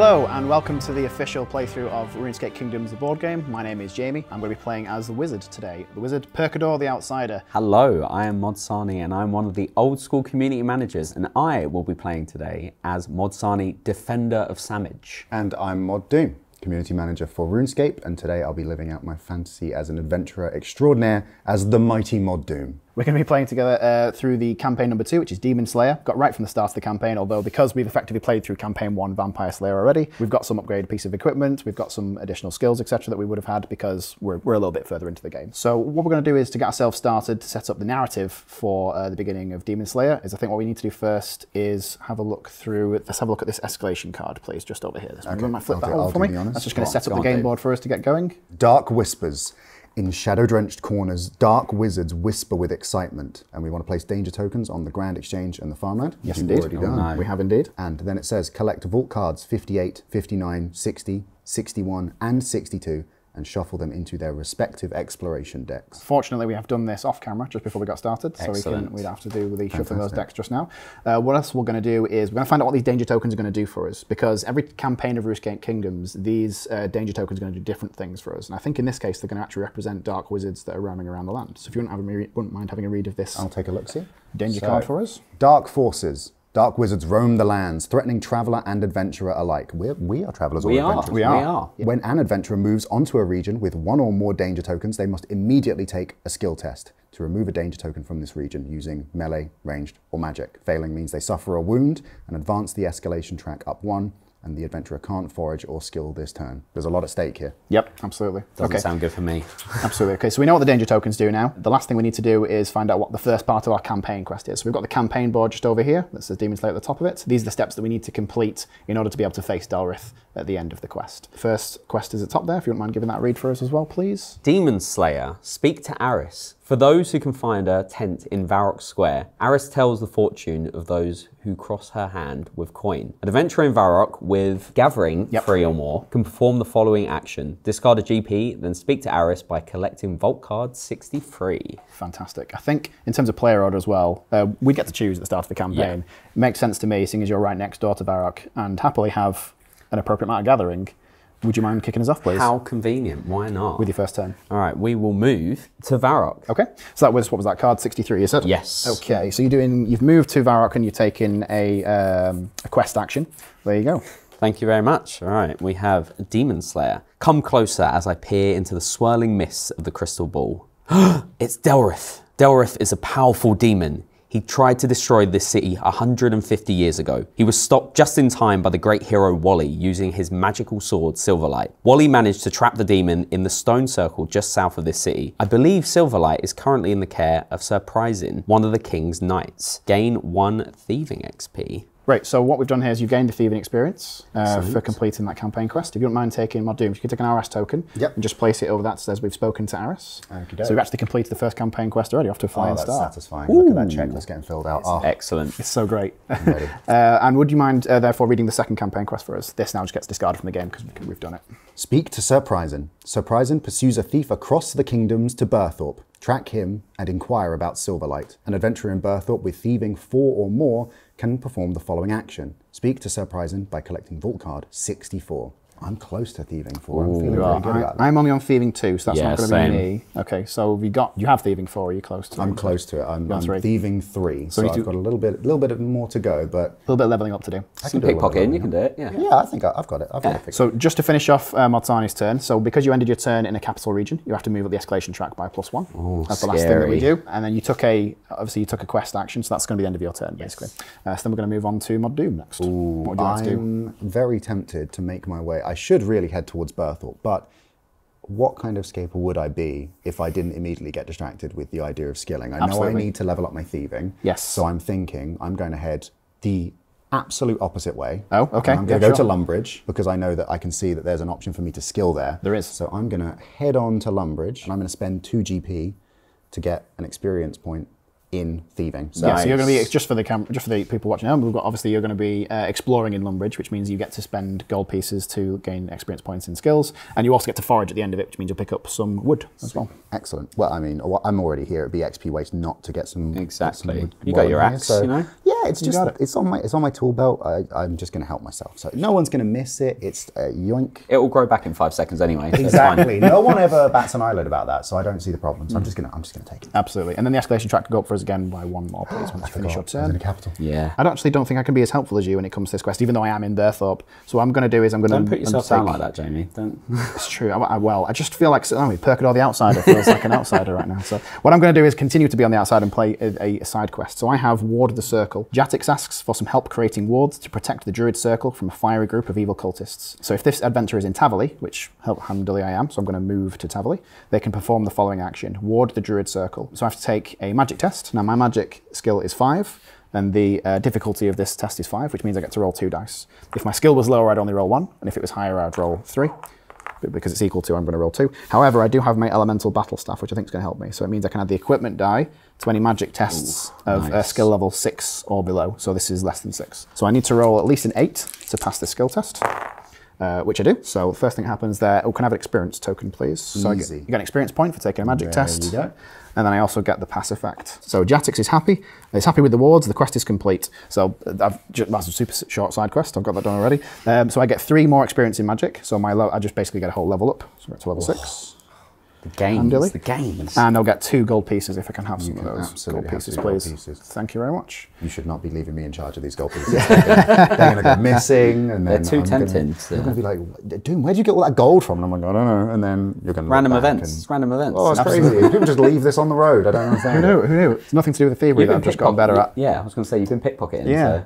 Hello and welcome to the official playthrough of RuneScape Kingdoms, the board game. My name is Jamie. I'm going to be playing as the wizard today. The wizard Percador the Outsider. Hello, I am Mod Sarnie and I'm one of the old school community managers and I will be playing today as Mod Sarnie, Defender of Samage. And I'm Mod Doom, community manager for RuneScape, and today I'll be living out my fantasy as an adventurer extraordinaire as the mighty Mod Doom. We're going to be playing together uh, through the campaign number two, which is Demon Slayer. Got right from the start of the campaign, although because we've effectively played through campaign one, Vampire Slayer already, we've got some upgraded piece of equipment, we've got some additional skills, etc., that we would have had because we're, we're a little bit further into the game. So what we're going to do is to get ourselves started to set up the narrative for uh, the beginning of Demon Slayer. Is I think what we need to do first is have a look through. Let's have a look at this escalation card, please, just over here. This. Okay, might flip that over for me. That's just going to set up the game board for us to get going. Dark whispers. In shadow drenched corners, dark wizards whisper with excitement. And we want to place danger tokens on the Grand Exchange and the farmland. Yes, You've indeed. already oh, done. We have indeed. And then it says collect vault cards 58, 59, 60, 61, and 62 and shuffle them into their respective exploration decks. Fortunately, we have done this off camera just before we got started, so we can, Excellent. we'd have to do the shuffling those decks just now. Uh, what else we're going to do is we're going to find out what these danger tokens are going to do for us, because every campaign of RuneScape Kingdoms, these uh, danger tokens are going to do different things for us. And I think in this case, they're going to actually represent dark wizards that are roaming around the land. So if you wouldn't, have a re- wouldn't mind having a read of this I'll take a look, see? danger So- card for us. Dark forces. Dark wizards roam the lands, threatening traveler and adventurer alike. We're, we are travelers We or are, adventurers. We are. When an adventurer moves onto a region with one or more danger tokens, they must immediately take a skill test to remove a danger token from this region using melee, ranged, or magic. Failing means they suffer a wound and advance the escalation track up one, and the adventurer can't forage or skill this turn. There's a lot at stake here. Yep, absolutely. Doesn't okay. sound good for me. Absolutely. Okay, so we know what the danger tokens do now. The last thing we need to do is find out what the first part of our campaign quest is. So we've got the campaign board just over here that says Demon Slayer at the top of it. These are the steps that we need to complete in order to be able to face Delrith at the end of the quest. First quest is at the top there. If you wouldn't mind giving that a read for us as well, please. Demon Slayer, speak to Aris. For those who can find her tent in Varrock Square, Aris tells the fortune of those who cross her hand with coin. An adventurer in Varrock with gathering Yep. three or more can perform the following action. Discard a GP, then speak to Aris by collecting Vault Card 63. Fantastic. I think in terms of player order as well, uh, we get to choose at the start of the campaign. It makes sense to me, seeing as you're right next door to Varrock and happily have an appropriate amount of gathering. Would you mind kicking us off, please? How convenient, why not? With your first turn. All right, we will move to Varrock. Okay, so that was what was that card sixty three? You said Yes. Okay, so you're doing. You've moved to Varrock and you're taking a, um, a quest action. There you go. Thank you very much. All right, we have Demon Slayer. Come closer as I peer into the swirling mists of the crystal ball. it's Delrith. Delrith is a powerful demon. He tried to destroy this city 150 years ago. He was stopped just in time by the great hero Wally using his magical sword Silverlight. Wally managed to trap the demon in the stone circle just south of this city. I believe Silverlight is currently in the care of Sir Prysin, one of the king's knights. Gain one thieving XP. Right, so what we've done here is you've gained a thieving experience uh, for completing that campaign quest. If you don't mind taking Mod Doom, if you could take an RS token Yep. and just place it over that says we've spoken to Aris. Okey-doke. So we've actually completed the first campaign quest already, off to a Oh, flying that's start. satisfying. Look at that checklist getting filled out. Oh, Excellent. It's so great. uh, and would you mind, uh, therefore, reading the second campaign quest for us? This now just gets discarded from the game because we've done it. Speak to Sir Prysin. Sir Prysin pursues a thief across the kingdoms to Burthorpe. Track him and inquire about Silverlight. An adventurer in Burthorpe with thieving four or more can perform the following action. Speak to Sir by collecting Vault Card 64. I'm close to thieving four. I'm feeling very good about that. I, am only on thieving two, so that's Yeah, not going to be me. Okay, so we got you have thieving four. Are you close to? It? I'm it? close to it. I'm, I'm three. thieving three, so you I've do- got a little bit, a little bit more to go. But A little bit of leveling up to do. I Some do a little pickpocketing, you can do it, yeah. Yeah, I think I, I've got it. I've got it. So just to finish off uh, Mod Sarnie's turn, so because you ended your turn in a capital region, you have to move up the escalation track by plus one. that's the last thing that we do. And then you took a, obviously you took a quest action, so that's going to be the end of your turn, basically. Uh, so then we're going to move on to Mod Doom next. what would you like to do? I'm very tempted to make my way. I should really head towards Burthorpe, but what kind of scaper would I be if I didn't immediately get distracted with the idea of skilling? I know I need to level up my thieving. Yes. So I'm thinking I'm going to head the absolute opposite way. Oh, okay. I'm going Yeah, to go sure. to Lumbridge because I know that I can see that there's an option for me to skill there. There is. So I'm going to head on to Lumbridge and I'm going to spend two GP to get an experience point in thieving. So Yeah, so you're going to be just for the cam- just for the people watching home. We've got obviously you're going to be uh, exploring in Lumbridge, which means you get to spend gold pieces to gain experience points and skills, and you also get to forage at the end of it, which means you'll pick up some wood as well. Excellent. Well, I mean, I'm already here. It'd be XP waste not to get some get some Exactly. wood You got your I'm here, axe, so- you know? Yeah, it's You just it. it's on my it's on my tool belt. I, I'm just going to help myself. So no one's going to miss it. It's a yoink. It will grow back in five seconds anyway. so it's fine. Exactly. no one ever bats an eyelid about that, so I don't see the problem. So I'm just gonna I'm just gonna take it. Absolutely. And then the escalation track can go up for us again by one more, please, once you finish your Forgot, I was in a turn. capital. Yeah. I don't- actually don't think I can be as helpful as you when it comes to this quest, even though I am in Burthorpe. So what I'm going to do is I'm going to Don't put yourself down like that, Jamie. Don't. It's true. I, I- well, I just feel like oh, Perkador the outsider feels like an outsider right now. So what I'm going to do is continue to be on the outside and play a, a side quest. So I have Ward of the Circle. Jatix asks for some help creating wards to protect the Druid Circle from a fiery group of evil cultists. So if this adventure is in Taverley, which help handily I am, so I'm going to move to Taverley, they can perform the following action: Ward the Druid Circle. So I have to take a magic test. Now my magic skill is five. And the uh, difficulty of this test is five, which means I get to roll two dice. If my skill was lower, I'd only roll one, and if it was higher, I'd roll three but because it's equal to, I'm going to roll two. However, I do have my elemental battle staff, which I think is going to help me. So it means I can add the equipment die to any magic tests of uh, skill level six or below. So this is less than six. So I need to roll at least an eight to pass this skill test. Uh, which I do. So the first thing that happens there, oh, can I have an experience token, please? So I get, Easy. you get an experience point for taking a magic There test. And then I also get the pass effect. So Jatix is happy. He's happy with the wards. The quest is complete. So I've ju- that's a super short side quest. I've got that done already. Um, so I get three more experience in magic. So my I just basically get a whole level up. So we're at level six. The games. Handily. The games. And I'll get two gold pieces if I can have some can of those absolutely gold have pieces, two gold please. pieces. Thank you very much. You should not be leaving me in charge of these gold pieces. They're going to go missing, and They're too I'm gonna- tempting You're going to be like, "Doom, where'd you get all that gold from?" And I'm like, "I don't know." And then you're going to Random events. Random events. Oh, it's crazy. People just leave this on the road. I don't understand. Who knew? Who knew? It's nothing to do with the thievery that I've just gotten better at. Yeah, I was going to say you've been pickpocketing. Yeah. So.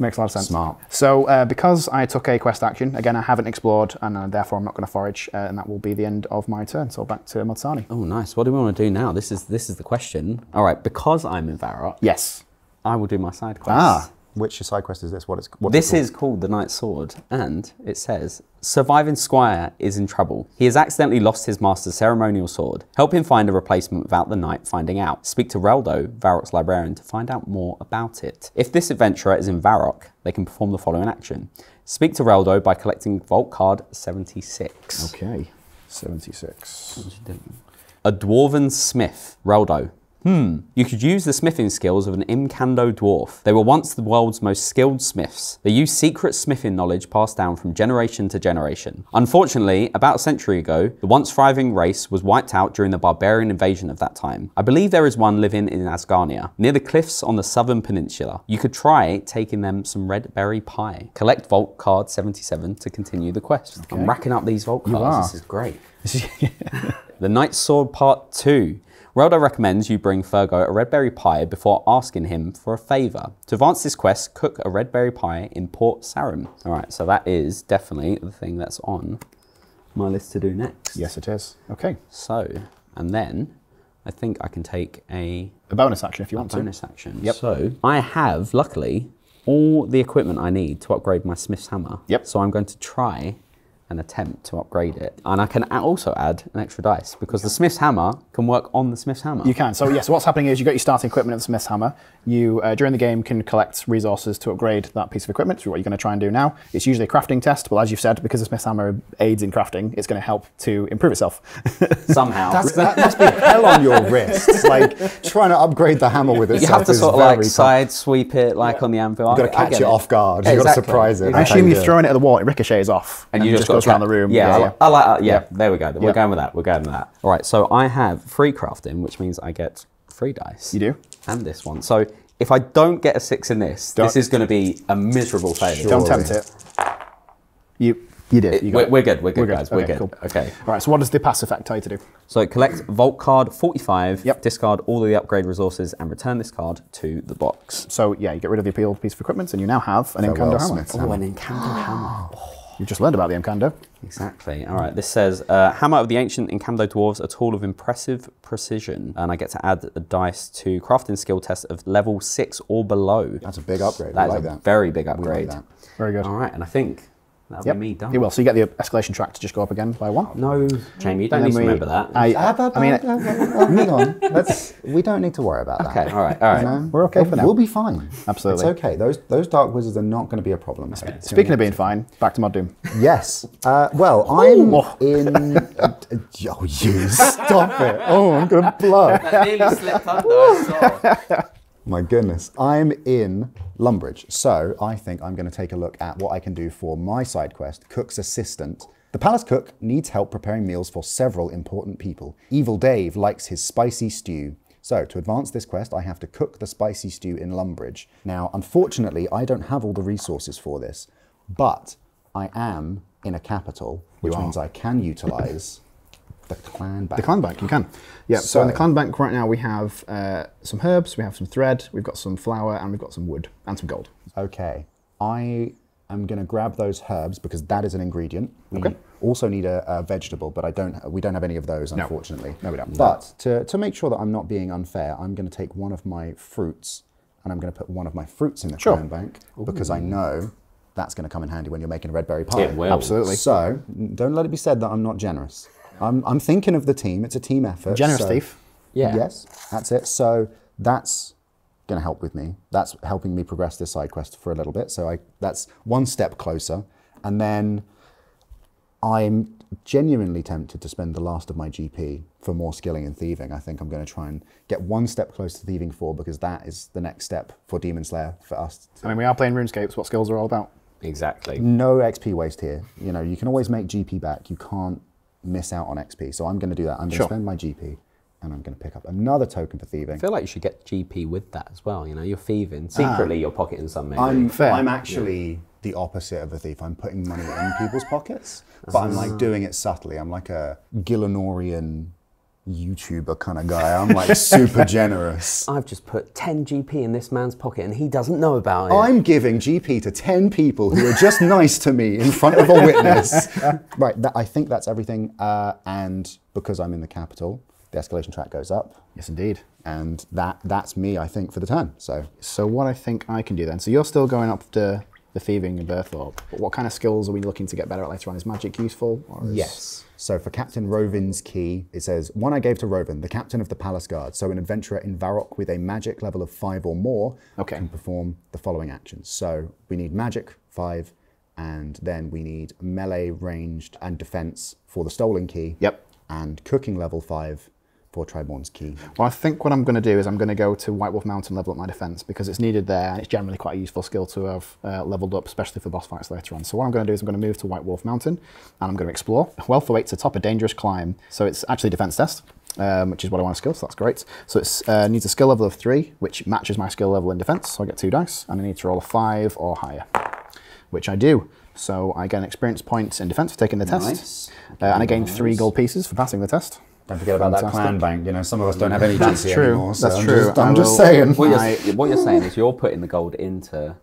Makes a lot of sense. Smart. So, uh, because I took a quest action, again, I haven't explored, and uh, therefore I'm not going to forage, uh, and that will be the end of my turn. So, back to Mod Sarnie. Oh, nice. What do we want to do now? This is this is the question. All right, because I'm in Varrock, Yes. I will do my side quest. Ah. Which side quest is this? What it's what's This is called the Knight's Sword, and it says Surviving Squire is in trouble. He has accidentally lost his master's ceremonial sword. Help him find a replacement without the knight finding out. Speak to Reldo, Varrock's librarian, to find out more about it. If this adventurer is in Varrock, they can perform the following action. Speak to Reldo by collecting Vault Card 76. Okay. 76. A dwarven smith, Reldo. Hmm, you could use the smithing skills of an Imcando dwarf. They were once the world's most skilled smiths. They used secret smithing knowledge passed down from generation to generation. Unfortunately, about a century ago, the once thriving race was wiped out during the barbarian invasion of that time. I believe there is one living in Asgarnia, near the cliffs on the southern peninsula. You could try taking them some red berry pie. Collect Vault Card 77 to continue the quest. I'm racking up these Vault cards. This is great. The Knight's Sword Part 2. Reldo recommends you bring Thurgo a red berry pie before asking him for a favour. To advance this quest, cook a red berry pie in Port Sarim. Alright, so that is definitely the thing that's on my list to do next. Yes, it is. Okay. So, and then I think I can take a A bonus action if you want to. bonus action. Yep. So I have, luckily, all the equipment I need to upgrade my Smith's hammer. Yep. So I'm going to try and attempt to upgrade it. And I can also add an extra dice because the Smith's hammer can work on the Smith's hammer. You can. So yes, what's happening is you got your starting equipment of the Smith's Hammer. You uh, during the game can collect resources to upgrade that piece of equipment. So what you're going to try and do now. It's usually a crafting test, but as you've said, because the Smith's Hammer aids in crafting, it's going to help to improve itself. Somehow. That's, that must be hell on your wrists. Like trying to upgrade the hammer with you itself have to sort of like tough. side sweep it like on the anvil. You've got to I- I catch get it off guard. You've got to surprise it. I assume you you're throwing it at the wall, it ricochets off, and you just, goes around the room. Yeah, I, li- I like that. Yeah, Yeah. there we go. We're Yeah. going with that. We're going with that. All right, so I have free crafting, which means I get free dice. You do? And this one. So if I don't get a six in this, Don't- this is going to be a miserable failure. Don't Surely. tempt it. You you did. You got We're, we're good. We're good, We're good. guys. We're good. cool. Okay. All right. So what does the pass effect tell you to do? So collect Vault Card 45, Yep. discard all of the upgrade resources, and return this card to the box. So yeah, you get rid of the appeal piece of equipment, and you now have an Farewell, Imcando hammer. Oh, an Imcando hammer. You've just learned about the Imcando. Exactly. All right. This says uh, Hammer of the Ancient Imcando Dwarves, a tool of impressive precision. And I get to add a dice to crafting skill test of level six or below. That's a big upgrade. That we is like a that. very big like upgrade. that. Very good. All right. And I think that'll Yep. be me done. You will. So you get the escalation track to just go up again by one. No, Jamie, you don't And need to remember that. I, but- I mean, hang on. Let's, we don't need to worry about that. okay. All right. All right. You know? We're okay for now. We'll be fine. Absolutely. It's okay. Those those dark wizards are not going to be a problem. speaking of being fine, back to Mod Doom. Yes. Uh, well, I'm Ooh. in. Uh, oh, you stop it! Oh, I'm going to blow. That nearly slipped under. I saw. My goodness. I'm in Lumbridge, so I think I'm going to take a look at what I can do for my side quest, Cook's Assistant. The palace cook needs help preparing meals for several important people. Evil Dave likes his spicy stew. So, to advance this quest, I have to cook the spicy stew in Lumbridge. Now, unfortunately, I don't have all the resources for this, but I am in a capital, which means I can utilize the clan bank. The clan bank, you can. Yeah, so, in the clan bank right now we have uh, some herbs, we have some thread, we've got some flour, and we've got some wood and some gold. Okay, I am going to grab those herbs because that is an ingredient. We Okay. also need a, a vegetable, but I don't. We don't have any of those, unfortunately. No, we don't. But to, to make sure that I'm not being unfair, I'm going to take one of my fruits and I'm going to put one of my fruits in the Sure. clan bank because I know that's going to come in handy when you're making a red berry pie. It will. Absolutely. So don't let it be said that I'm not generous. I'm, I'm thinking of the team. It's a team effort. Generous so- thief. Yeah. Yes, that's it. So that's going to help with me. That's helping me progress this side quest for a little bit. So I that's one step closer, and then I'm genuinely tempted to spend the last of my GP for more skilling and thieving. I think I'm going to try and get one step closer to thieving four because that is the next step for Demon Slayer for us. I mean, we are playing RuneScapes, what skills are all about. Exactly. No XP waste here. You know, you can always make GP back. You can't miss out on XP. So I'm going to do that. I'm going to Sure. spend my GP. And I'm going to pick up another token for thieving. I feel like you should get GP with that as well. You know, you're thieving. Ah. Secretly, you're pocketing some maybe. I'm Fair. I'm actually the opposite of a thief. I'm putting money in people's pockets, but I'm like ah. doing it subtly. I'm like a Gillenorian YouTuber kind of guy. I'm like super generous. I've just put 10 GP in this man's pocket and he doesn't know about it. I'm giving GP to 10 people who are just nice to me in front of a witness. right, that, I think that's everything. Uh, and because I'm in the capital, the escalation track goes up. Yes, indeed. And that that's me, I think, for the turn. So So what I think I can do then, so you're still going up to the thieving in Burthorpe, but what kind of skills are we looking to get better at later on? Is magic useful? Or is... Yes. So for Captain Rovin's key, it says, One I gave to Rovin, the captain of the palace guard. So an adventurer in Varrock with a magic level of five or more Okay. can perform the following actions. So we need magic, five, and then we need melee, ranged, and defense for the stolen key. Yep. And cooking level five for Traiborn's key. Well, I think what I'm going to do is I'm going to go to White Wolf Mountain, level up my defense because it's needed there, and it's generally quite a useful skill to have uh, leveled up, especially for boss fights later on. So what I'm going to do is I'm going to move to White Wolf Mountain, and I'm going to explore. Wealth awaits atop a dangerous climb, so it's actually a defense test. Um, which is what I want to skill, so that's great. So it uh, needs a skill level of three, which matches my skill level in defense. So I get two dice, and I need to roll a five or higher, which I do. So I get an experience points in defense for taking the test, Nice. uh, and I gain three gold pieces for passing the test. Don't forget about that Fantastic. clan bank. You know, some of us don't have any That's GC true. anymore. So That's I'm true. Just, I'm I just saying. what, you're, I- what you're saying is you're putting the gold into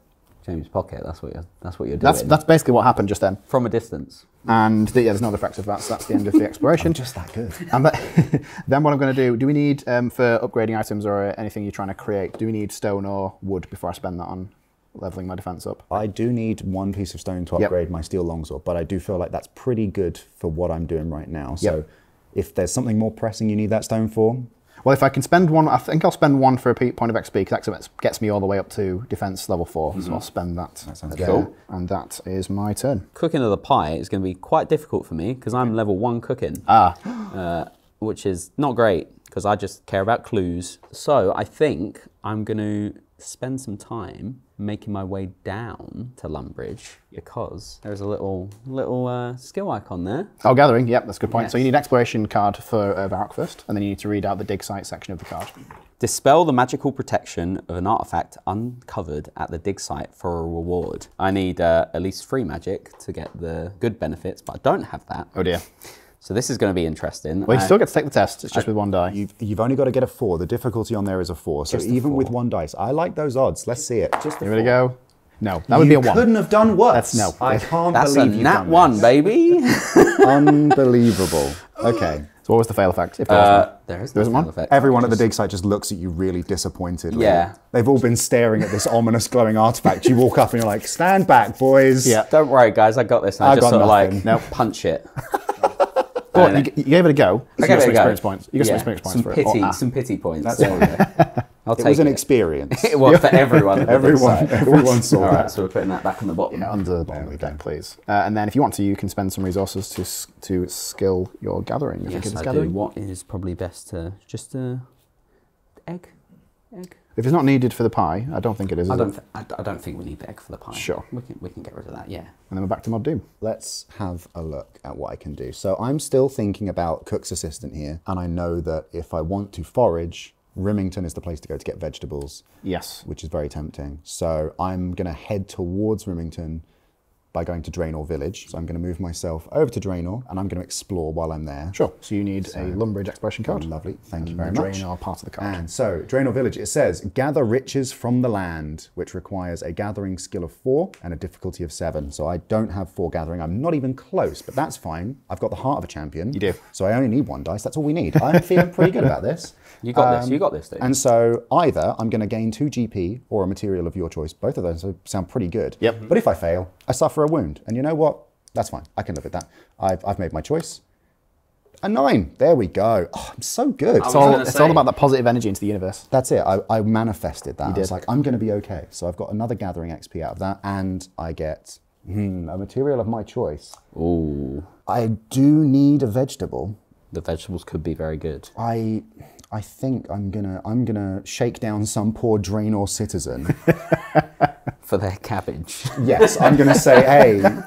James' pocket. That's what you're, that's what you're doing. That's that's basically what happened just then. From a distance. And the, yeah, there's no other effects of that. So that's the end of the exploration. just that good. And that- then what I'm going to do? Do we need um, for upgrading items or anything you're trying to create? Do we need stone or wood before I spend that on leveling my defense up? I do need one piece of stone to Yep. upgrade my steel longsword, but I do feel like that's pretty good for what I'm doing right now. So Yep. If there's something more pressing you need that stone for, Well, if I can spend one, I think I'll spend one for a point of XP because that gets me all the way up to defense level 4 So I'll spend that. That sounds there. good. And that is my turn. Cooking of the pie is going to be quite difficult for me because I'm level one cooking. Ah, uh, which is not great because I just care about clues. So I think I'm going to spend some time making my way down to Lumbridge because there's a little little uh, skill icon there. oh, gathering. Yep, that's a good point. So you need exploration card for uh, Varrock first, and then you need to read out the dig site section of the card. Dispel the magical protection of an artifact uncovered at the dig site for a reward. I need uh, at least three magic to get the good benefits, but I don't have that. Oh dear. So this is going to be interesting. Well, you I- still get to take the test. It's just with one die. you've, you've only got to get a four. The difficulty on there is a four. So Just a even with one dice, I like those odds. Let's see it. Just Give it a go. No, that would you be a one. couldn't have done worse. That's no. I can't That's a believe you've nat one, this. baby. Unbelievable. Okay. So what was the fail effect? If there was one? Uh, there is no isn't one? fail effect. Everyone at the dig site just looks at you really disappointed. Yeah. They've all been staring at this ominous glowing artifact. You walk up and you're like, stand back, boys. Yeah. Don't worry, guys. I got this. I, I just got sort of nothing. like Nope. punch it. But And you, you gave it a go. I You gave got it some a go. experience points. You got some Yeah, experience points some for it. pity, Or, ah. some pity points. That's There all. we. I'll It take was an it. experience. It was for everyone. at the dig everyone, everyone saw All that. right, so we're putting that back on the bottom. Yeah, under the bottom of the deck, please. Uh, and then if you want to, you can spend some resources to to skill your gathering. I think Yes, it's I do. gathering. What is probably best to just uh, egg, egg. If it's not needed for the pie, I don't think it is. I don't. it? Th- I, d- I don't think we need the egg for the pie. Sure. We can we can get rid of that. Yeah. And then we're back to Mod Doom. Let's have a look at what I can do. So I'm still thinking about Cook's Assistant here, and I know that if I want to forage, Rimmington is the place to go to get vegetables, Yes. which is very tempting. So I'm going to head towards Rimmington by going to Draynor Village. So I'm going to move myself over to Draynor, and I'm going to explore while I'm there. Sure. So you need a Lumbridge exploration card. Lovely, thank you very the much. Draynor part of the card. And so, Draynor Village, it says, gather riches from the land, which requires a gathering skill of four and a difficulty of seven. So I don't have four gathering. I'm not even close, but that's fine. I've got the heart of a champion. You do. So I only need one dice. That's all we need. I'm feeling pretty good about this. You got this. You got this, dude. And so either I'm going to gain two GP or a material of your choice. Both of those sound pretty good. Yep. But if I fail, I suffer a wound. And you know what? That's fine. I can live with that. I've, I've made my choice. A nine. There we go. Oh, I'm so good. it's all, it's all about that positive energy into the universe. That's it. I, I manifested that. I was did. like, I'm going to be okay. So I've got another gathering XP out of that, and I get hmm, a material of my choice. Ooh, I do need a vegetable. the vegetables could be very good. I I think I'm gonna I'm gonna shake down some poor Draynor citizen. For their cabbage. yes, I'm gonna say, hey,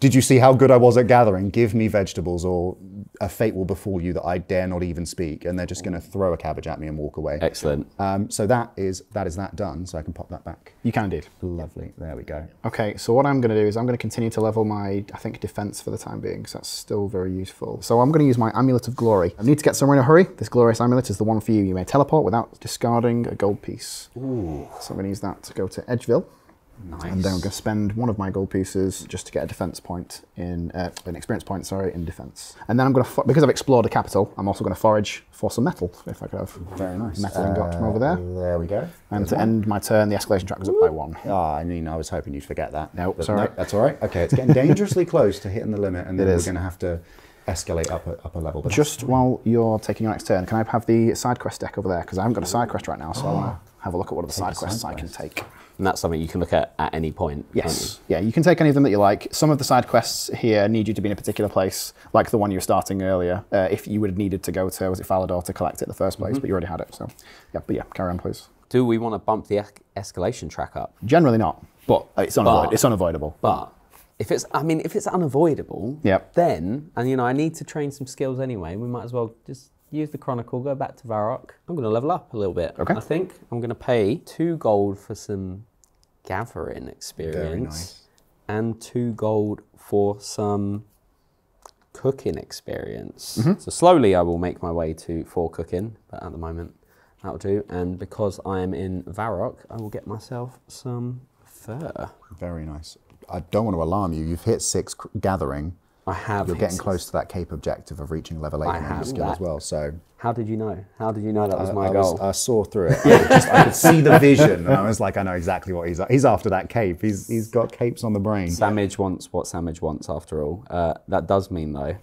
did you see how good I was at gathering? Give me vegetables, or a fate will befall you that I dare not even speak. And they're just gonna throw a cabbage at me and walk away. Excellent. Um, so that is that is that done. So I can pop that back. You can indeed. Lovely. There we go. Okay, so what I'm going to do is I'm going to continue to level my, I think, defense for the time being, because that's still very useful. So I'm going to use my Amulet of Glory. I need to get somewhere in a hurry. This glorious amulet is the one for you. You may teleport without discarding a gold piece. Ooh. So I'm going to use that to go to Edgeville. Nice. And then I'm going to spend one of my gold pieces just to get a defense point in, uh, an experience point, sorry, in defense. And then I'm going to, because I've explored a capital, I'm also going to forage for some metal, if I could have. Very nice. Metal ingot from over there. There we go. And to end my turn, the escalation track goes up by one. Ah, I mean, I was hoping you'd forget that. No, But sorry. that's all right. Okay, it's getting dangerously close to hitting the limit, and then It we're going to have to escalate up a, up a level. But Just while you're taking your next turn, can I have the side quest deck over there? Because I haven't got a side quest right now, so I want to have a look at what are the side quests side I can take. And that's something you can look at at any point. Yes. Yeah, you can take any of them that you like. Some of the side quests here need you to be in a particular place, like the one you were starting earlier, uh, if you would have needed to go to, was it Falador to collect it in the first place, but you already had it. So, yeah, but yeah, carry on, please. Do we want to bump the escalation track up? Generally not, but it's, unavoid- But- it's unavoidable. But if it's, I mean, if it's unavoidable, Yep. then, and you know, I need to train some skills anyway, we might as well just use the Chronicle, go back to Varrock. I'm going to level up a little bit. Okay. I think I'm going to pay two gold for some gathering experience nice. and two gold for some cooking experience. Mm-hmm. So slowly I will make my way to for cooking, but at the moment that'll do. And because I am in Varrock, I will get myself some fur. very nice. I don't want to alarm you. You've hit six gathering. I have. You're getting close to that cape objective of reaching level eight I on your skill as well. So How did you know? How did you know that was I, my I goal? was- I saw through it. I, could just, I could see the vision, and I was like, I know exactly what he's. He's after that cape. He's he's got capes on the brain. Samage wants what Samage wants after all. Uh, that does mean though,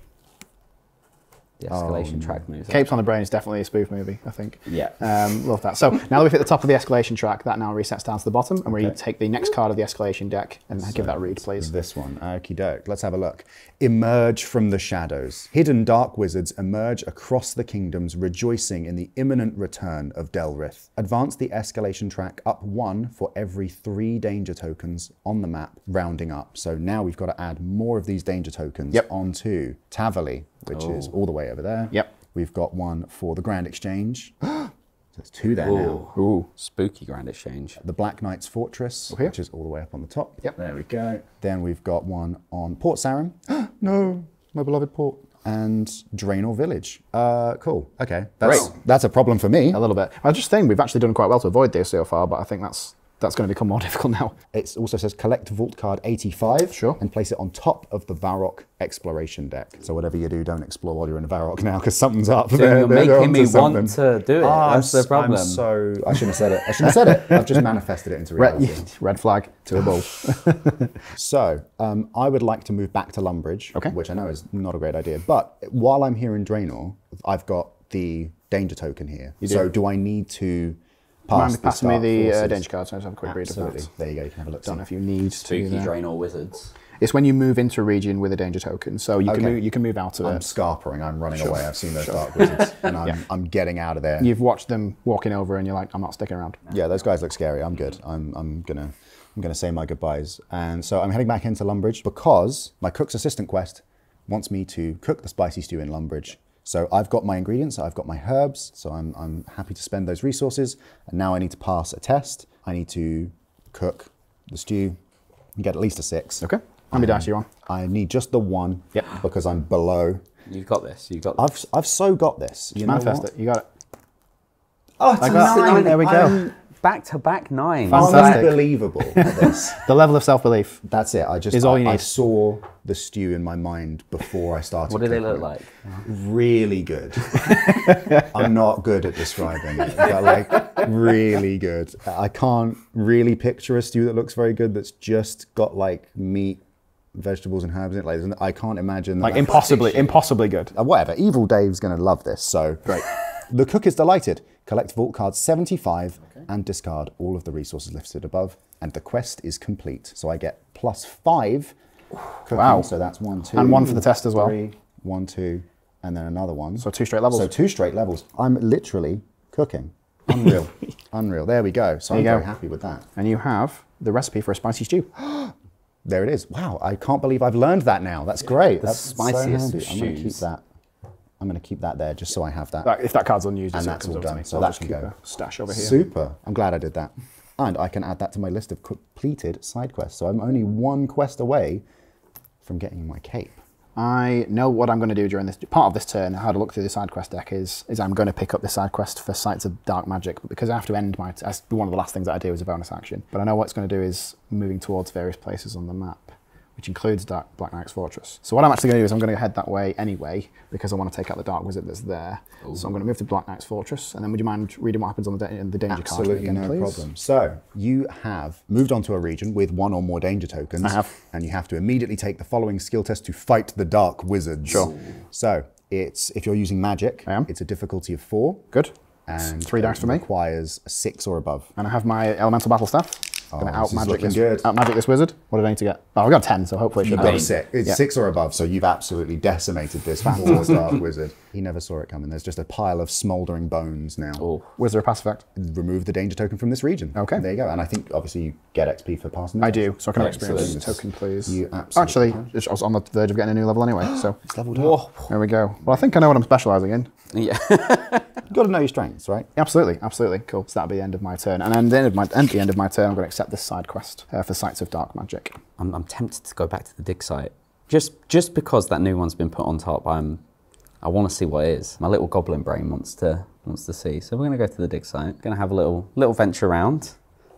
the Oh, escalation track moves. Capes on the Brain is definitely a spoof movie, I think. Yeah. Um, love that. So now that we've hit the top of the escalation track, that now resets down to the bottom, and we take the next card of the escalation deck and give that a read, please. This one, okie doke. Let's have a look. Emerge from the shadows. Hidden dark wizards emerge across the kingdoms, rejoicing in the imminent return of Delrith. Advance the escalation track up one for every three danger tokens on the map, rounding up. So now we've got to add more of these danger tokens Yep. onto Taverley, which is all the way over there. Yep. We've got one for the Grand Exchange. so there's two there now. Ooh, ooh, spooky Grand Exchange. The Black Knight's Fortress, here. which is all the way up on the top. Yep. There we go. Then we've got one on Port Sarim. no, my beloved port. And Draynor Village. Uh, cool. Okay. That's, Great. that's a problem for me. A little bit. I was just saying we've actually done quite well to avoid this so far, but I think that's that's going to become more difficult now. It also says collect Vault Card 85 Sure. and place it on top of the Varrock exploration deck. So whatever you do, don't explore while you're in Varrock now because something's up. So They're- you're they're making me something. want to do it. Ah, That's I'm the problem. s- I'm so I shouldn't have said it. I shouldn't have said it. I've just manifested it into Red, reality. red flag to a bull. So, um, I would like to move back to Lumbridge, Okay. which I know is not a great idea. But while I'm here in Draynor, I've got the danger token here. So, do I need to past Mind the me the uh, danger card so I just have a quick read of Absolutely. that. There you go. You can have a look. Don't know if you need to. Spooky there. Draynor wizards. It's when you move into a region with a danger token, so you can move, you can move out of it. I'm scarpering. I'm running away. I've seen those dark wizards, and I'm, I'm getting out of there. You've watched them walking over, and you're like, I'm not sticking around. Yeah, those guys look scary. I'm good. I'm, I'm gonna I'm gonna say my goodbyes. And so I'm heading back into Lumbridge because my cook's assistant quest wants me to cook the spicy stew in Lumbridge. So I've got my ingredients, I've got my herbs, so I'm, I'm happy to spend those resources. And now I need to pass a test. I need to cook the stew and get at least a six. Okay. How many dice are you on? Um, I need just the one Yep. because I'm below. You've got this. You've got. I've, I've so got this. You know Manifest it. You got it. Oh, it's I a got- nine. there we go. I'm back to back nine. Fantastic. unbelievable this. The level of self-belief. That's it. I just Is all I, you I saw the stew in my mind before I started. What do they look like? Really good. I'm not good at describing it, but like really good. I can't really picture a stew that looks very good. That's just got like meat, vegetables, and herbs in it. Like I can't imagine that Like that- impossibly, impossibly good. uh, whatever. Evil Dave's going to love this. So Great. the cook is delighted. Collect vault card 75 and discard all of the resources listed above, and the quest is complete. So I get plus five. Cooking, Wow. So that's one, two, And one for the test as well. three, one, two, and then another one. So two straight levels. So two straight levels. I'm literally cooking. Unreal. Unreal. There we go. So I'm you go. very happy with that. and you have the recipe for a spicy stew. There it is. Wow, I can't believe I've learned that now. That's great. That's spiciest so. I'm going to keep that. I'm going to keep that there just so I have that. That, if that card's unused, And that's all done, so I'll that can go. stash over here. Super. I'm glad I did that. And I can add that to my list of completed side quests. So I'm only one quest away from getting my cape. I know what I'm going to do during this part of this turn. How to look through the side quest deck is is I'm going to pick up the side quest for Sites of Dark Magic, but because I have to end my that's one of the last things that I do as a bonus action. But I know what it's going to do is moving towards various places on the map, which includes Dark Black Knight's Fortress. So what I'm actually going to do is I'm going to head that way anyway because I want to take out the Dark Wizard that's there. So I'm going to move to Black Knight's Fortress, and then would you mind reading what happens on the, da- in the danger Absolutely card again, no please? problem. So you have moved onto a region with one or more danger tokens. I have. And you have to immediately take the following skill test to fight the dark wizards. Sure. So it's if you're using magic, I am. it's a difficulty of four. Good. And Three dice for me. Requires a six or above. And I have my elemental battle staff. I'm going to Oh, out this is magic this, out magic this wizard. What did I need to get? Oh, I got ten, so hopefully it should You've be. got a six. It's Yeah. six or above, so you've absolutely decimated this poor dark wizard. He never saw it coming. There's just a pile of smouldering bones now. Oh, Wizard of Pass Effect. Remove the danger token from this region. Okay. There you go. And I think obviously you get XP for passing. I do, so I can experience Excellent. the token, please. You absolutely Actually, I was on the verge of getting a new level anyway, so It's leveled up. there we go. Well, I think I know what I'm specialising in. yeah. You've got to know your strengths, right? Absolutely, absolutely. Cool. So that'll be the end of my turn. And then the end of my, at the end of my turn, I'm going to accept this side quest uh, for Sites of Dark Magic. I'm, I'm tempted to go back to the dig site. Just just because that new one's been put on top, I'm I want to see what it is. My little goblin brain wants to wants to see. So we're gonna go to the dig site. Gonna have a little little venture around.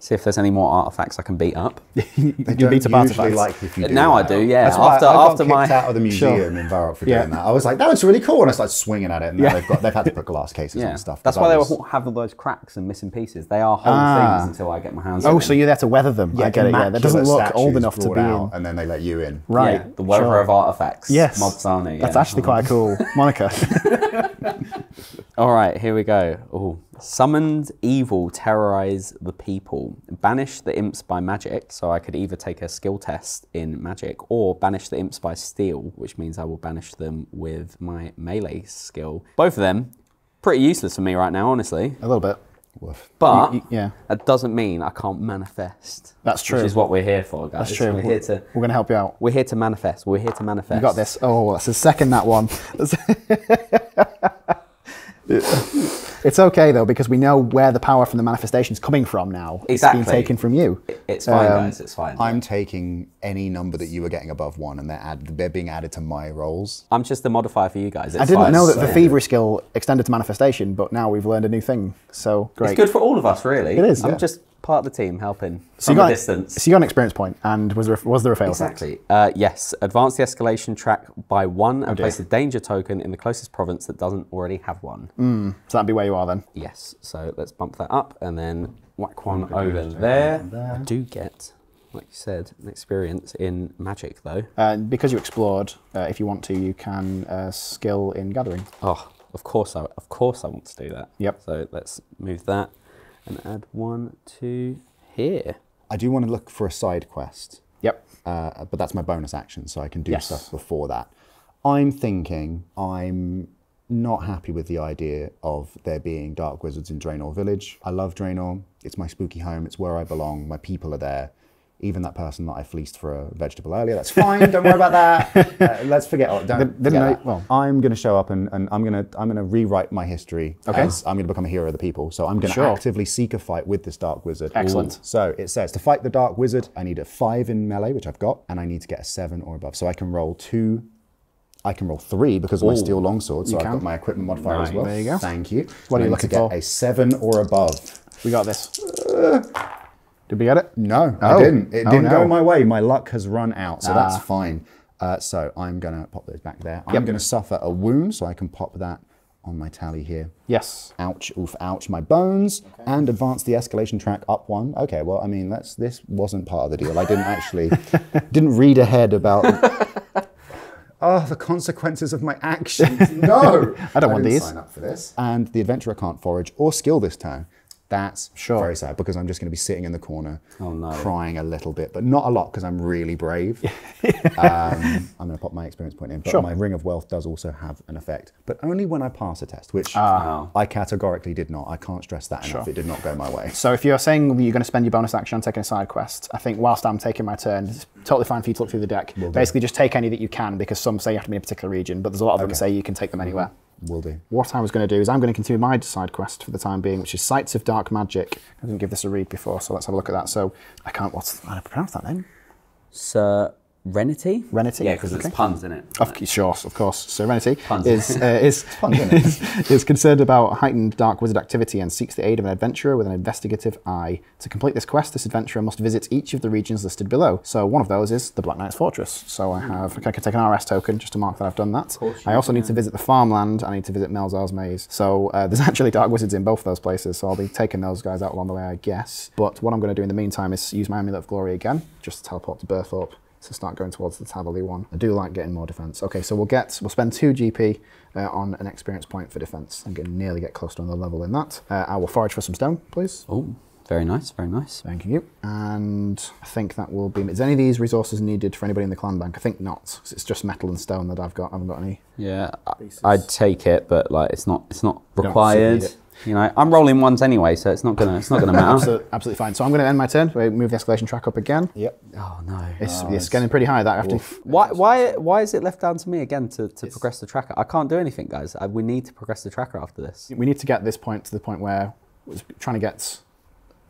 See if there's any more artifacts I can beat up. You don't beat up artifacts. like if you do Now I do, yeah. That's After- I got after kicked my- out of the museum Sure. in Varrock for Yeah. doing that. I was like, that looks really cool, and I started swinging at it, and Yeah. they've got they've had to put glass cases Yeah, and stuff. That's why they was- all have all those cracks and missing pieces. They are whole Ah. things until I get my hands. Oh, them. so you're there to weather them. Yeah, I get it, yeah. That doesn't look old enough to be in. and then they let you in. Right. The weather sure. of artifacts. Yes. Mobsani. That's actually quite a cool moniker. All right, here we go. Ooh. Summoned evil terrorize the people. Banish the imps by magic. So I could either take a skill test in magic or banish the imps by steel, which means I will banish them with my melee skill. Both of them pretty useless for me right now, honestly. a little bit. Woof. But Y- y- yeah. that doesn't mean I can't manifest. That's true. Which is what we're here for, guys. That's true. We're here to We're going to help you out. we're here to manifest. We're here to manifest. You got this. Oh, that's the second that one. it's okay though because we know where the power from the manifestation is coming from now. Exactly. It's being taken from you. It's fine, Um, guys. It's fine. I'm taking any number that you were getting above one, and they're add, they're being added to my rolls. I'm just the modifier for you guys. It's I didn't fine. know that the so- thievery skill extended to manifestation, but now we've learned a new thing. So great. It's good for all of us, really. It is, I'm yeah. just part of the team helping So from you a got distance. So you got an experience point, and was there was there a fail? Exactly. Uh, yes. Advance the escalation track by one and Oh, place a danger token in the closest province that doesn't already have one. So that'd be where you are then. Yes. So let's bump that up and then whack one over there. I do get, like you said, an experience in magic though. Uh, because you explored, uh, if you want to, you can uh, skill in gathering. Oh, of course I, of course I want to do that. Yep. So let's move that. And add one to here. I do want to look for a side quest, Yep. uh, but that's my bonus action, so I can do Yes. stuff before that. I'm thinking I'm not happy with the idea of there being dark wizards in Draynor Village. I love Draynor. It's my spooky home. It's where I belong. My people are there. Even that person that I fleeced for a vegetable earlier, that's fine. don't worry about that. Uh, let's forget. Oh, don't Didn't forget know- that. well- I'm going to show up and, and I'm going to I'm going to rewrite my history. Okay. as I'm going to become a hero of the people. So I'm going to Sure. actively seek a fight with this dark wizard. Excellent. So it says to fight the dark wizard, I need a five in melee, which I've got, and I need to get a seven or above. So I can roll two. I can roll three because of my steel longsword. So I've can. got my equipment modifier as well. There you go. Thank you. What are you looking get for? A seven or above. We got this. Did we get it? No, Oh. I didn't. It Oh, didn't no. go my way. My luck has run out, so that's Ah. fine. Uh, so I'm gonna pop those back there. I'm gonna suffer a wound, so I can pop that on my tally here. Yes. Ouch, oof, ouch, my bones, and advance the escalation track up one. Okay, well, I mean, that's this wasn't part of the deal. I didn't actually, didn't read ahead about. Oh, the consequences of my actions. No, I don't want didn't these. Sign up for this. And the adventurer can't forage or skill this turn. That's Sure. very sad because I'm just going to be sitting in the corner, Oh, no. crying a little bit, but not a lot because I'm really brave. um, I'm going to pop my experience point in, but Sure. my ring of wealth does also have an effect, but only when I pass a test, which Ah. I categorically did not. I can't stress that enough. It did not go my way. So if you're saying you're going to spend your bonus action on taking a side quest, I think whilst I'm taking my turn, it's totally fine for you to look through the deck. Basically, just take any that you can because some say you have to be in a particular region, but there's a lot of them that say you can take them anywhere. Will do. What I was going to do is I'm going to continue my side quest for the time being, which is Sites of Dark Magic. I didn't give this a read before, so let's have a look at that. So I can't. What's I don't pronounce that name? Serenity? Renity? Yeah, because it's puns, isn't it? Of course, sure, of course. So Serenity Puns. is, uh, is, is, is concerned about heightened dark wizard activity and seeks the aid of an adventurer with an investigative eye. To complete this quest, this adventurer must visit each of the regions listed below. So one of those is the Black Knight's Fortress. So I have, I can take an RS token just to mark that I've done that. I also need to visit the farmland. I need to visit Melzar's Maze. So uh, there's actually dark wizards in both of those places. So I'll be taking those guys out along the way, I guess. But what I'm going to do in the meantime is use my Amulet of Glory again, just to teleport to Burthorpe to start going towards the Taverley one. I do like getting more defense. Okay, so we'll get we'll spend two GP uh, on an experience point for defense. I'm going to nearly get close to another level in that. Uh, I will forage for some stone, please. Oh, very nice, very nice. Thank you. And I think that will be. Is any of these resources needed for anybody in the clan bank? I think not. 'cause it's just metal and stone that I've got. I haven't got any. Yeah, I- I'd take it, but like it's not it's not required. Need it. You know, I'm rolling ones anyway, so it's not gonna it's not gonna matter. Absolutely, absolutely fine. So I'm going to end my turn. We move the escalation track up again. Yep. oh no. It's, oh, it's getting pretty high. That after. Why, why, why is it left down to me again to, to progress the tracker? I can't do anything, guys. I, we need to progress the tracker after this. We need to get this point to the point where we're trying to get.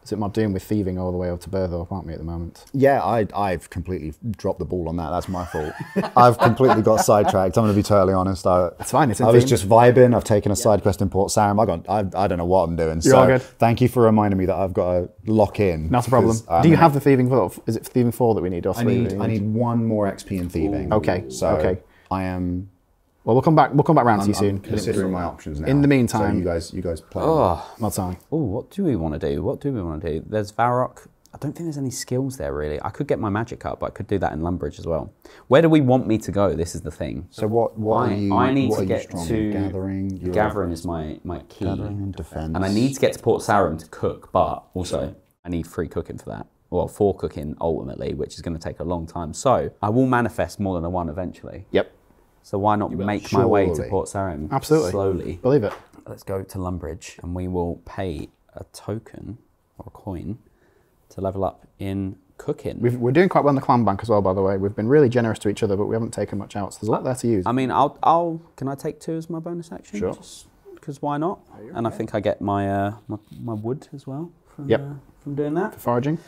Is it Mod Doom with thieving all the way up to Burthorpe, aren't we, at the moment? Yeah, I, I've completely dropped the ball on that. That's my fault. I've completely got sidetracked. I'm going to be totally honest. I, It's fine, it's I was theme. just vibing. I've taken a side quest in Port Sarim. I got. I, I don't know what I'm doing. You're so all good. thank you for reminding me that I've got to lock in. Not a problem. 'cause I'm Do you um, have the thieving four? Is it thieving four that we need, or I three? need. I need one more XP in thieving. Okay, So okay. I am. Well, we'll come back. We'll come back round to you soon. I'm considering my options now. In the So meantime- you guys, you guys play. Oh, Well, sorry. oh, what do we want to do? What do we want to do? There's Varrock. I don't think there's any skills there really. I could get my magic up, but I could do that in Lumbridge as well. Where do we want me to go? This is the thing. So what? What I, are you? I need what to get strong to gathering. Gathering is my my key. Gathering and defense. And I need to get to Port Sarim to cook, but also I need free cooking for that. Well, for cooking ultimately, which is going to take a long time. So I will manifest more than a one eventually. Yep. So why not make my way to Surely. Port Sarim Absolutely. slowly? Believe it. Let's go to Lumbridge and we will pay a token or a coin to level up in cooking. We've, we're doing quite well in the clan bank as well, by the way. We've been really generous to each other, but we haven't taken much out. So there's a lot there to use. I mean, I'll, I'll can I take two as my bonus action? Sure. Because why not? And I think I get my uh, my, my wood as well from, Yep. uh, from doing that. Foraging.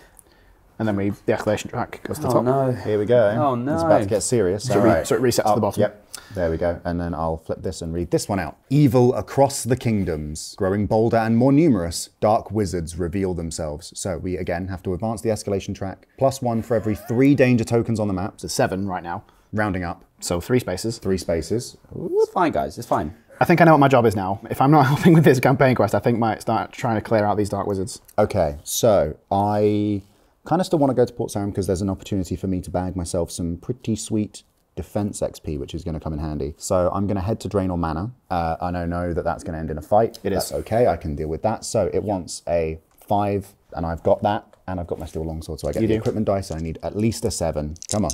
And then we the escalation track goes to the Oh top. no! Here we go. Oh, no. It's about to get serious. So, it re- so it resets to the bottom. Yep. There we go. And then I'll flip this and read this one out. Evil across the kingdoms. Growing bolder and more numerous, dark wizards reveal themselves. So we again have to advance the escalation track. Plus one for every three danger tokens on the map. So seven right now. Rounding up. So three spaces. Three spaces. It's fine, guys. It's fine. I think I know what my job is now. If I'm not helping with this campaign quest, I think I might start trying to clear out these dark wizards. Okay, so I kind of still want to go to Port Sarim because there's an opportunity for me to bag myself some pretty sweet defense XP, which is going to come in handy. So I'm going to head to Draynor Manor. Uh, I know that that's going to end in a fight. It is. That's okay. I can deal with that. So it wants a five, and I've got that, and I've got my steel longsword, so I get You the do. equipment dice. I need at least a seven. Come on.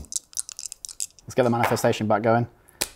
Let's get the manifestation back going.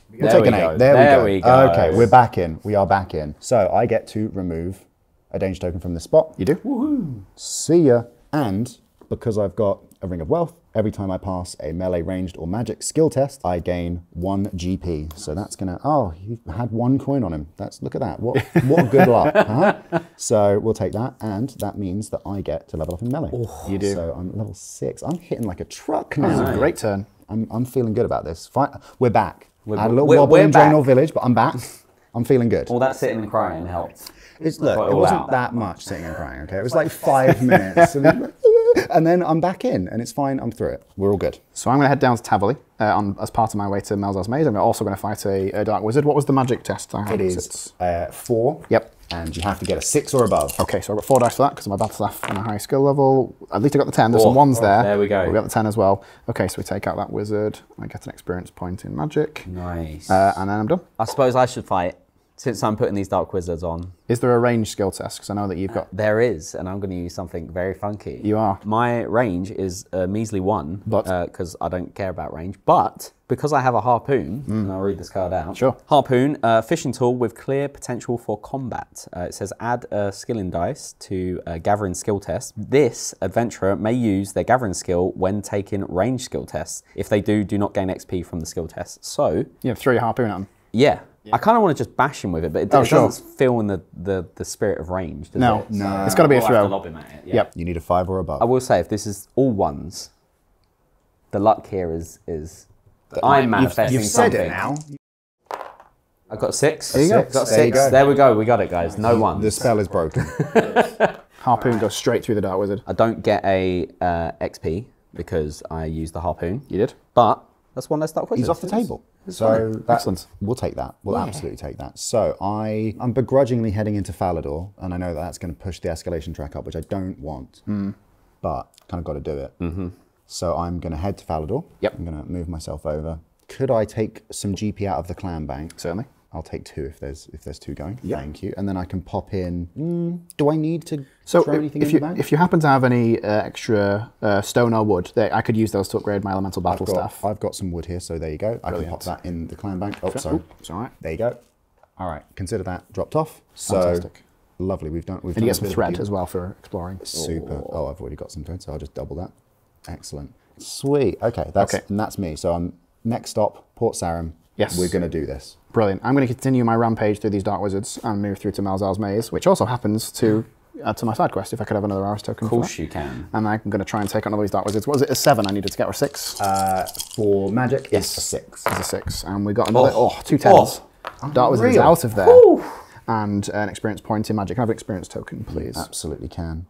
We'll There take we an go. eight. There, There we, we go. go. Okay, we're back in. We are back in. So I get to remove a danger token from this spot. You do? See ya. And because I've got a Ring of Wealth, every time I pass a melee ranged or magic skill test, I gain one GP. So that's gonna. Oh, he had one coin on him. That's look at that. What what good luck, huh? So we'll take that, and that means that I get to level up in melee. Oh, you do. So I'm level six. I'm hitting like a truck This is now. a great turn. I'm, I'm feeling good about this. Fi we're back. We're- I had a little we're- wobble we're in back. Draynor Village, but I'm back. I'm feeling good. All that sitting and crying helped. It's, look, it wasn't out. that much sitting and crying, okay? It was like five minutes. And then, and then I'm back in, and it's fine. I'm through it. We're all good. So I'm going to head down to Taverley uh, on, as part of my way to Melzar's Maze. I'm also going to fight a, a Dark Wizard. What was the magic test? I had? It's- uh, four. Yep. And you have to get a six or above. Okay, so I've got four dice for that because I'm a battle staff on a high skill level. At least I got the 10. There's some Oh, ones oh, there. there we go. We got the 10 as well. Okay, so we take out that wizard. I get an experience point in magic. Nice. Uh, and then I'm done. I suppose I should fight since I'm putting these dark wizards on. Is there a range skill test? Because I know that you've got. There is, and I'm going to use something very funky. You are. My range is a measly one, But? because I don't care about range. But because I have a harpoon, and I'll read this card out. Mm. Sure. Harpoon, uh, fishing tool with clear potential for combat. Uh, it says add a skill in dice to a gathering skill test. This adventurer may use their gathering skill when taking range skill tests. If they do, do not gain XP from the skill test. So You have three harpoon at them. yeah. I kind of want to just bash him with it, but it, Oh, it sure. doesn't feel in the, the, the spirit of range, does No, it? no. It's gotta be a I'll have to throw. lob him at it, yeah. Yep. You need a five or above. I will say, if this is all ones, the luck here is is I'm manifesting You've said something. it now. I've got six. There you go. Got There six. you go. There we go. We got it, guys. No ones. The spell is broken. Harpoon goes straight through the Dark Wizard. I don't get a uh, XP because I used the harpoon. You did? But that's one less dark wizard. He's off the table. So that, Excellent. We'll take that. We'll absolutely take that. So I, I'm begrudgingly heading into Falador, and I know that that's going to push the escalation track up, which I don't want, but kind of got to do it. Mm-hmm. So I'm going to head to Falador. Yep. I'm going to move myself over. Could I take some GP out of the clan bank? Certainly. I'll take two if there's if there's two going. Thank you. And then I can pop in. Mm, do I need to So throw if, anything if in you the bank? if you happen to have any uh, extra uh, stone or wood, they, I could use those to upgrade my elemental battle I've got, staff. I've got some wood here, so there you go. I can pop that in the clan bank. Oh, sorry. It's all right. There you go. All right, consider that dropped off. So Fantastic. lovely. We've done. We've And you done get some thread as well for exploring. Super. Oh, I've already got some thread, so I'll just double that. Excellent. Sweet. Okay, that's Okay. and that's me. So I'm next stop, Port Sarim. Yes. We're gonna do this. Brilliant. I'm going to continue my rampage through these Dark Wizards and move through to Melzar's Maze, which also happens to add to my side quest if I could have another Aris token. Of course that. you can. And I'm going to try and take on all these Dark Wizards. What was it, a seven I needed to get, or a six? Uh, for magic, Yes. a six. It's a six. And we got another, Oh. oh, two tens. Dark Wizards out of there. And an experience point in magic. Can I have an experience token, please? Absolutely can.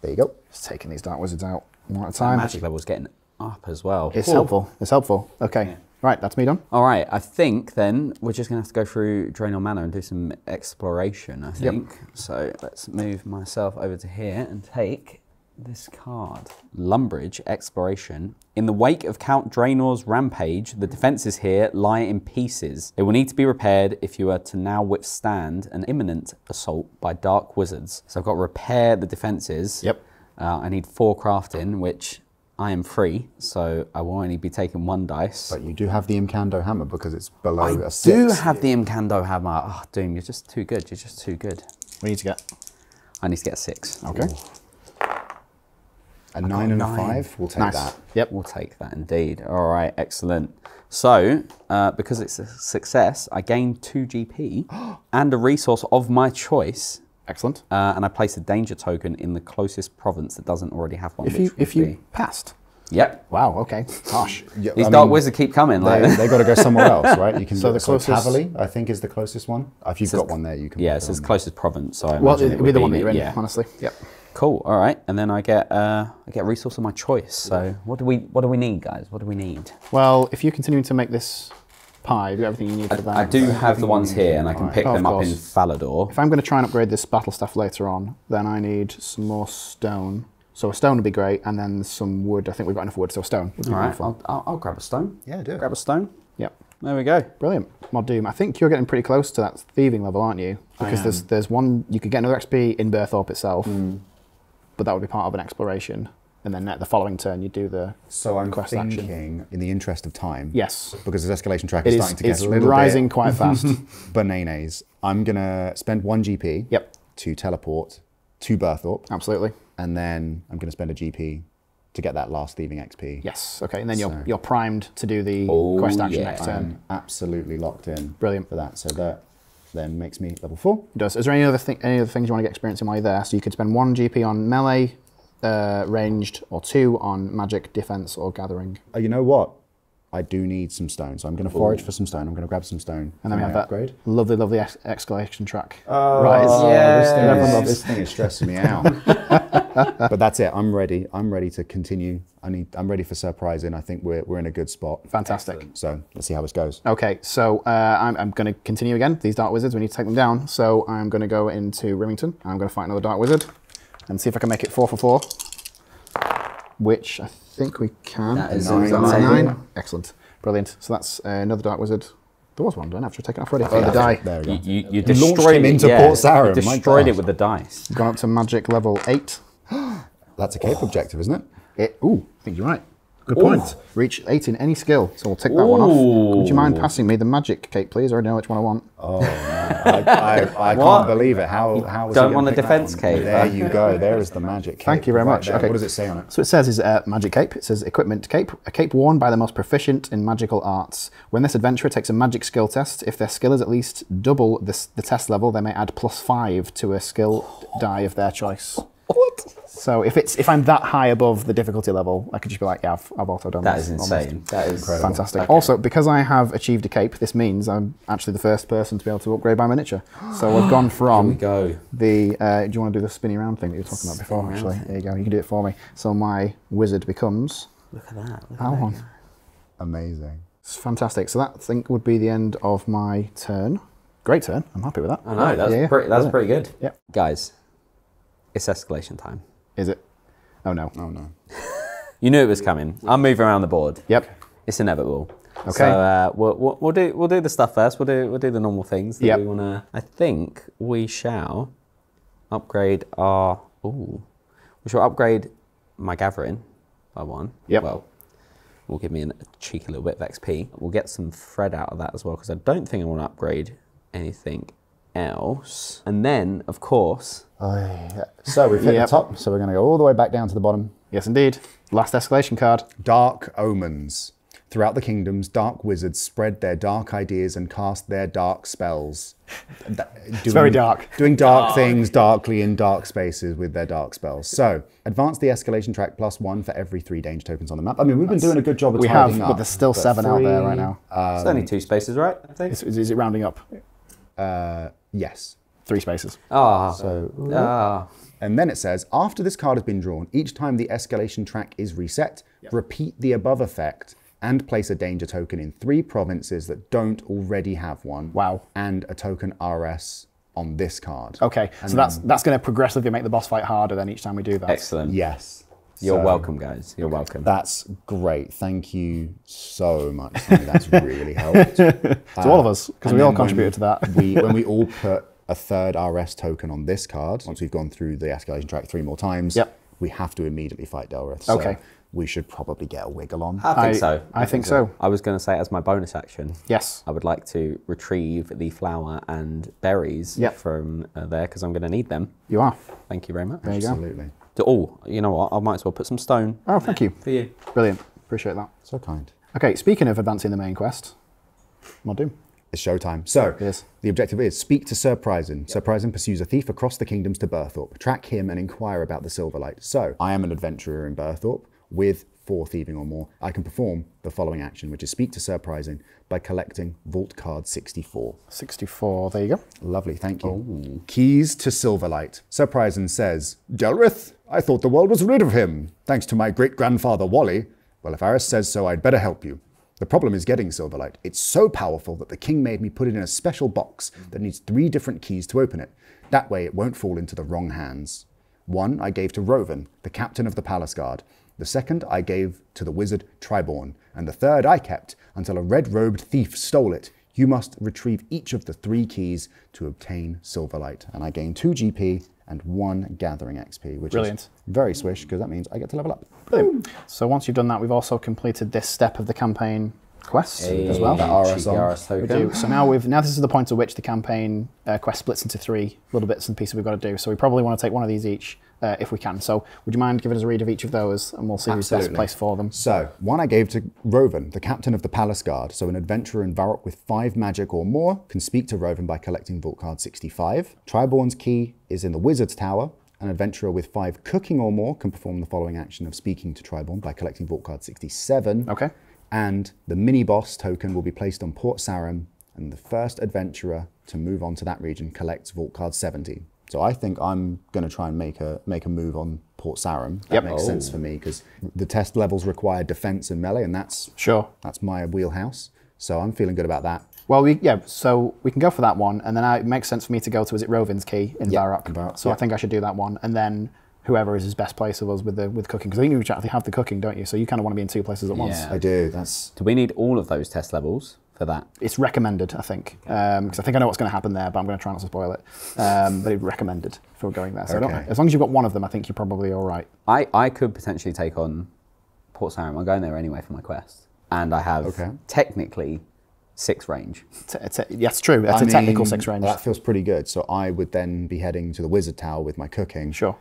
There you go. Just taking these Dark Wizards out one at a time. Magic level's getting up as well. It's helpful. It's helpful. Okay. Right, that's me done. All right, I think then we're just going to have to go through Draynor Manor and do some exploration, I think. So let's move myself over to here and take this card. Lumbridge Exploration. In the wake of Count Draynor's rampage, the defences here lie in pieces. They will need to be repaired if you are to now withstand an imminent assault by dark wizards. So I've got to repair the defences. Yep. Uh, I need four crafting, which I am free, so I will only be taking one dice. But you do have the Imcando hammer because it's below I a six. I do have the Imcando hammer. Oh, Doom, you're just too good. You're just too good. We need to get. I need to get a six. Okay. a nine and a nine. five. We'll take Nice. that. Yep. We'll take that indeed. All right, excellent. So, uh, because it's a success, I gain two GP and a resource of my choice, Excellent. uh, and I place a danger token in the closest province that doesn't already have one. If you if you be- passed. Yep. Wow. Okay. Gosh. Yeah, These I dark mean, wizards keep coming. They, Like, they got to go somewhere else, right? You can So do the so closest- Taverley, I think, is the closest one. If you've got one there, you can. yeah, it's it its on. closest province. So I Well, imagine it it'd be the one that you're in. Yeah. Honestly. Yep. Cool. All right, and then I get uh, I get a resource of my choice. So what do we what do we need, guys? What do we need? Well, if you're continuing to make this pie, do everything you need for that. I do have the ones here, and I can pick Oh, them up in. Falador. If I'm going to try and upgrade this battle stuff later on, then I need some more stone. So a stone would be great, and then some wood. I think we've got enough wood, so a stone would be All right, wonderful. I'll, I'll, I'll grab a stone. Yeah, do it. Grab a stone. Yep. There we go. Brilliant. Mod Doom. I think you're getting pretty close to that thieving level, aren't you? Because there's there's one you could get another XP in Burthorpe itself. Hmm. but that would be part of an exploration. And then the following turn, you do the So I'm quest thinking, action. in the interest of time, Yes. because this escalation track It is is starting to get a little rising bit quite fast. bananas, I'm gonna spend one GP Yep. to teleport to Burthorpe, Absolutely. and then I'm gonna spend a GP to get that last thieving XP. Yes. Okay. And then you're you're primed to do the Oh, quest action yeah. next turn. I'm absolutely locked in. Brilliant. for that. So that then makes me level four. It does. Is there any other thing, any other things you want to get experience in while you're there? So you could spend one GP on melee, uh, ranged, or two on magic, defense, or gathering. Uh, you know what? I do need some stone, so I'm going to forage for some stone. I'm going to grab some stone. And then we have that upgrade. lovely, lovely ex- exclamation track. Oh, Rise. this, thing is, this thing is stressing me out. but that's it. I'm ready. I'm ready to continue. I need. I'm ready for surprising. I think we're, we're in a good spot. Fantastic. So let's see how this goes. Okay, so uh, I'm, I'm going to continue again. These Dark Wizards, we need to take them down. So I'm going to go into Rimmington. I'm going to fight another Dark Wizard and see if I can make it four for four, which I think we can. That is Nine, amazing. nine. Excellent. Brilliant. So that's uh, another Dark Wizard. There was one, don't I have to take it off already? Oh, the die. There we go. You, you, you You launched destroyed him it, into yeah, Port Sarim, You destroyed it with the dice. Gone up to magic level eight. That's a cape objective, isn't it? It, ooh, I think you're right. Good point. Reach eight in any skill, so we'll take that one off. Would you mind passing me the magic cape, please? I already know which one I want. Oh, no. I, I, I can't believe it. How, how was he Don't gonna want a pick that defense one? cape. There you go. There is the magic cape. Thank you very much. there. Okay. What does it say on it? So it says is a magic cape. It says equipment cape, a cape worn by the most proficient in magical arts. When this adventurer takes a magic skill test, if their skill is at least double this, the test level, they may add plus five to a skill die of their choice. What? So if it's if I'm that high above the difficulty level, I could just be like, yeah, I've, I've also done That this. is almost. insane. That is incredible. Fantastic. Okay. Also, because I have achieved a cape, this means I'm actually the first person to be able to upgrade my miniature. So we've gone from we go. the. Uh, do you want to do the spinny round thing that you were talking about before? Actually, there you go. You can do it for me. So my wizard becomes Look at that. Look at that one. Amazing. It's fantastic. So that I think would be the end of my turn. Great turn. I'm happy with that. I know, that's, Yeah, yeah. pretty, that's Yeah. pretty good. Yep. Guys, it's escalation time. Is it? Oh no. Oh no. You knew it was coming. I'm moving around the board. Yep. It's inevitable. Okay. So uh, we'll, we'll, we'll do we'll do the stuff first. We'll do we'll do the normal things that Yep. we want to. I think we shall upgrade our. Ooh, we shall upgrade my gathering by one. Yep. Well, will give me a cheeky little bit of XP. We'll get some thread out of that as well because I don't think I want to upgrade anything else. And then, of course, So we've hit Yep. the top, so we're going to go all the way back down to the bottom. Yes, indeed. Last escalation card. Dark omens. Throughout the kingdoms, dark wizards spread their dark ideas and cast their dark spells. it's very dark. Doing dark, things darkly in dark spaces with their dark spells. So, advance the escalation track plus one for every three danger tokens on the map. I mean, we've been doing a good job of We have, tidying but there's still seven out there right three- now. it's only two spaces, right? I think. Is, is, is it rounding up? Uh, yes. Three spaces. Ah, So, ah. And then it says, after this card has been drawn, each time the escalation track is reset, repeat the above effect and place a danger token in three provinces that don't already have one. Wow. And a token RS on this card. Okay, so that's that's going to progressively make the boss fight harder then each time we do that. excellent. Yes. You're So welcome, guys. You're welcome. That's great. Thank you so much. Sonny. That's really helped. To all of us, because we all contributed to that. we, when we all put a third RS token on this card, once we've gone through the escalation track three more times, Yep. we have to immediately fight Delrith. So Okay. we should probably get a wiggle on. I think so. I think so. I was going to say as my bonus action. Yes. I would like to retrieve the flower and berries Yep. from uh, there because I'm going to need them. You are. Thank you very much. There you go. Absolutely. To- Oh, you know what? I might as well put some stone Oh, thank you. for you. Brilliant. Appreciate that. So kind. Okay, speaking of advancing the main quest, Mod Doom. It's showtime. So, Yes. the objective is speak to Sir Prysin. Sir Prysin pursues a thief across the kingdoms to Burthorpe. Track him and inquire about the Silverlight. So, I am an adventurer in Burthorpe with four thieving or more. I can perform the following action, which is speak to Sir Prysin by collecting Vault Card 64. 64. There you go. Lovely, thank you. Oh. Keys to Silverlight. Sir Pryson says, Delrith, I thought the world was rid of him, thanks to my great grandfather Wally. Well, if Aris says so, I'd better help you. The problem is getting Silverlight. It's so powerful that the king made me put it in a special box that needs three different keys to open it. That way it won't fall into the wrong hands. One I gave to Rovin, the captain of the palace guard. The second I gave to the wizard Traiborn. And the third I kept until a red robed thief stole it. you must retrieve each of the three keys to obtain Silverlight. And I gain two GP and one Gathering XP, which Brilliant. is very swish because that means I get to level up. Brilliant. So once you've done that, we've also completed this step of the campaign quest as well. That RS on. We do. So now we've now this is the point at which the campaign uh, quest splits into three little bits and pieces we've got to do. So we probably want to take one of these each uh, if we can. So would you mind giving us a read of each of those, and we'll see who's best Absolutely. placed for them. So, one I gave to Rovin, the captain of the Palace Guard. So, an adventurer in Varrock with five magic or more can speak to Rovin by collecting Vault Card 65. Traiborn's key is in the Wizard's Tower. An adventurer with five cooking or more can perform the following action of speaking to Traiborn by collecting Vault Card 67. Okay. And the mini boss token will be placed on Port Sarim, and the first adventurer to move on to that region collects Vault Card 70. So I think I'm going to try and make a make a move on Port Sarim. That Yep. makes sense for me because the test levels require defense and melee, and that's Sure. that's my wheelhouse. So I'm feeling good about that. Well, we yeah. So we can go for that one, and then I, it makes sense for me to go to is it Rovin's key in Yeah, Varrock. in Varrock, So I think I should do that one, and then whoever is his best place of us with the with cooking, because I think you actually have the cooking, don't you? So you kind of want to be in two places at once. Yeah. I do. That's Do we need all of those test levels for that? It's recommended, I think, because I think I know what's going to happen there, but I'm going to try not to spoil it. Um, but it's recommended for going there. So Okay. as long as you've got one of them, I think you're probably all right. I, I could potentially take on Port Sarim. I'm going there anyway for my quest. And I have Okay. technically six range. T- t- it's true. That's I a technical six range. That feels pretty good. So I would then be heading to the Wizard Tower with my cooking. Sure.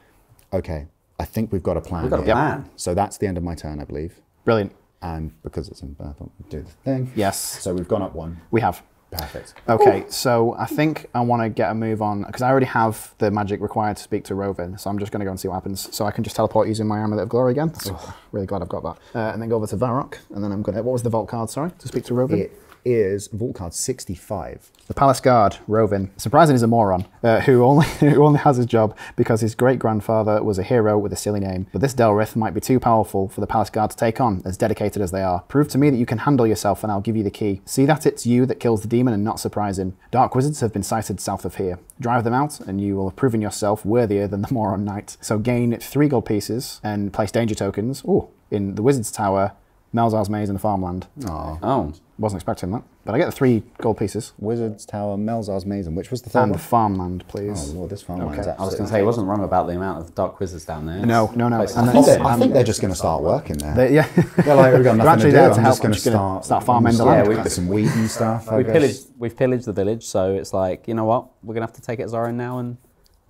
Okay. I think we've got a plan. We've got a here. plan. So that's the end of my turn, I believe. Brilliant. And because it's in Bath, I'll do the thing. Yes. So we've gone up one. We have. Perfect. Okay, so I think I want to get a move on because I already have the magic required to speak to Rovin, so I'm just going to go and see what happens. So I can just teleport using my Amulet of Glory again. That's really glad I've got that. Uh, and then go over to Varrock, and then I'm going to. What was the vault card? Sorry, to speak to Rovin. It is Vault Card 65. The Palace Guard, Rovin, surprisingly is a moron, uh, who only who only has his job because his great grandfather was a hero with a silly name. But this Delrith might be too powerful for the Palace Guard to take on, as dedicated as they are. Prove to me that you can handle yourself, and I'll give you the key. See that it's you that kills the demon, and not surprising. Dark wizards have been sighted south of here. Drive them out, and you will have proven yourself worthier than the moron knight. So gain three gold pieces and place danger tokens. Ooh, in the Wizard's Tower, Melzar's Maze, and the farmland. Oh. Oh, Wasn't expecting that, but I get the three gold pieces Wizard's Tower, Melzar's Maze, and which was the third and the one? farmland, please. Oh, Lord, this farmland's Okay. I was going to say, he wasn't wrong about the amount of dark wizards down there. No, no, no. And I think, they, I think they're just going to start working there. They- yeah. They're like, we've got nothing actually to do. there to I'm help. just going to start, start farming the yeah, land. we got some wheat and stuff. We've pillaged, we've pillaged the village, so it's like, you know what? We're going to have to take it as our own now and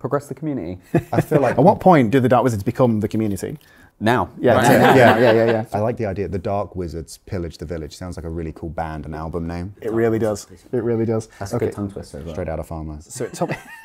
progress the community. I feel like At what point do the Dark Wizards become the community? Now. Yeah, Right yeah, yeah, yeah, yeah, yeah. I like the idea. The Dark Wizards pillage the village. Sounds like a really cool band and album name. It really does. It really does. That's a good tongue twister well. Straight out of Farmers. So it, told me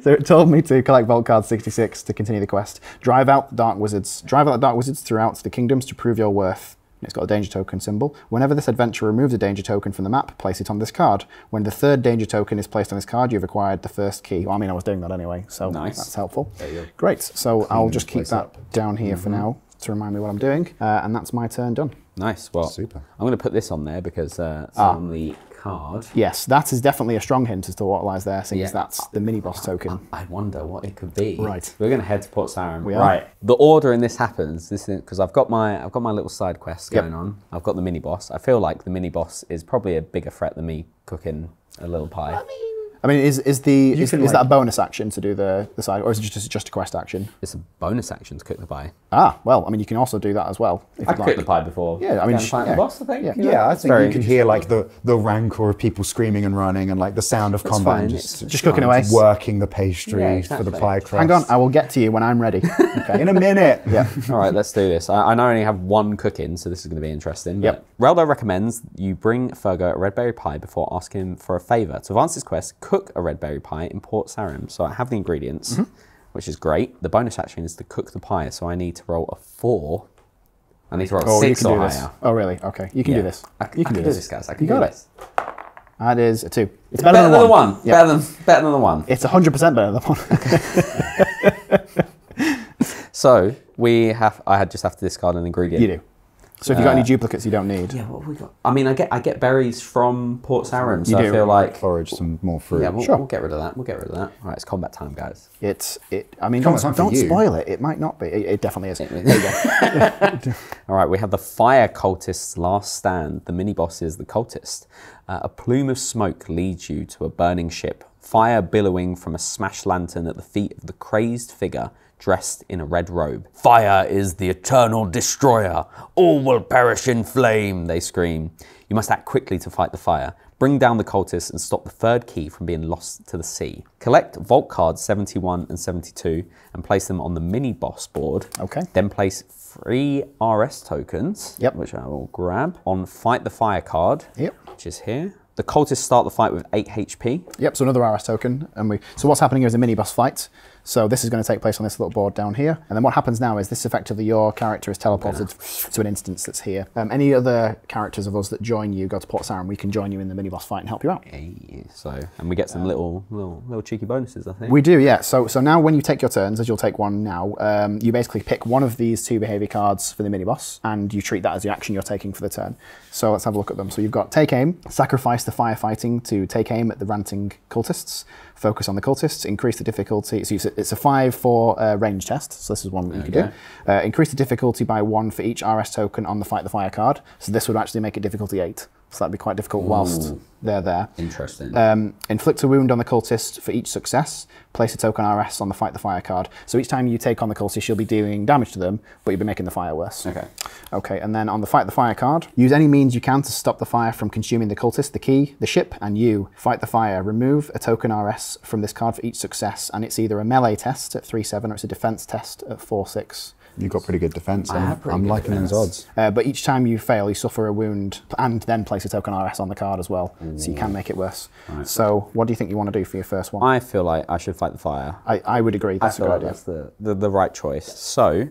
so it told me to collect Vault Card 66 to continue the quest. Drive out the Dark Wizards. Drive out the Dark Wizards throughout the kingdoms to prove your worth. It's got a danger token symbol. Whenever this adventurer removes a danger token from the map, place it on this card. When the third danger token is placed on this card, you've acquired the first key. Well, I mean, I was doing that anyway, so Nice. that's helpful. you go. Great. So I'll just keep that up. down here for now to remind me what I'm doing, uh, and that's my turn done. Nice. Well, Super. I'm going to put this on there because uh, it's on the card. Yes, that is definitely a strong hint as to what lies there, since Yeah. that's the mini boss token. I wonder what it could be. Right. We're going to head to Port Sarim. We are. Right. The order in this happens. This because I've got my I've got my little side quest Yep. going on. I've got the mini boss. I feel like the mini boss is probably a bigger threat than me cooking a little pie. I mean, is, is the is, can, is that a like- bonus action to do the, the side, or is it just just a quest action? It's a bonus action to cook the pie. Ah, well, I mean, you can also do that as well. If I you'd cooked like. the pie before. Yeah, I mean, going to sh- fight yeah. the boss. I think. Yeah. Yeah, I think very you can hear like the, the rancor of people screaming and running and like the sound of combat fine, and it's- just, Just cooking away. working the pastry Yeah, for the exactly. pie crust. Hang on, I will get to you when I'm ready. Okay. In a minute. yeah. All right, let's do this. I, I know I only have one cooking, so this is going to be interesting. Yep. But Reldo recommends you bring Thurgo a red berry pie before asking him for a favour. To advance this quest, cook a red berry pie in Port Sarim. So I have the ingredients, Mm-hmm. which is great. The bonus action is to cook the pie, so I need to roll a four. I need to roll a Oh, you six can or do this. higher. Oh, really? Okay, you can Yeah. do this. I, you I can do this. guys. I can You got do it. this. That is a two. It's Better, than, the one. Yeah. Better than better than the one. It's 100% better than the one. So we have. I had just have to discard an ingredient. you do. So if you've got any duplicates you don't need, Yeah, what have we got? I mean, I get I get berries from Port Sarim, so You I do. feel like Forage some more fruit. yeah, we'll, Sure. we'll get rid of that. We'll get rid of that. All right, it's combat time, guys. it's it. I mean, Come on, don't, it's time for don't spoil it. It might not be. It, it definitely is. There you go. All right, we have the Fire Cultist's last stand. The mini boss is the Cultist. Uh, a plume of smoke leads you to a burning ship. Fire billowing from a smashed lantern at the feet of the crazed figure dressed in a red robe. Fire is the eternal destroyer. All will perish in flame, they scream. You must act quickly to fight the fire. Bring down the cultists and stop the third key from being lost to the sea. Collect vault cards 71 and 72 and place them on the mini boss board. Okay. Then place three RS tokens, Yep. which I will grab, on Fight the Fire card, Yep. which is here. The cultists start the fight with 8 HP. Yep, so another RS token. And we so what's happening here is a mini boss fight. So this is going to take place on this little board down here. And then what happens now is this effectively your character is teleported to an instance that's here. Um, any other characters of us that join you go to Port Sarim, we can join you in the mini boss fight and help you out. Hey, So, and we get some little, little, little cheeky bonuses, I think. We do, yeah. So so now when you take your turns, as you'll take one now, um, you basically pick one of these two behavior cards for the mini boss, and you treat that as the action you're taking for the turn. So let's have a look at them. So you've got take aim, sacrifice the firefighting to take aim at the ranting cultists, focus on the cultists, increase the difficulty. So it's a, five for uh, range test. So this is one that you could do. Uh, increase the difficulty by one for each RS token on the fight the fire card. So this would actually make it difficulty eight. So that'd be quite difficult whilst Ooh. they're there. Interesting. Um, inflict a wound on the cultist for each success. Place a token RS on the fight the fire card. So each time you take on the cultist, you'll be doing damage to them, but you'll be making the fire worse. okay. Okay, and then on the fight the fire card, use any means you can to stop the fire from consuming the cultist, the key, the ship, and you. Fight the fire. Remove a token RS from this card for each success, and it's either a melee test at 3 7 or it's a defense test at 4 6. You've got pretty good defense. I I'm, have pretty I'm good liking those defense. odds. Uh, but each time you fail, you suffer a wound and then place a token RS on the card as well, so you can make it worse. So, what do you think you want to do for your first one? I feel like I should fight the fire. I, I would agree. That's I feel a like good idea. that's the, the, the right choice. So,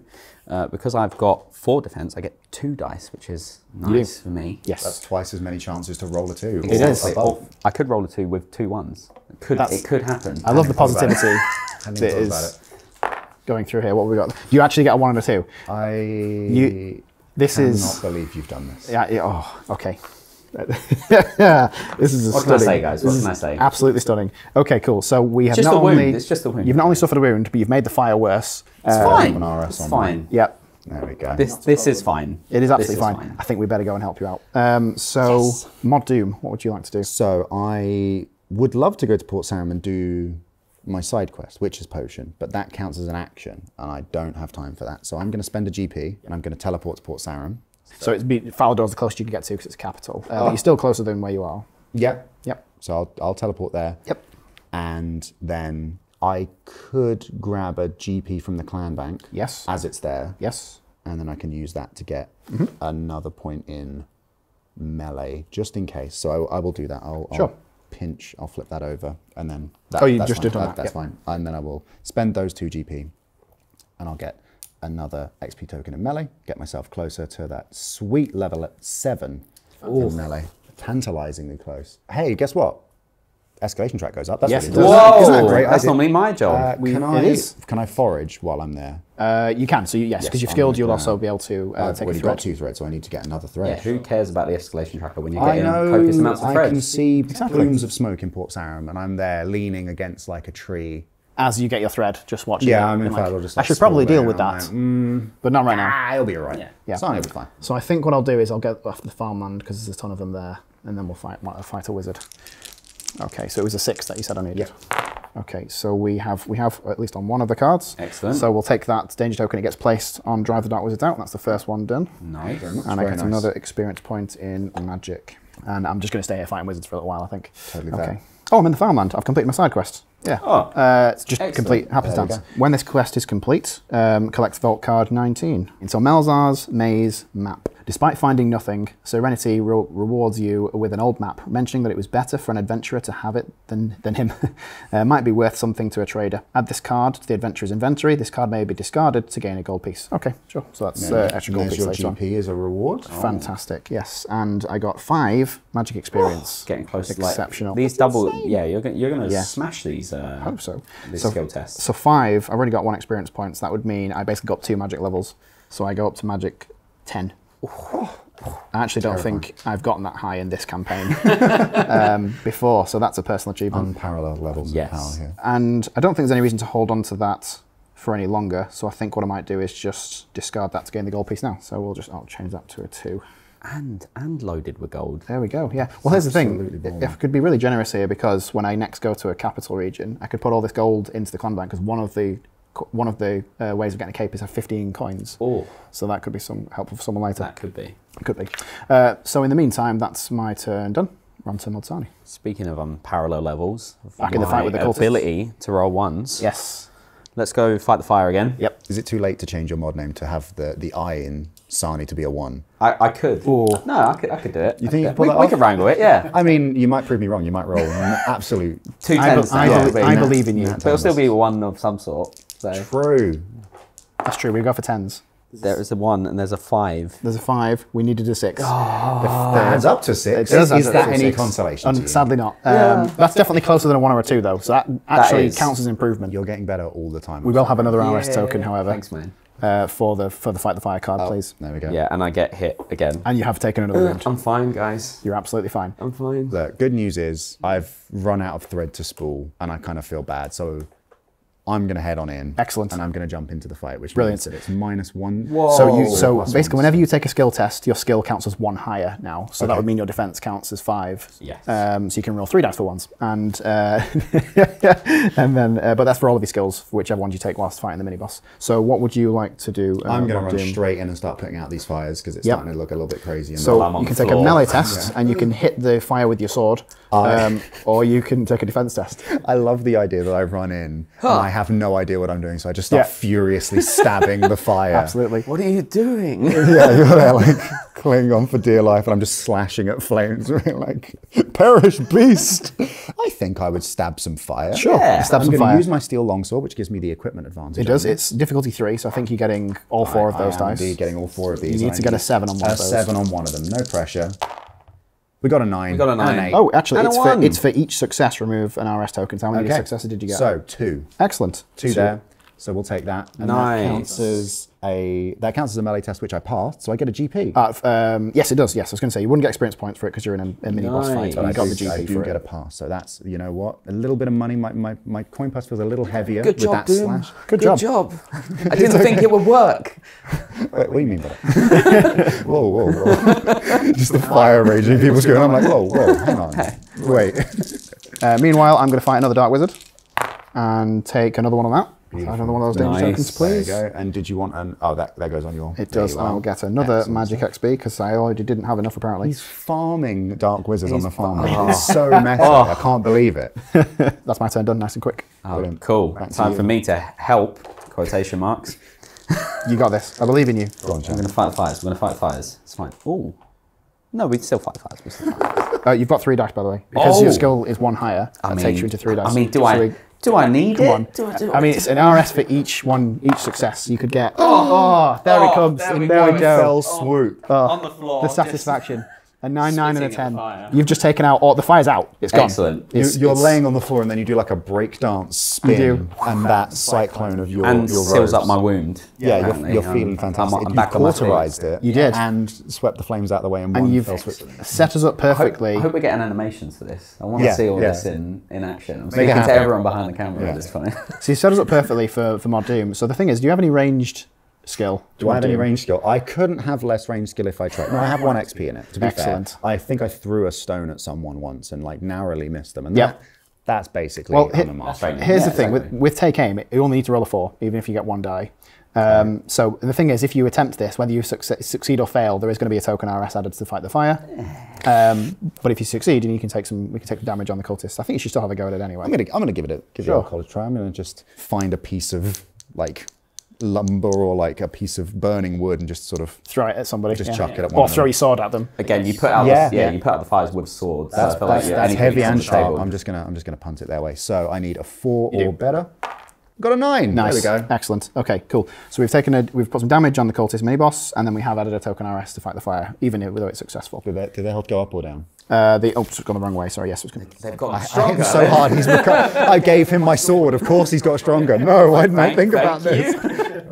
uh, because I've got four defense, I get two dice, which is do. nice for me. Yes. That's twice as many chances to roll a two. It or is. above. I could roll a two with two ones. It could, That's- it could happen. I love the thought about it. positivity Hadn't that even thought about it. Going through here. What have we got? You actually get a one and a two. I You- This cannot is believe you've done this. yeah. yeah, Oh, okay. this is a What can I stunning. say, guys? What this can I say? Absolutely stunning. Okay, cool. So we have Just not a only it's just a wound. You've not only suffered a wound, but you've made the fire worse. It's Uh, fine. an RS It's on fine. mine. Yep. There we go. This this is fine. It is This absolutely fine. I think we better go and help you out. Um, so, Yes. Mod Doom, what would you like to do? So I would love to go to Port Sarim and do my side quest, Witch's Potion, but that counts as an action, and I don't have time for that. So I'm going to spend a GP, and I'm going to teleport to Port Sarim. So it's be, Falador's the closest you can get to because it's capital. Uh, but you're still closer than where you are. Yep. Yep. So I'll, I'll teleport there. Yep. And then I could grab a GP from the clan bank. Yes. As it's there. Yes. And then I can use that to get Mm-hmm. another point in melee, just in case. So I, I will do that. I'll, I'll Sure. Pinch, I'll flip that over, and then. That, Oh, you that's just fine. did on that, That's yep. fine. And then I will spend those two GP, and I'll get another XP token in melee, get myself closer to that sweet level at seven in melee. Tantalizingly close. Hey, guess what? Escalation track goes up. That's Yes, what it it does. does. Whoa, Isn't that great? that's normally my job. Uh, We- can I? is. Can I forage while I'm there? Uh, you can. So you, yes, because you're skilled, you'll also be able to uh, I've take a already thread. got two threads, so I need to get another yeah, thread. who cares about the escalation tracker when you're I getting know. copious amounts of I can see plumes of smoke in Port Sarim, and I'm there leaning against like a tree. As you get your thread, just watching. Yeah, it, I'm in and fact, I'll just, I should probably deal with that, like, mm, but not right now. ah, it'll be all right. Yeah. Yeah. Something will be fine. So I think what I'll do is I'll get off the farmland because there's a ton of them there, and then we'll fight might fight a wizard. Okay, so it was a six that you said I needed. Okay, so we have we have at least on one of the cards. Excellent. So we'll take that danger token. It gets placed on Drive the Dark Wizards out. That's the first one done. Nice. And I get nice. another experience point in magic. And I'm just going to stay here fighting wizards for a little while, I think. Totally Okay. fair. Oh, I'm in the farmland. I've completed my side quest. Yeah. Oh, Uh, it's just excellent. complete There happenstance. When this quest is complete, um, collect Vault Card 19. It's on Melzar's Maze map. Despite finding nothing, Serenity re- rewards you with an old map, mentioning that it was better for an adventurer to have it than, than him. uh, might be worth something to a trader. Add this card to the adventurer's inventory. This card may be discarded to gain a gold piece. Okay, sure. So that's uh, extra gold piece your later on. GP as a reward. Fantastic, yes. And I got five magic experience. Getting close. to Exceptional. Like, these double. Yeah, you're going you're gonna Yeah. smash these. Uh, I hope so. These so, skill tests. So five, I've already got one experience points. so that would mean I basically got two magic levels. So I go up to magic 10. I actually don't think I've gotten that high in this campaign um, before, so that's a personal achievement. Unparalleled levels Yes. of power here. And I don't think there's any reason to hold on to that for any longer. So I think what I might do is just discard that to gain the gold piece now. So we'll just I'll change that to a two. And and loaded with gold. There we go. Yeah. Well, here's the thing. bomb. If I could be really generous here, because when I next go to a capital region, I could put all this gold into the clan bank because one of the one of the uh, ways of getting a cape is have 15 coins. Oh, So that could be some helpful for someone later. that could be. Could be. Uh, so in the meantime, that's my turn done. We're on to Mod Sarnie. Speaking of parallel levels, Back in the fight with the my cultists. ability to roll ones. Yes. Let's go fight the fire again. Yep. Is it too late to change your mod name to have the, the I in Sarnie to be a one? I, I could. No, I could. I could do it. You think you I could pull we, that we could wrangle it. Yeah. I mean, you might prove me wrong. You might roll an absolute Two I, be- I, be- I believe in you. But it'll still be one of some sort. So True. That's true. We go for tens. there is a one and there's a five. There's a five. We needed a six. That adds up to six. It does is that any six. consolation Um, to you? sadly not. Um, That's definitely closer than a one or a two, though. So that actually is. counts as improvement. You're getting better all the time. We will have another RS token, however, Thanks, man. Uh, for the for the fight the fire card, Oh, please. There we go. Yeah, and I get hit again. And you have taken another wound. I'm fine, guys. You're absolutely fine. I'm fine. The good news is I've run out of thread to spool, and I kind of feel bad. So I'm going to head on in. Excellent. And I'm going to jump into the fight, which Brilliant. means that it's minus one. So you so plus basically, one. whenever you take a skill test, your skill counts as one higher now. So that would mean your defense counts as five. Yes. Um, so you can roll three dice for ones, and uh, and then uh, but that's for all of your skills, for whichever ones you take whilst fighting the mini boss. So what would you like to do? uh, I'm going to run Doom? straight in and start putting out these fires because it's Yep. starting to look a little bit crazy. in So you can the take a melee test, and you can hit the fire with your sword, um, or you can take a defense test. I love the idea that I run in and I have no idea what I'm doing, so I just start Yeah. furiously stabbing the fire. Absolutely. What are you doing? Yeah, you're there like clinging on for dear life, and I'm just slashing at flames, like perish beast. I think I would stab some fire. Sure. Yeah. Stab I'm some fire. use my steel longsword, which gives me the equipment advantage. It does. It's difficulty three, so I think you're getting all four of those I am dice. Indeed, getting all four of these. You need I to get a seven on one a of those. seven on one of them. No pressure. We got a nine. We got a nine. eight. Oh, actually, And a it's for, one. it's for each success remove an RS token. So how many okay. successes did you get? So two, Excellent. two So- there. So we'll take that. And Nice. That counts as a that counts as a melee test, which I passed. So I get a GP. Uh, um, yes, it does. Yes, I was going to say you wouldn't get experience points for it because you're in a, a mini boss fight, but I got the GP I do get a pass. So that's you know what, a little bit of money. My my, my coin purse feels a little heavier Good with job, that Doom. slash. Good job. I didn't think it would work. Wait, what do you mean by that? whoa, whoa, whoa. Just the fire raging people's going. I'm like, whoa, whoa, hang on. Wait. Uh, meanwhile, I'm going to fight another Dark Wizard and take another one on that. So another one of those danger Nice. tokens, There you please. go. And did you want an? Oh, that, that goes on your. It does. you. I'll get another Excellent magic. XP because I already didn't have enough apparently. He's farming dark wizards on the farm. fa- It's so meta. I can't believe it. That's my turn done, nice and quick. Oh, Brilliant. cool. Back Time for me to help. Quotation marks. You got this. I believe in you. Go on, I'm going to fight fires. We're going to fight fires. It's fine. Oh. No, we still fight fires. We still fight fires. Uh, you've got three dice, by the way. Because your Oh. sk is one higher, that takes you into three dice. I mean, do So I we- do I need Come it? on. Do I, do I mean, it's an RS for each one, each success. You could get. Oh, ah, there it Oh, comes. there we there go. we go. Fell swoop. Ah, on the floor. The satisfaction. A nine, nine, and a ten. the. You've just taken out. All, the fire's out. It's gone. Excellent. You, It's- you're it's- laying on the floor and then you do like a breakdance spin, do. and that cyclone of your and your seals robes. up my wound. Yeah, apparently. you're, you're Um, feeling fantastic. I'm, I'm you back on my feet. cauterized it. You did. and swept the flames out of the way in one And you've fell swoop. set us up perfectly. I hope we're getting animations for this. I want to Yeah, see all yeah. this in, in action. I'm it speaking to happen. everyone behind the camera Yeah. at this point. So you set us up perfectly for, for Mod Doom. So the thing is, do you have any ranged skill? Do I have any range skill? I couldn't have less range skill if I tried. No, I have one XP in it. To be fair. Excellent. fair, I think I threw a stone at someone once and like narrowly missed them, and Yep. that, that's basically Well, I'm hit- a master. That's right. Here's Yeah, the thing exactly. with, with take aim, you only need to roll a four, even if you get one die. Um, so the thing is, if you attempt this, whether you succe- succeed or fail, there is going to be a token RS added to fight the fire. Um, but if you succeed, and you can take some, we can take some damage on the cultists. I think you should still have a go at it anyway. I'm gonna give it a give it a college try. I'm gonna just find a piece of like lumber or like a piece of burning wood and just sort of throw it at somebody. Just yeah. chuck it at one Or throw your sword at them. Again, you put out Yeah. the, yeah, Yeah. you put out the fires with swords. that's, so I that's, like that's anything heavy and the sharp. I'm just gonna I'm just gonna punt it their way. So I need a four or better. Got a nine. Nice. There we go. Excellent. Okay, cool. So we've taken a, we've put some damage on the cultist mini boss, and then we have added a token RS to fight the fire, even if, though it's successful. Did, that, did their health go up or down? Uh, the oh, it's gone the wrong way. Sorry. Yes, it was going. They've got I hit stronger. him so hard. He's beco- I gave him my sword. Of course, he's got stronger. No, why didn't I Thank- think about thank this?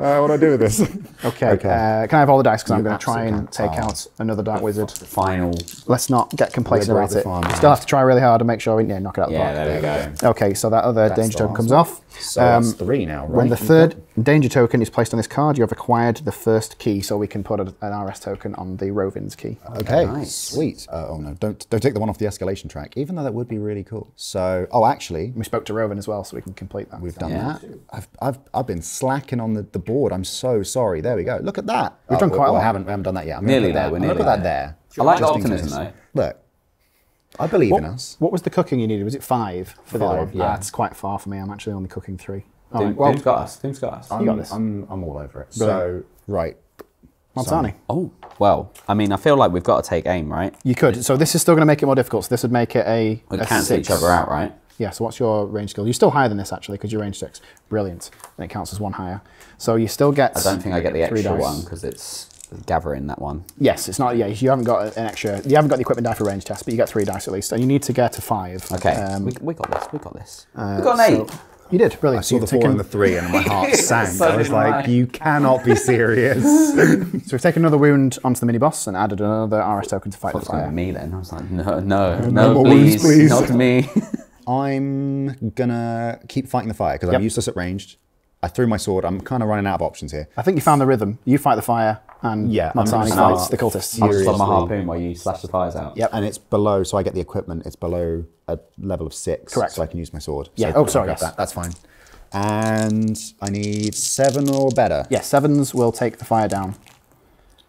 Uh, what do I do with this? Okay. Okay. Uh, can I have all the dice? Because I'm going to try and can. take Oh. out another dark wizard. Final. Let's not get complacent Wizard about the it. farmhand. Still have to try really hard and make sure we yeah, knock it out Yeah, the park. there we go. Okay, so that other danger token comes one. off. So that's three now, When the third danger token is placed on this card, you have acquired the first key, so we can put a, an RS token on the Rovin's key. Okay, Nice. sweet. Uh, oh no, don't don't take the one off the escalation track. Even though that would be really cool. So, oh, actually, We spoke to Rovin as well, so we can complete that. we've done Yeah. that. I've, I've I've been slacking on the, the board. I'm so sorry. There we go. Look at that. We've Oh, done quite a well, lot. I haven't, I haven't done that yet. I'm gonna Nearly there, That, we're I'm gonna nearly put that there. there. I like the just optimism though. Look, I believe in us. What was the cooking you needed? Was it five for the other Five, one? yeah. Ah, it's quite far for me. I'm actually only cooking three. All Doom, right, well, Doom's got us. Doom's got us. I'm, got this. I'm, I'm all over it. Brilliant. So, right. Mod Sarnie. Oh, well, I mean, I feel like we've got to take aim, right? You could. So this is still going to make it more difficult. So this would make it a. We a cancel six. each other out, right? Yeah, so what's your range skill? You're still higher than this actually because you're range six. Brilliant. And it counts as one higher. So you still get. I don't think I get the three extra dice. one because it's gathering that one. Yes, it's not. Yeah, you haven't got an extra. You haven't got the equipment die for range test, but you get three dice at least, and you need to get to five. Okay, Um, we, we got this. We got this. uh, we got an eight. so- you did brilliant. I saw You've the four taken- and the three, and my heart sank. So I was like, mine. "You cannot be serious." So we've taken another wound onto the mini boss and added another RS token to fight the It's going fire. me then. I was like, no, no, no, more please, wounds, please. not me. I'm gonna keep fighting the fire because Yep. I'm useless at ranged. I threw my sword. I'm kind of running out of options here. I think you found the rhythm. You fight the fire, and Yeah, I'm Mod Sarnie gonna fights the cultists. I'll just on my harpoon while you slash the fires out. Yep. And it's below, so I get the equipment. It's below a level of six, Correct. So I can use my sword. Yeah. So Oh, sorry, yes. that. That's fine. And I need seven or better. Yeah, sevens will take the fire down.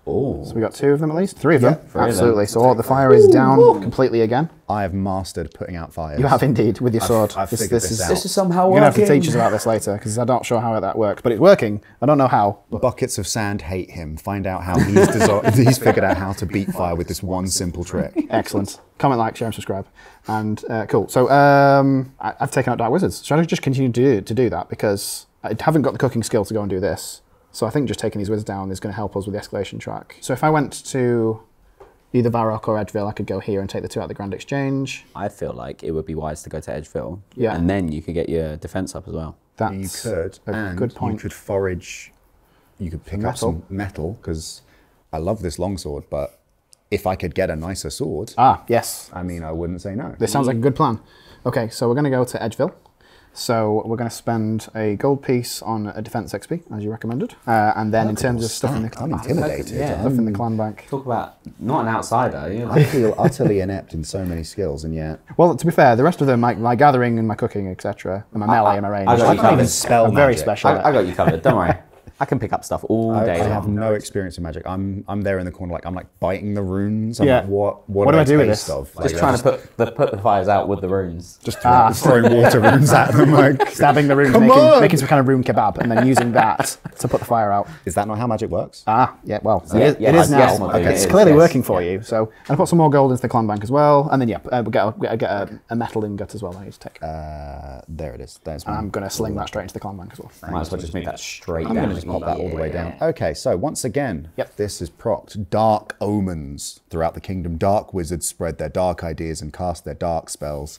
Oh, So we got two of them at least, three of them. three of them. Absolutely. So all the fire is down completely again. I have mastered putting out fires. You have indeed with your sword. I've figured this is, out. this is somehow You're gonna have to teach us about this later because I'm not sure how that works, but it's working. I don't know how. Buckets of sand hate him. Find out how he's dissolved. he's figured out how to beat fire with this one simple trick. Excellent. Comment, like, share, and subscribe. And uh, cool. So um, I, I've taken out Dark Wizards. Should I just continue to do, to do that because I haven't got the cooking skill to go and do this? So I think just taking these wizards down is going to help us with the escalation track. So if I went to either Varrock or Edgeville, I could go here and take the two out of the Grand Exchange. I feel like it would be wise to go to Edgeville. Yeah. And then you could get your defense up as well. That's You could, a and good point. you could forage. You could pick up some metal because I love this longsword, but if I could get a nicer sword, Ah, yes. I mean, I wouldn't say no. This sounds like a good plan. Okay, so we're going to go to Edgeville. So we're going to spend a gold piece on a defense XP, as you recommended. Uh, and then in terms of stuff in the I'm intimidated. Yeah. stuff in the clan bank. Talk about not an outsider. You I feel utterly inept in so many skills, and yet Well, to be fair, the rest of them, my, my gathering and my cooking, etc., and my melee and my range, I got I you can't even covered. spell I'm very special. I, I got you covered. Don't worry. I can pick up stuff all I, day I long. have no experience in magic. I'm I'm there in the corner, like I'm like biting the runes. I'm Yeah. like, what what, What do I do with this? Of? Like, Just trying to put the put the fires out with the runes. just throw, throwing water runes at them. Like, stabbing the runes, making, making some kind of rune kebab, and then using that to put the fire out. is that not how magic works? Ah, yeah, well, Yeah, it is, yeah, it is now. yes, Martin, it's it is, clearly yes, working for yeah. you. So, and I put some more gold into the clan bank as well, and then yeah, uh, we'll get a, we'll get a, a metal ingot as well. I need to take. Uh, there it is. There's and I'm going to sling that straight into the clan bank as well. Might as well just make that straight I'm down. Going to pop that all the way down. Okay, so once again, Yep. this is procced. Dark omens throughout the kingdom. Dark wizards spread their dark ideas and cast their dark spells.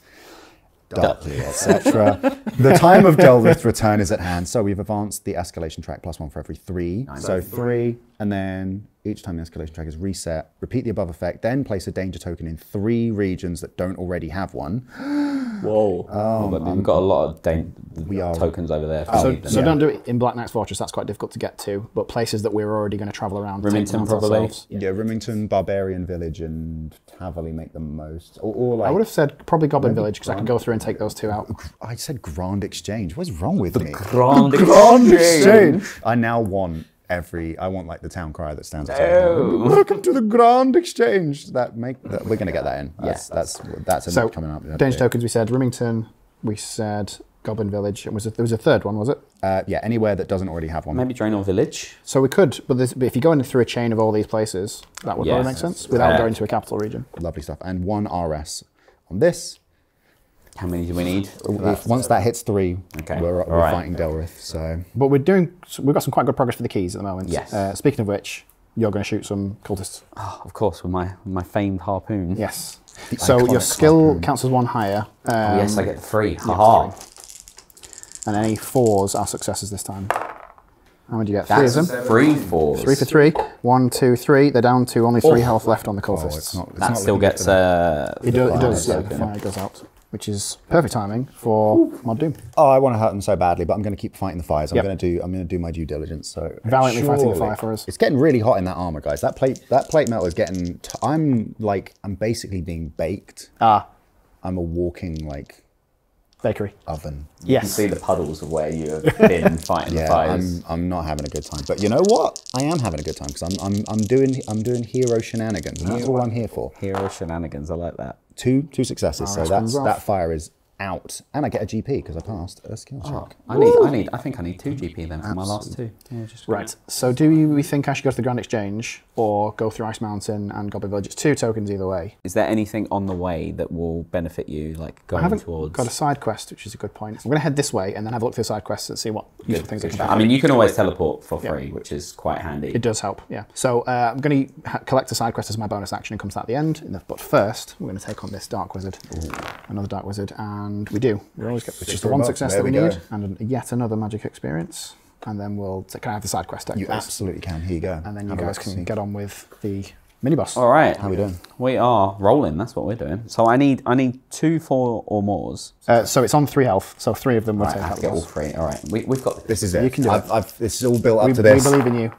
Darkly, etc. the time of Delrith's return is at hand, so we've advanced the escalation track plus one for every three. So three, and then each time the escalation track is reset, repeat the above effect, then place a danger token in three regions that don't already have one. Whoa. Oh, but we've got a lot of dan- We are- tokens over there. if oh. So, need them. so don't do it in Black Knight's Fortress. That's quite difficult to get to. But places that we're already going to travel around. Rimmington, probably. ourselves. Yeah, Rimmington, Barbarian Village, and Taverley make the most. Or, or like, I would have said probably Goblin Village because I can go through and take those two out. I said Grand Exchange. What's wrong with me? Grand Grand Exchange. I now want every. I want like the town crier that stands outside. Oh. Welcome to the Grand Exchange. That make that, we're gonna get that in. Yes, that's that's, So coming up. danger tokens. We said Rimmington. We said Goblin Village. It was a, there was a third one, was it? Uh, yeah, anywhere that doesn't already have one. Maybe Draynor Village. So we could, but, this, but if you go in through a chain of all these places, that would Yes. probably make sense without Yeah. going to a capital region. Lovely stuff. And one RS on this. How many do we need? If, once that hits three, Okay. we're, we're All right. fighting Delrith. So But we're doing. We've got some quite good progress for the keys at the moment. Yes. Uh, speaking of which, you're going to shoot some cultists. Oh, of course, with my my famed harpoon. Yes. So your skill harpoon. counts as one higher. Um, Oh, yes, I get three. Haha. And any fours are successes this time. How many do you get? Three of That's them. three fours. Three for three. One, two, three. They're down to only three health left on the cultists. Oh, it's not. It's That not still gets good uh, It, do, it does. Yeah, token. the fire goes out, which is perfect timing for Mod Doom. Oh, I want to hurt them so badly, but I'm going to keep fighting the fires. I'm Yep. going to do. I'm going to do my due diligence. So Valiantly fighting the Surely. fire for us. It's getting really hot in that armor, guys. That plate. That plate metal is getting. T- I'm like. I'm basically being baked. Ah, I'm a walking like bakery. oven. You can see the puddles of where you have been fighting the Yeah, fires. I'm. I'm not having a good time. But you know what? I am having a good time because I'm. I'm. I'm doing. I'm doing hero shenanigans. And that's all I'm here for. Hero shenanigans, I like that. Two. Two successes. Oh, so that's that's that fire is out, and I get a GP because I passed a skill check. I need, I need, I think I need two GP then for my last two. Yeah, Right. So, do you- we think I should go to the Grand Exchange or go through Ice Mountain and Goblin Village? It's two tokens either way. Is there anything on the way that will benefit you, like going towards? I haven't towards? got a side quest, which is a good point. I'm going to head this way and then have a look through the side quests and see what useful things I can I mean, you can always teleport for free, which is quite handy. It does help, yeah. So uh, I'm going to ha- collect a side quest as my bonus action and comes at the end. But first, we're going to take on this Dark Wizard, another Dark Wizard, and we do. We always get, which is the one success there that we, we go. need, and yet another magic experience. And then we'll take, can I have the side quest deck, You please? absolutely can. Here you go. And then you Have guys can see. get on with the mini boss. All right. How are we doing? We are rolling. That's what we're doing. So I need, I need two, four, or mores. Uh, so it's on three health, so three of them will Right, I take have to get all three. All right, we, we've got This is it. You can do I've, it. I've, this is all built up We, to this. we believe in you.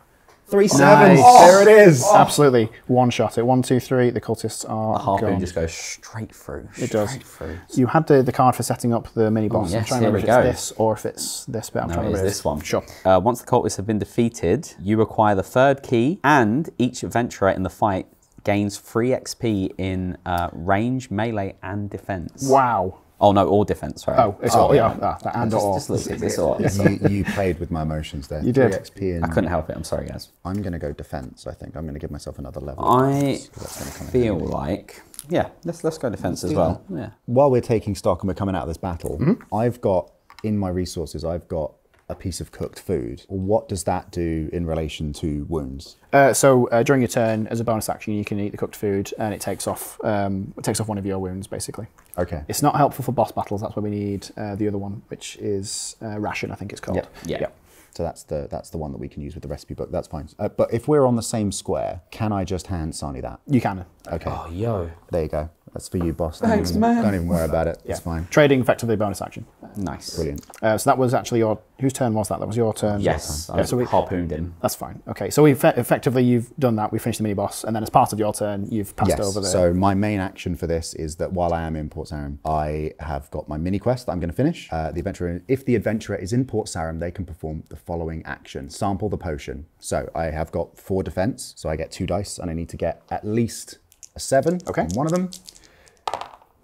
Three Nice. There it is. Absolutely. One shot it. One, two, three. The cultists are The harpoon gone. just goes straight through. It does. straight Through. You had the, the card for setting up the mini boss. I'm yes, trying to here remember we if go. it's this or if it's this bit. I'm No, trying it to is remember. this one. Sure. Uh, once the cultists have been defeated, you require the third key, and each adventurer in the fight gains free XP in uh, range, melee, and defense. Wow. Oh no, all defense. Sorry. Oh, it's all, yeah. ah, that and Just, or. just looked at this all. you, you played with my emotions there. You did. 3 XP and I couldn't help it. I'm sorry, guys. I'm going to go defense, I think. I'm going to give myself another level. I That's gonna come in feel like yeah. Let's let's go defense as well. Yeah. While we're taking stock and we're coming out of this battle, Mm-hmm. I've got in my resources, I've got a piece of cooked food. What does that do in relation to wounds? Uh, so uh, during your turn, as a bonus action, you can eat the cooked food, and it takes off um, it takes off one of your wounds, basically. Okay. It's not helpful for boss battles. That's why we need uh, the other one, which is uh, ration. I think it's called. Yep. Yeah. Yep. So that's the that's the one that we can use with the recipe book. That's fine. Uh, but if we're on the same square, can I just hand Sarnie that? You can. Okay. Oh yo. There you go. That's for you, boss. Don't Thanks, even, man. Don't even worry about it. It's fine. Trading effectively a bonus action. Nice. Brilliant. Uh, so that was actually your whose turn was that? That was your turn. Yes. Yeah, I so we, harpooned him. that's fine. Okay, so we effe- effectively you've done that. We finished the mini boss, and then as part of your turn, you've passed Yes. over the. So my main action for this is that while I am in Port Sarim, I have got my mini quest that I'm going to finish. Uh, the adventurer, if the adventurer is in Port Sarim, they can perform the following action: sample the potion. So I have got four defense, so I get two dice, and I need to get at least a seven Okay. on one of them.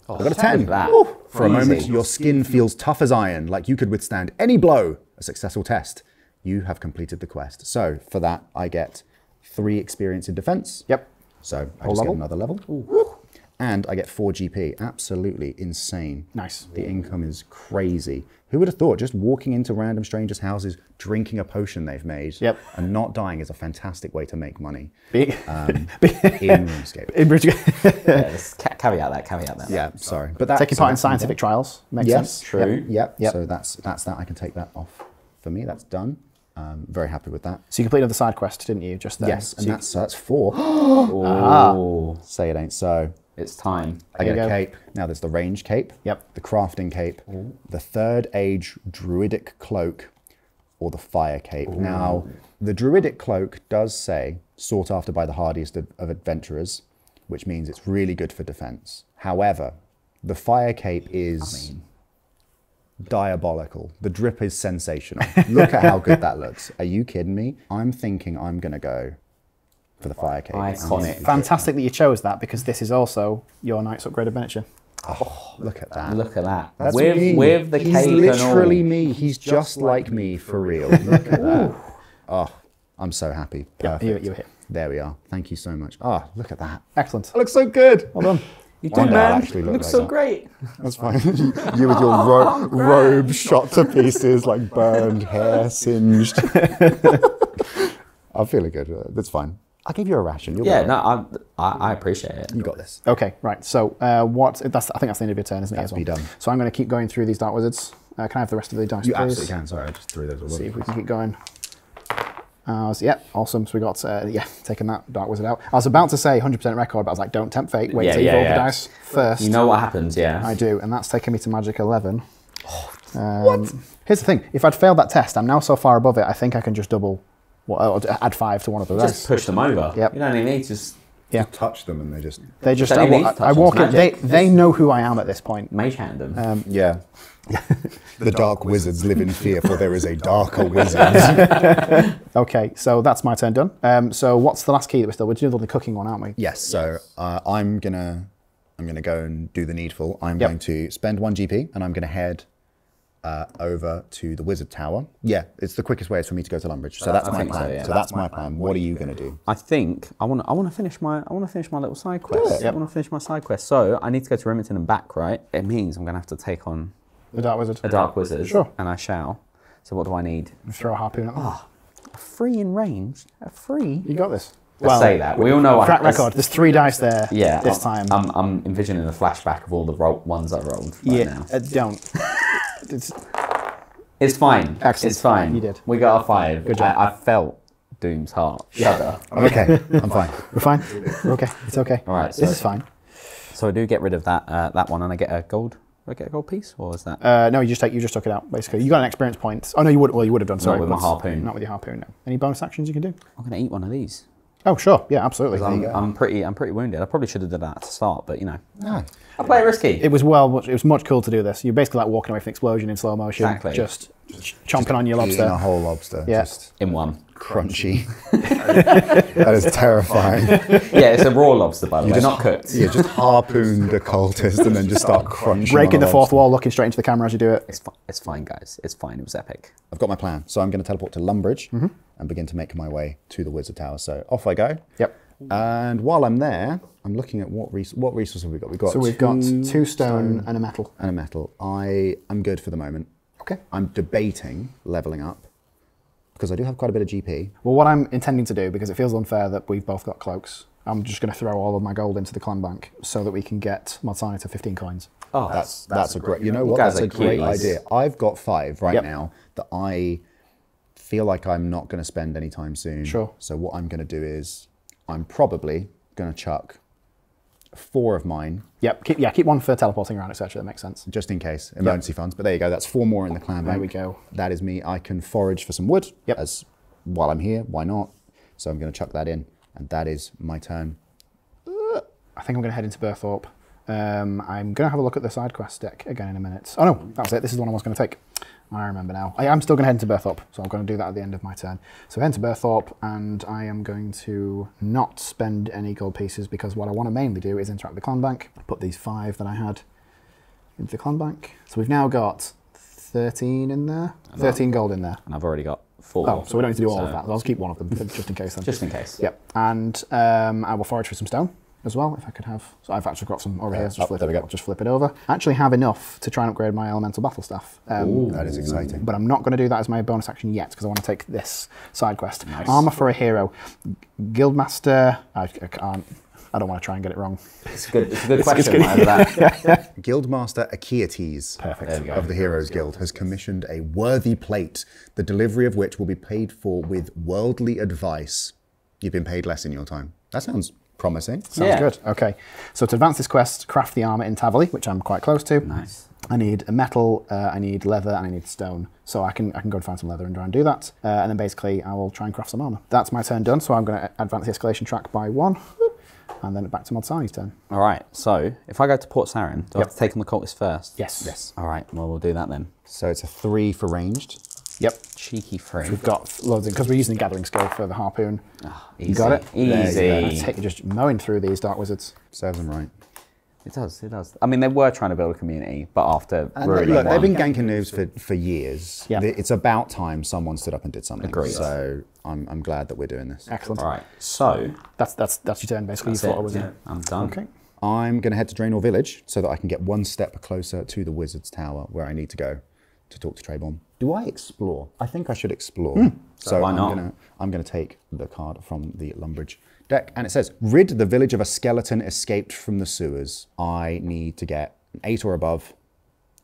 Oh, I got a ten. was that? For a moment, your skin feels tough as iron, like you could withstand any blow. A successful test. You have completed the quest. So for that, I get three experience in defense. Yep. So I Whole just level? get another level. And I get 4 GP. Absolutely insane. Nice. The income is crazy. Who would have thought just walking into random strangers' houses, drinking a potion they've made, Yep. and not dying is a fantastic way to make money Be- um, in RuneScape. in Bridge- Yeah, caveat that. Caveat that. Yeah, sorry. But that, taking so part in scientific trials makes Yes, sense. True. Yep. Yep. So that's that's that. I can take that off for me. That's done. Um, very happy with that. So you completed the side quest, didn't you? Just there. Yes, So and you- that's so that's four. Oh, Say it ain't so. It's time. I There get a go. cape. Now there's the range cape. Yep. The crafting cape. The third age druidic cloak, or the fire cape. Now the druidic cloak does say sought after by the hardiest of, of adventurers, which means it's really good for defense. However, the fire cape is diabolical. The drip is sensational. Look at how good that looks. Are you kidding me? I'm thinking I'm gonna go for the fire cape. Iconic. fantastic that you chose that because this is also your knight's upgraded miniature. Oh, look at that. Look at that. That's with me. with the He's cape literally and all. me. He's just like me for real. Look at that. Oh, I'm so happy. Yeah, Perfect. you- you hit. There we are. Thank you so much. Oh, look at that. Excellent. That looks so good. Well done. You One do, day man. actually look Looks like so that. great. That's fine. you with your ro- oh, robe shot to pieces, like burned hair, singed. I'm feeling good. That's fine. I'll give you a ration. You'll Yeah, no. I, I I appreciate it. You got this. Okay, right. So uh, what? That's I think that's the end of your turn, isn't it? That's as well? me done. So I'm going to keep going through these dark wizards. Uh, can I have the rest of the dice, You please? absolutely can. Sorry, I just threw those Away. See if we can keep going. I was, yeah, awesome. So we got, uh, yeah, taking that Dark Wizard out. I was about to say 100% record, but I was like, don't tempt fate. Wait Yeah, till you roll yeah. the dice first. You know what happens, yeah. I do, and that's taking me to Magic 11. Oh, Um, Here's the thing: if I'd failed that test, I'm now so far above it. I think I can just double, well, uh, add five to one of the just push them over. Yep. You don't even need to just Yeah, Touch them and they just. they just. don't I, even need to I touch walk them, in. They they know who I am at this point. mage hand them. Um, Yeah. the dark wizards live in fear, for there is a darker wizard. Okay, so that's my turn done. Um, so what's the last key that we're still? We're doing the cooking one, aren't we? yes. So uh, I'm gonna I'm gonna go and do the needful. I'm Yep. going to spend one GP and I'm gonna head uh, over to the wizard tower. Yeah, it's the quickest way is for me to go to Lumbridge. So that's I my think so, plan. yeah. So that's my plan. What are you gonna do? I think I want to. I want to finish my. I want to finish my little side quest. Yeah. I want to finish my side quest. So I need to go to Rimmington and back, right? It means I'm going to have to take on The Dark Wizard. a dark wizard. Sure. And I shall. So what do I need? Throw a harpoon at them. A free in range. A free. You got this. Let's say that. We all know what Track record. There's three dice there. Yeah. This I'm- time. I'm, I'm envisioning a flashback of all the ro- ones I rolled right yeah. now. uh, don't. it's, It's fine. Excellent. It's fine. You did. We got a five. Good job. I, I felt Doom's heart shudder. I'm okay. I'm fine. we're fine. We're okay. It's okay. All right, This so- is fine. So I do get rid of that uh, that one, and I get a gold. I get a gold piece, or is that? Uh, no, you just take. You just took it out. Basically, you got an experience point. Oh no, you would. Well, you would have done. Sorry, with my harpoon. Not with your harpoon. No. Any bonus actions you can do? I'm going to eat one of these. Oh sure. Yeah, absolutely. I'm, I'm pretty. I'm pretty wounded. I probably should have done that to start, but you know, No. I play it risky. It was well. It was much cool to do this. You're basically like walking away from an explosion in slow motion. Exactly. Just ch- chomping on your lobster, a whole lobster. Yeah. Just in one. Crunchy. that is terrifying. Yeah, it's a raw lobster, by the way, You do not cooked. Yeah, just harpooned a cultist and then just start crunching. Breaking on the fourth lobster. wall, looking straight into the camera as you do it. It's fine. It's fine, guys. It's fine. It was epic. I've got my plan. So I'm going to teleport to Lumbridge Mm-hmm. and begin to make my way to the Wizard Tower. So off I go. Yep. And while I'm there, I'm looking at what res- what resources have we got. We've got So we've got two stone and a metal. and a metal. I am good for the moment. Okay. I'm debating leveling up because I do have quite a bit of GP. Well, what I'm intending to do, because it feels unfair that we've both got cloaks, I'm just going to throw all of my gold into the clan bank so that we can get Mod Sarnie to 15 coins. Oh, That's that's, a great. You know what? That's a great cuties. idea. I've got five right Yep. now that I feel like I'm not going to spend any time soon. Sure. So what I'm going to do is I'm probably going to chuck four of mine Yep. Keep, yeah, keep one for teleporting around, etc. That makes sense. just in case emergency funds. But there you go. That's four more in the clan There we go. That is me. I can forage for some wood. Yep. As while I'm here, why not? So I'm going to chuck that in, and that is my turn. I think I'm going to head into Burthorpe. Um, I'm going to have a look at the side quest deck again in a minute. Oh no, that was it. This is the one I was going to take. I remember now. I am still going to head into Burthorpe, so I'm going to do that at the end of my turn. So head to Burthorpe, and I am going to not spend any gold pieces because what I want to mainly do is interact with the clan bank. Put these five that I had into the clan bank. So we've now got 13 in there, 13 gold in there. and I've already got four. Oh, so we don't need to do all of that. I'll just keep one of them just in case then. Just in case. Yep. And um, I will forage for some stone as well, if I could have. So I've actually got some over here. So oh, just, flip there we it, go. Just flip it over. I actually have enough to try and upgrade my elemental battle staff. Um, That is exciting. but I'm not going to do that as my bonus action yet because I want to take this side quest. Armor for a hero. Guildmaster. I, I can't. I don't want to try and get it wrong. It's a good. It's a good it's question. good. whatever that. Guildmaster Achietties Perfect. There of the Heroes Guild has commissioned a worthy plate, the delivery of which will be paid for with worldly advice. You've been paid less in your time. That sounds promising. Sounds Yeah. good. Okay. So to advance this quest, craft the armor in Taverley, which I'm quite close to. Nice. I need a metal, uh, I need leather, and I need stone. So I can I can go and find some leather and try and do that. Uh, and then basically I will try and craft some armor. That's my turn done. So I'm going to advance the escalation track by one, and then back to Mod Sarnie's turn. All right. So if I go to Port Sarim, do I have to take on the cultist first? Yes. Yes. All right. Well, we'll do that then. So it's a three for ranged. Yep. Cheeky free. We've got loads because we're using the gathering skill for the harpoon. Ah, easy. got it? Easy. Let's just mowing through these dark wizards. Serves them right. It does. It does. I mean, they were trying to build a community, but after And ruining look, they've been ganking noobs for, for years. Yeah. It's about time someone stood up and did something. Agreed. So I'm, I'm glad that we're doing this. Excellent. All right. So That's that's that's your turn basically. that's you thought I was yeah, in. I'm done. Okay. I'm going to head to Draynor Village so that I can get one step closer to the Wizard's Tower where I need to go to talk to Traiborn. Do I explore? I think I should explore. Hmm. So Why I'm not? Gonna, I'm going to take the card from the Lumbridge deck and it says, rid the village of a skeleton escaped from the sewers. I need to get an eight or above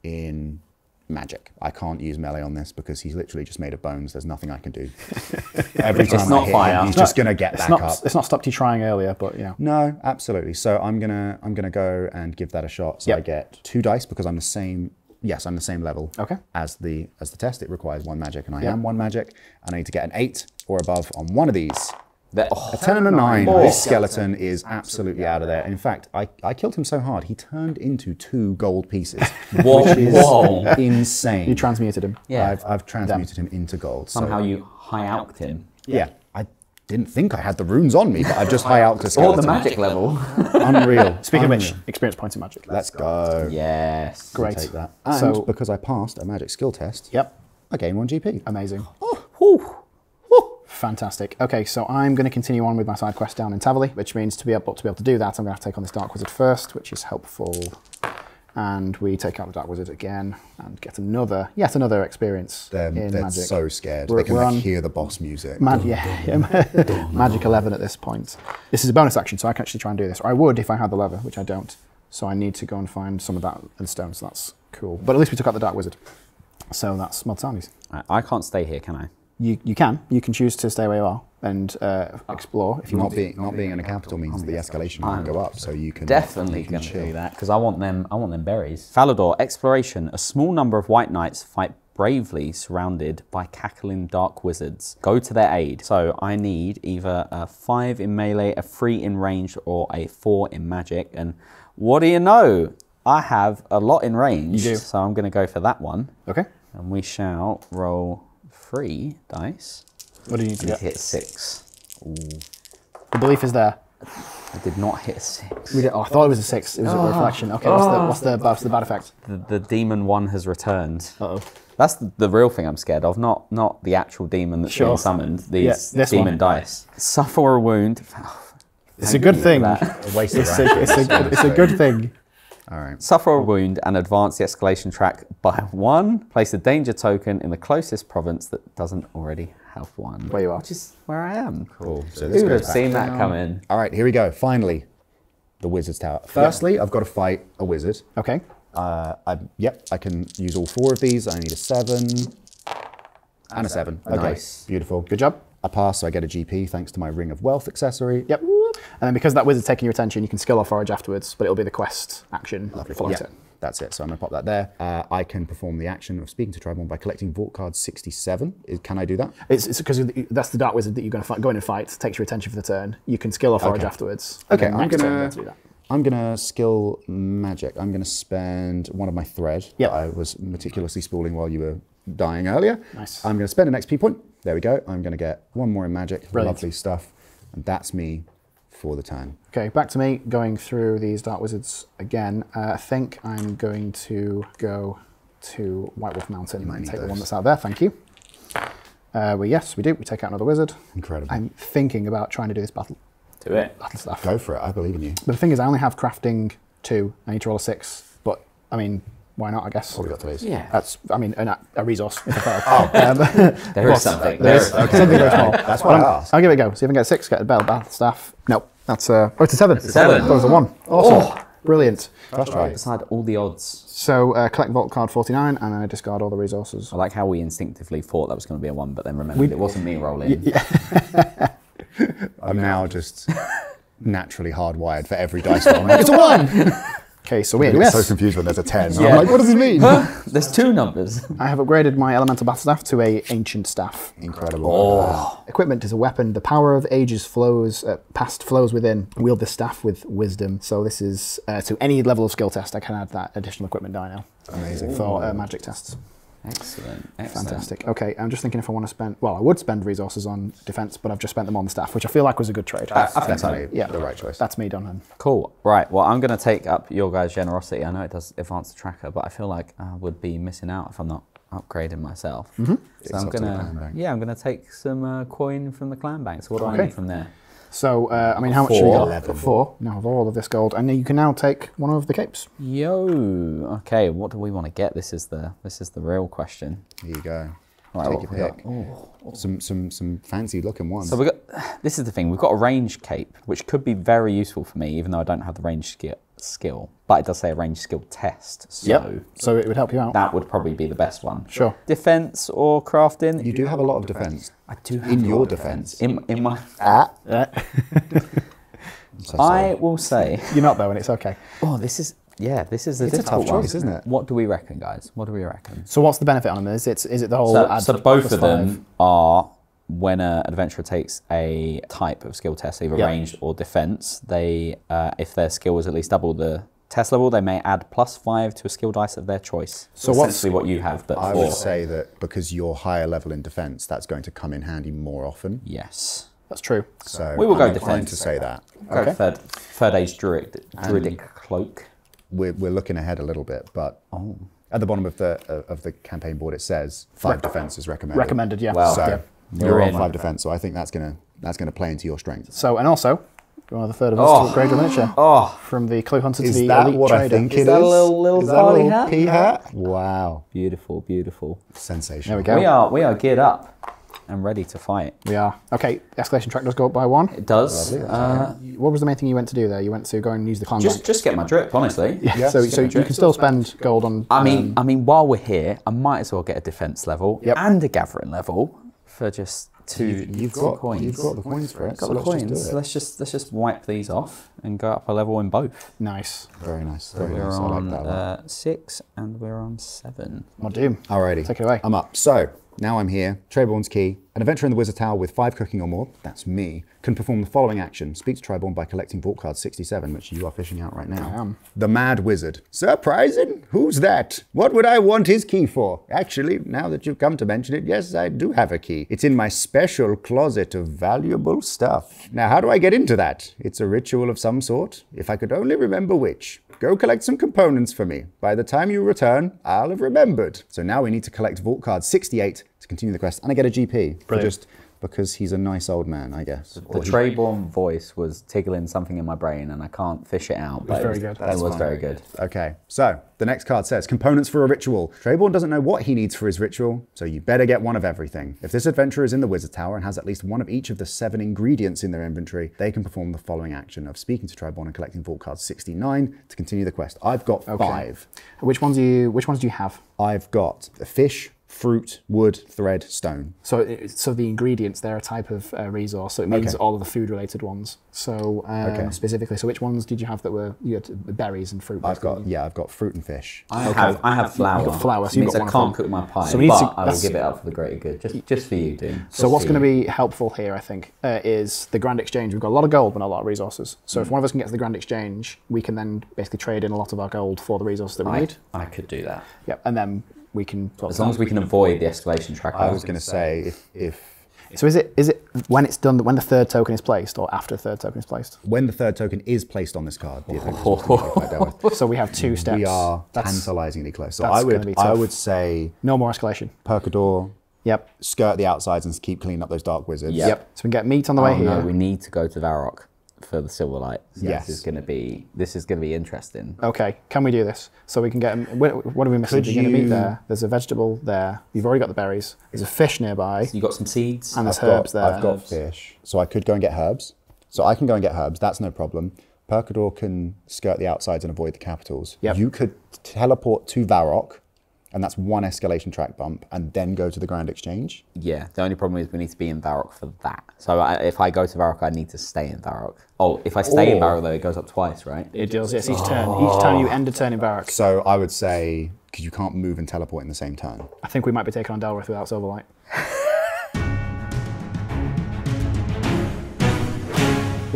in magic. I can't use melee on this because he's literally just made of bones. There's nothing I can do. Every time I not hit fire. him, he's just gonna get It's back not, up. it's not stopped you trying earlier, but yeah. No, absolutely. So I'm gonna I'm gonna go and give that a shot. So I get two dice because I'm the same. Yes, I'm the same level. Okay. As the as the test, it requires one magic, and I Yep. am one magic, and I need to get an eight or above on one of these. That- oh, A ten and a nine. Oh, this skeleton is absolutely out of there. In fact, I, I killed him so hard he turned into two gold pieces, Whoa, which is whoa. insane. You transmuted him. Yeah. I've, I've transmuted him into gold. so- Somehow you high alched him. yeah. I didn't think I had the runes on me, but I've just high out a Or skeleton. the magic level. Unreal. Speaking of which, experience points in magic. Let's go. yes. Great. Take that. And So- because I passed a magic skill test, Yep. I gain one GP. Amazing. Oh, Whew. Fantastic. Okay, so I'm going to continue on with my side quest down in Taverley, which means to be able to be able to do that, I'm going to have to take on this Dark Wizard first, which is helpful. And we take out the Dark Wizard again and get another, yet another experience They're, in they're Magic. so scared. We're- they can we're like, hear the boss music. Mag- yeah, yeah. Magic 11 at this point. This is a bonus action, so I can actually try and do this. Or I would if I had the lever, which I don't. So I need to go and find some of that in stone, so that's cool. But at least we took out the Dark Wizard. So that's Mod Sarnie's. I- I can't stay here, can I? You, you can. You can choose to stay where you are and uh, explore if you not want. being not being in a capital means the escalation will go up, so you can Definitely you can going to chill. do that because I want them. I want them berries. Falador exploration. A small number of white knights fight bravely, surrounded by cackling dark wizards. Go to their aid. So I need either a five in melee, a three in range, or a four in magic. And what do you know? I have a lot in range. You do. So I'm going to go for that one. Okay. And we shall roll three dice. What do you need to get? hit six. The belief is there. I did not hit a six. We did, oh, I thought it was a six. It was a reflection. Okay, what's the what's the what's the bad effect? The, the demon one has returned. Uh oh. That's the, the real thing I'm scared of, not not the actual demon that's Sure. being summoned. These this demon one. dice. Suffer a wound. It's a good thing. A waste of It's a, it's, a, it's a good thing. All right. Suffer a wound and advance the escalation track by one. Place a danger token in the closest province that doesn't already have one. Where you are. Which is where I am. Cool. So Who would have seen that down. come in? All right, here we go. Finally, the wizard's tower. Firstly, I've got to fight a wizard. Okay. Uh, I, yep, I can use all four of these. I need a seven and a seven. Okay, Nice. beautiful. Good job. I pass, so I get a GP thanks to my Ring of Wealth accessory. Yep. And then because that wizard's taking your attention, you can skill off forage afterwards, but it'll be the quest action following Yeah, it. that's it. So I'm going to pop that there. Uh, I can perform the action of speaking to Traiborn by collecting Vault card 67. Is- Can I do that? It's because that's the dark wizard that you're going to fight, go in and fight. Takes your attention for the turn. You can skill off forage Okay. afterwards. Okay, I'm turn gonna do that. I'm gonna skill magic. I'm gonna spend one of my thread Yep. that I was meticulously spooling while you were dying earlier. Nice. I'm gonna spend an XP point. There we go. I'm gonna get one more in magic. Brilliant. Lovely stuff. And that's me for the turn. Okay, back to me going through these dark wizards again. Uh, I think I'm going to go to White Wolf Mountain and need take the one that's out there. Thank you. Uh, well, yes, we do. We take out another wizard. Incredible. I'm thinking about trying to do this battle Do it. battle stuff. Go for it. I believe in you. But the thing is, I only have crafting two. I need to roll a six. But I mean, why not? I guess. What we got today's? Yeah. That's, I mean, a, a resource. If I fail. Um, There is something. there is something very small. That's what I I'll, asked. I'll give it a go. See if I can get a six. Get a bell, bath staff. Nope. That's uh, oh, it's a seven. It's seven. That was a one. Awesome. Brilliant. That's right. Beside all the odds. So uh, collect vault card 49 and then I discard all the resources. I like how we instinctively thought that was going to be a one, but then remembered it wasn't me rolling. Yeah. I'm now just naturally hardwired for every dice roll. It's a one. Okay, so we I get yes. so confused when there's a ten. Yeah. I'm like, what does it mean? There's two numbers. I have upgraded my elemental battle staff to a ancient staff. Incredible. Oh. Equipment is a weapon. The power of ages flows, uh, past flows within. Wield the staff with wisdom. So this is uh, to any level of skill test. I can add that additional equipment die now. Amazing. For uh, magic tests. Excellent. Excellent. Fantastic. Okay, I'm just thinking if I want to spend. Well, I would spend resources on defense, but I've just spent them on the staff, which I feel like was a good trade. I think so. Yeah, the right choice. That's me done. Then. Cool. Right. Well, I'm going to take up your guys' generosity. I know it does advance the tracker, but I feel like I would be missing out if I'm not upgrading myself. Mm-hmm. So It's I'm up to the gonna, yeah, I'm gonna take some uh, coin from the clan bank. So what do I need from there? So, uh, I mean, how much should we Four. got? Four. Now, of all of this gold, and you can now take one of the capes. Yo. Okay. What do we want to get? This is the this is the real question. Here you go. Right, Take your we got? pick. Some some some fancy looking ones. So we got. This is the thing. We've got a range cape, which could be very useful for me, even though I don't have the range skill skill, but it does say a range skill test. So Yep. So it would help you out. that would probably be the best one. Sure. Defense or crafting? You do have a lot of defense. I do have in a lot your of defense. In, in my, Ah. Uh, So I will say, you're not though, and it's okay. oh, this is yeah, this is the It's a difficult tough one, choice, isn't it? What do we reckon, guys? What do we reckon? So what's the benefit on them? Is it is it the whole? So, add so both of them five? are when an adventurer takes a type of skill test, either Yeah. ranged or defense. They, uh, if their skill is at least double the test level, they may add plus five to a skill dice of their choice. So what's- essentially what you have, but I for would say that because you're higher level in defense, that's going to come in handy more often. yes. That's true. So We will I'm go inclined defense. to say that. Go Okay. third, third age druid, druidic cloak. We're, we're looking ahead a little bit, but at the bottom of the uh, of the campaign board it says five defense is recommended. Recommended, yeah. Well, So yeah. You're, You're on five defense, so I think that's gonna that's gonna play into your strength. So and also, go on the third of us Oh. to upgrade your miniature. Oh, From the clue hunter to Is the that elite what trader. I think Is it that a is? little- little is that a Zali little hat? pea hat? Wow, beautiful, beautiful. sensational. There we go. We are we are geared up and ready to fight. We are. Okay, escalation track does go up by one. It does. Uh, What was the main thing you went to do there? You went to go and use the clan just bank. just get my drip, honestly. Yeah, so, so you can still spend gold on. I mean, I mean, while we're here, I might as well get a defense level Yep. and a gathering level for just two, You've two got coins. you've got the coins for it. Got so the let's just do coins. it. Let's just let's just wipe these off and go up a level in both. nice. Very nice. Very We're nice. I on like that. uh, six and we're on seven. Well, doom. Alrighty. Take it away. I'm up. So now I'm here. Traiborn's key. An adventurer in the Wizard Tower with five cooking or more, that's me, can perform the following action. Speak to Traiborn by collecting Vault Card 67, which you are fishing out right now. I am. The Mad Wizard. Surprising? Who's that? What would I want his key for? Actually, now that you've come to mention it, yes, I do have a key. It's in my special closet of valuable stuff. Now, how do I get into that? It's a ritual of some sort. If I could only remember which. Go collect some components for me. By the time you return, I'll have remembered. So now we need to collect Vault Card 68 to continue the quest, and I get a GP. for Just because he's a nice old man, I guess. The Or he- Traiborn voice was tickling something in my brain, and I can't fish it out. But very it good. It was fine. very good. Okay, so the next card says components for a ritual. Traiborn doesn't know what he needs for his ritual, so you better get one of everything. If this adventurer is in the Wizard Tower and has at least one of each of the seven ingredients in their inventory, they can perform the following action of speaking to Traiborn and collecting Vault Card 69 to continue the quest. I've got five. Which ones do you? Which ones do you have? I've got a fish, fruit, wood, thread, stone. So, it- so the ingredients they're a type of uh, resource. So it means Okay. all of the food-related ones. So um, Okay. specifically, so which ones did you have that were you had berries and fruit? I've got yeah, I've got fruit and fish. I have I have flour. You've got flour, so you've means got I one can't cook my pie, So we need but to- I will give it up for the greater good, just just for you, Doom. So what's going to be helpful here, I think, uh, is the Grand Exchange. We've got a lot of gold, but not a lot of resources. So Mm. if one of us can get to the Grand Exchange, we can then basically trade in a lot of our gold for the resources that we I, need. I could do that Yep, and then we can. sort as long as we can avoid the escalation tracker. I was going to say if if So is it is it when it's done when the third token is placed, or after the third token is placed? when the third token is placed on this card, the adventure is completely dealt with. So we have two steps. We are That's tantalizingly close. So that's I would be I would say no more escalation. Percador, Yep. skirt the outsides and keep cleaning up those dark wizards. Yep. Yep. So we can get meat on the oh, way oh here. no, we need to go to Varrock for the Silverlight. Yes. This is going to be this is going to be interesting. Okay, can we do this? So we can get. What, what are we missing? Could You're going to meat there. There's a vegetable there. You've already got the berries. There's a fish nearby. You got some seeds. And there's I've got, herbs there. I've got fish, so I could go and get herbs. So I can go and get herbs. That's no problem. Percador can skirt the outsides and avoid the capitals. Yep. You could teleport to Varrock, and that's one escalation track bump, and then go to the Grand Exchange. Yeah, the only problem is we need to be in Varrock for that. So I, if I go to Varrock, I need to stay in Varrock. Oh, if I stay in Or- Varrock, though, it goes up twice, right? It deals yes each turn. Each oh. time you end a turn in Varrock. So I would say because you can't move and teleport in the same turn. I think we might be taking on Delrith without Silverlight.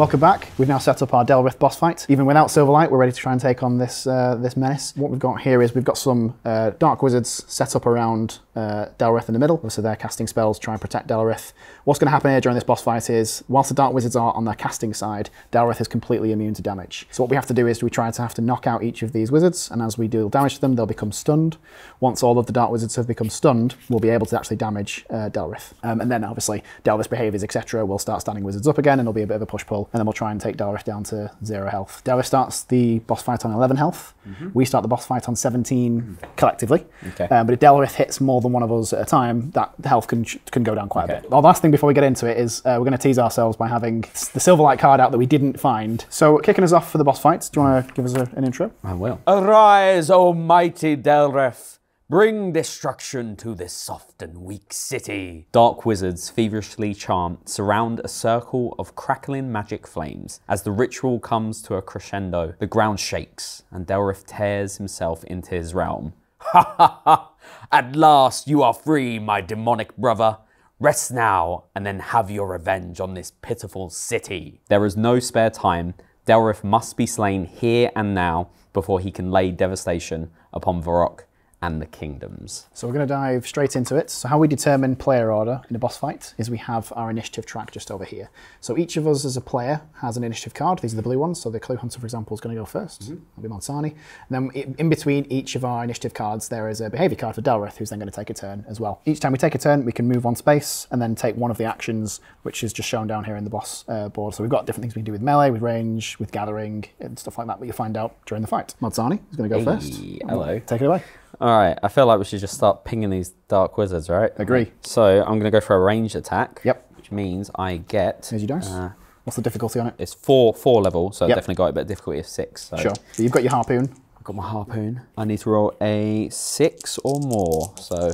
Welcome back. We've now set up our Delrith boss fight. Even without Silverlight, we're ready to try and take on this uh, this menace. What we've got here is we've got some uh, Dark Wizards set up around uh, Delrith in the middle. So they're casting spells to try and protect Delrith. What's going to happen here during this boss fight is, whilst the Dark Wizards are on their casting side, Delrith is completely immune to damage. So what we have to do is we try to have to knock out each of these wizards, and as we deal damage to them, they'll become stunned. Once all of the Dark Wizards have become stunned, we'll be able to actually damage uh, Delrith. Um, and then obviously Delrith's behaviours, etc., will start standing wizards up again, and there'll be a bit of a push pull, and then we'll try and take Delrith down to zero health. Delrith starts the boss fight on 11 health. We start the boss fight on 17 collectively. Okay. Um, but if Delrith hits more more than one of us at a time, that health can can go down quite a bit. Our last thing before we get into it is uh, we're going to tease ourselves by having the Silverlight card out that we didn't find. So, kicking us off for the boss fights, do you want to give us a, an intro? I will. Arise, O mighty Delrith! Bring destruction to this soft and weak city. Dark wizards feverishly chant, surround a circle of crackling magic flames. As the ritual comes to a crescendo, the ground shakes, and Delrith tears himself into his realm. Ha ha ha! At last you are free, my demonic brother. Rest now, and then have your revenge on this pitiful city. There is no spare time. Delrith must be slain here and now before he can lay devastation upon Varrock and the kingdoms. So we're going to dive straight into it. So how we determine player order in a boss fight is we have our initiative track just over here. So each of us as a player has an initiative card. These are the blue ones. So the Clue Hunter, for example, is going to go 1st That'll be Mod Sarnie. And then in between each of our initiative cards, there is a behavior card for Delrith, who's then going to take a turn as well. Each time we take a turn, we can move on space and then take one of the actions, which is just shown down here in the boss uh, board. So we've got different things we can do with melee, with range, with gathering, and stuff like that that you'll find out during the fight. Mod Sarnie is going to go first. Hello. Take it away. All right, I feel like we should just start pinging these dark wizards, right? Agree. So I'm going to go for a ranged attack. Yep. Which means I get. Here's your dice. uh, What's the difficulty on it? it's four four level, so Yep. I've definitely got it, but difficulty is six. So Sure. So you've got your harpoon. I've got my harpoon. I need to roll a six or more. So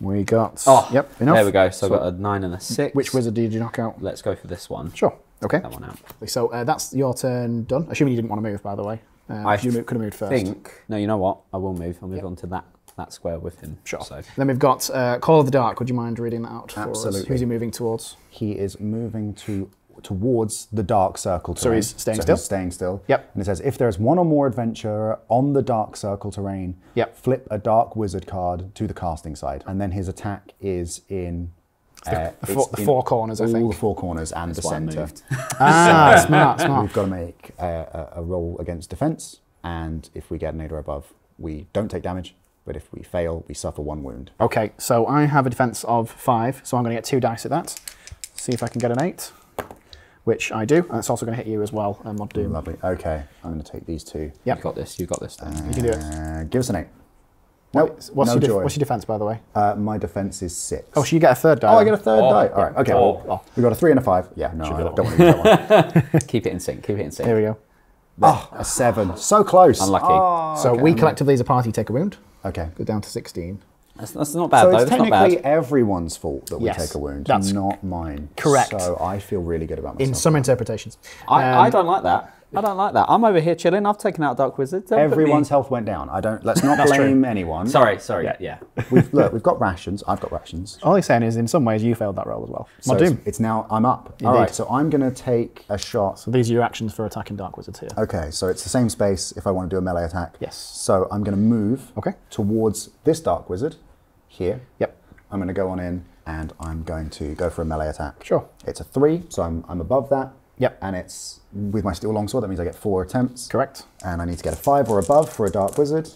We got. oh, yep. Enough. There we go. So, I've got a nine and a six. Which wizard did you knock out? Let's go for this one. Sure. Okay. That one out. So uh, that's your turn done. Assuming you didn't want to move, by the way. Uh, I you could have moved first. think. No, you know what? I will move. I'll move on to that that square with him. Sure. So Then we've got uh, Call of the Dark. Would you mind reading that out for us? Absolutely. Who's he moving towards? He is moving to towards the dark circle terrain. So he's staying so still? He's staying still. Yep. And it says if there is one or more adventurer on the dark circle terrain, Yep. flip a dark wizard card to the casting side, and then his attack is in. Uh, the four- the four corners, I think. all think. the four corners and the center. Ah, smart, smart. We've got to make a, a, a roll against defense, and if we get an eight or above, we don't take damage. But if we fail, we suffer one wound. Okay, so I have a defense of five, so I'm going to get two dice at that. See if I can get an eight, which I do. And it's also going to hit you as well, uh, Mod Doom. Lovely. Okay, I'm going to take these two. Yep. You've got this. you've got this. Dan. You can do it. Uh, give us an eight. Nope. What's, no your def- joy. what's your defense, by the way? Uh, my defense is six. Oh, so you get a third die. Oh, I get a third Oh, die. All right. Okay. oh, well, we got a three and a five. Yeah. No, I don't want to use that one. Keep it in sync. Keep it in sync. Here we go. oh, a seven. So close. Unlucky. Oh, So okay, we collectively as a party take a wound, Okay. go down to 16. That's, that's not bad So though. it's That's not technically bad. everyone's fault that we Yes, take a wound, that's not mine. correct. So I feel really good about myself. In some interpretations. I, Um, I don't like that. I don't like that. I'm over here chilling. I've taken out Dark Wizard. Don't put me- Everyone's health went down. I don't. Let's not That's true. blame anyone. Sorry. Sorry. Yeah. We've, look, we've got rations. I've got rations. All he's saying is, in some ways, you failed that roll as well. So Mod it's, Doom. it's now I'm up. All Indeed. right. So I'm going to take a shot. So these are your actions for attacking Dark Wizards here. Okay. So it's the same space if I want to do a melee attack. Yes. So I'm going to move. Okay. Towards this dark wizard, here. Yep. I'm going to go on in and I'm going to go for a melee attack. Sure. It's a three, so I'm, I'm above that. Yep. And it's with my steel longsword. That means I get four attempts. Correct. And I need to get a five or above for a dark wizard.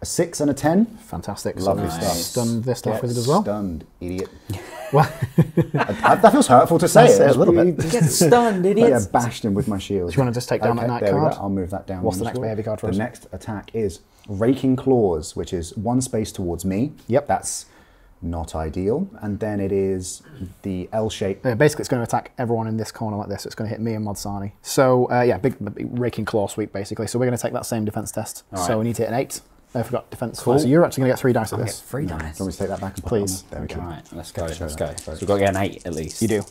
A six and a ten. Fantastic. Lovely so stuff. Stun this Dark Get Wizard as well. Stunned, idiot. Well, that, that feels hurtful to say. That's it, a little really bit. just- stunned, Yeah, idiots. bashed him with my shield. Do you wanna just take down that night there we card? I'll move that down. What's the one next score. behaviour card for The us? next attack is Raking Claws, which is one space towards me. Yep. That's not ideal. And then it is the L shape. uh, basically, it's going to attack everyone in this corner like this. It's going to hit me and Mod Sarnie. So, uh, yeah, big, big raking claw sweep, basically. So we're going to take that same defense test. So we need to hit an eight. I forgot defense. Cool. So you're actually going to get three dice at this. Free dice. Do you want me to take that back and put it on Please. there? There we go. All right. Let's go. Let's go. So we've got to get an eight at least. You do.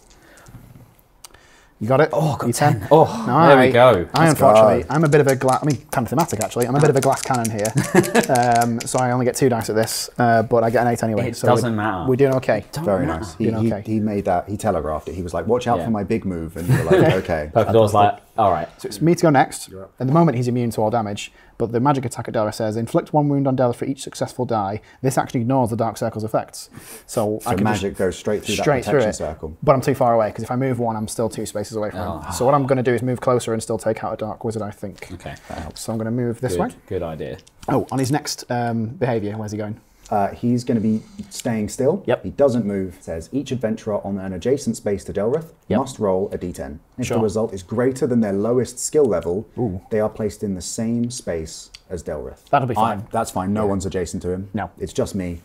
You got it? Oh, got you 10. Oh, No, there we go. I Let's go. unfortunately, I'm a bit of a glass. I mean, kind of thematic actually. I'm a bit of a glass cannon here, um, so I only get two dice at this, uh, but I get an eight anyway. It so doesn't we- matter. We're doing okay. Very matter. nice. He, Doing he, okay. he made that, he telegraphed it. He was like, watch out Yeah. for my big move. And you were like, okay. Purple like, all right. So it's me to go next. At the moment, he's immune to all damage, but the magic attack at Dara says inflict one wound on Dara for each successful die. This action ignores the Dark Circle's effects. So, I can magic just, goes straight through straight that through protection it. circle. But I'm too far away because if I move one, I'm still two spaces away from Oh. him. So what I'm going to do is move closer and still take out a Dark Wizard, I think. Okay. that helps. So I'm going to move this Good. way. Good idea. Oh, on his next um, behaviour, where's he going? Uh, he's going to be staying still. Yep. He doesn't move. It says each adventurer on an adjacent space to Delrith Yep. must roll a d10. If Sure. the result is greater than their lowest skill level, they are placed in the same space as Delrith. That'll be I- fine. that's fine. No one's adjacent to him. No. It's just me,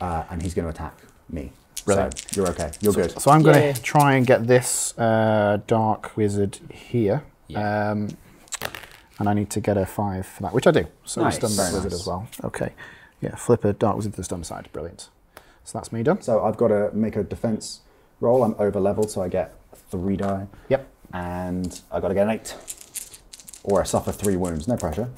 uh, and he's going to attack me. Brilliant. So you're okay. You're good. So I'm going Yeah. to try and get this uh, dark wizard here. Yeah. Um, and I need to get a five for that, which I do. So I Nice. stun this Very wizard as well. Okay. Yeah, flipper, a dark wizard to the stun side. Brilliant. So that's me done. So I've got to make a defense roll. I'm over leveled, so I get three die. Yep. And I've got to get an eight. Or I suffer three wounds. No pressure.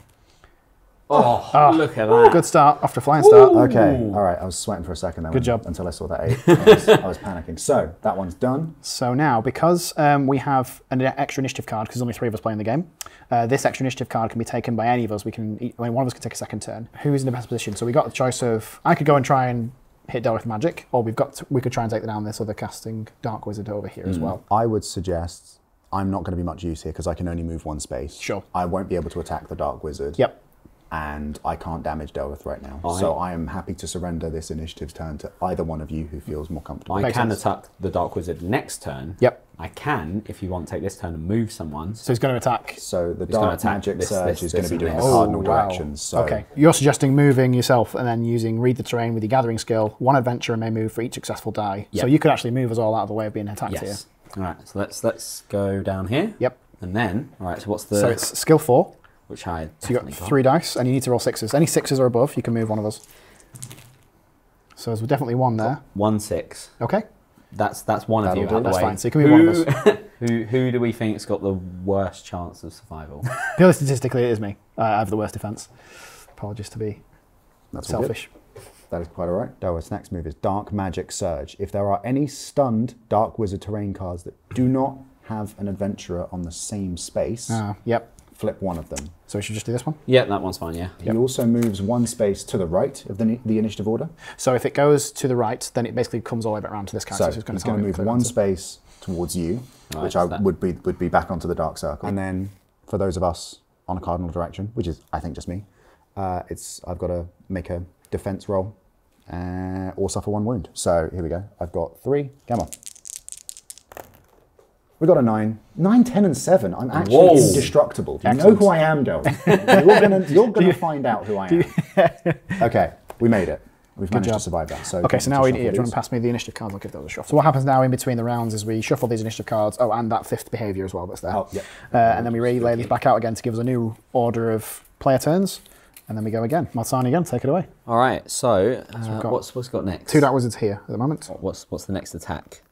Oh, look at that. Good start after a flying start. Okay. All right. I was sweating for a second there. Good job. Until I saw that eight. I was, I was panicking. So that one's done. So now, because um, we have an extra initiative card, because there's only three of us playing the game, uh, this extra initiative card can be taken by any of us. We can, I mean, one of us can take a second turn. Who's in the best position? So we got the choice of I could go and try and hit Del with magic, or we've got to, we could try and take down this other casting dark wizard over here as well. I would suggest I'm not going to be much use here because I can only move one space. Sure. I won't be able to attack the Dark Wizard. Yep. And I can't damage Delrith right now. So I am happy to surrender this initiative's turn to either one of you who feels more comfortable. I Makes can sense. attack the Dark Wizard next turn. Yep. I can, if you want, take this turn and move someone. So he's going to attack. So the gonna Dark attack Magic this- Surge this- is going to be doing this. the cardinal Oh, wow. directions. So Okay. You're suggesting moving yourself and then using read the terrain with your gathering skill. One adventurer may move for each successful die. So you could actually move us all out of the way of being attacked here. Yes. All right. So let's let's go down here. Yep. And then, all right. So what's the. So it's skill four. Which I So you got three dice, and you need to roll sixes. Any sixes or above, you can move one of us. So there's definitely one there. one six. Okay. That's that's one of That'll you. out the That's way. fine. So you can be one of us. who who do we think's got the worst chance of survival? Purely statistically, it is me. I have the worst defense. Apologies to be that's selfish. That is quite all right. Delrith's next move is Dark Magic Surge. If there are any stunned Dark Wizard terrain cards that do not have an adventurer on the same space, Uh, yep. Flip one of them. So we should just do this one. yeah, that one's fine. Yeah. He also moves one space to the right of the, the initiative order. So if it goes to the right, then it basically comes all the way back around to this character. So So, it's he's going going to move one space towards you, Right, which I that- would be would be back onto the dark circle. And then for those of us on a cardinal direction, which is I think just me, uh, it's I've got to make a defense roll uh, or suffer one wound. So here we go. I've got three. Come on. We got a nine. Nine, ten, and seven. I'm actually Whoa. indestructible. Do you Excellent. know who I am, Del? you're gonna you're gonna find out who I am. okay, we made it. We've managed job. to survive that. So Okay, so now we, yeah, do you want these. to pass me the initiative cards? I'll give those a shuffle. So what happens now in between the rounds is we shuffle these initiative cards. Oh, and that fifth behaviour as well that's there. Oh, yep. Uh, and then we relay these back out again to give us a new order of player turns. And then we go again. Mod Sarnie again, take it away. All right. So uh, got what's what's got next? Two dark wizards here at the moment. What's what's the next attack?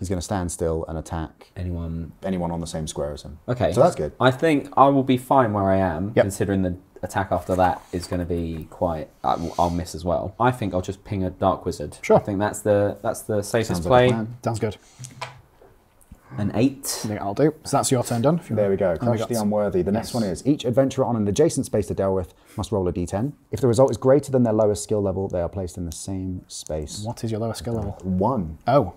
He's going to stand still and attack Anyone? anyone on the same square as him. Okay. So that's good. I think I will be fine where I am, Yep. considering the attack after that is going to be quite. Uh, I'll, I'll miss as well. I think I'll just ping a dark wizard. Sure. I think that's the that's the safest Sounds play. plan. Sounds good. An eight. I think I'll do. So that's your turn done. If you There we go. We Crush got the some- unworthy. The next one is each adventurer on an adjacent space to deal with must roll a d10. If the result is greater than their lowest skill level, they are placed in the same space. What is your lowest skill level? One. Oh,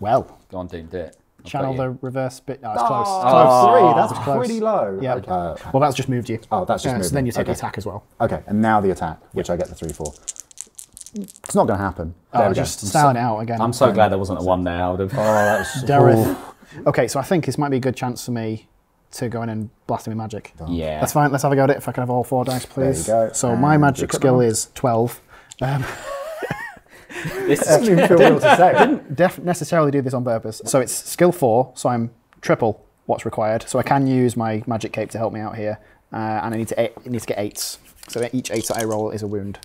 well. Go on, dude, do it. I've Channel the reverse bit. No, it's close. Oh, close. three. That's Close. pretty low. Yeah. Uh, well, that's just moved you. Oh, that's just Uh, moved So then you take the attack as well. okay, and now the attack, which I get the three four. It's not going to happen. Oh, There we go. just styling it out again. I'm so glad there wasn't a one there. I would have. Oh, that's Delrith. Okay, so I think this might be a good chance for me to go in and blast him with magic. Yeah. That's fine. Let's have a go at it. If I can have all four dice, please. go. So my magic skill crit is 12. Um, This is even feel real to say. def- necessarily do this on purpose. So it's skill four, so I'm triple what's required. So I can use my magic cape to help me out here, uh, and I need to eight, I need to get eights. So each eight that I roll is a wound.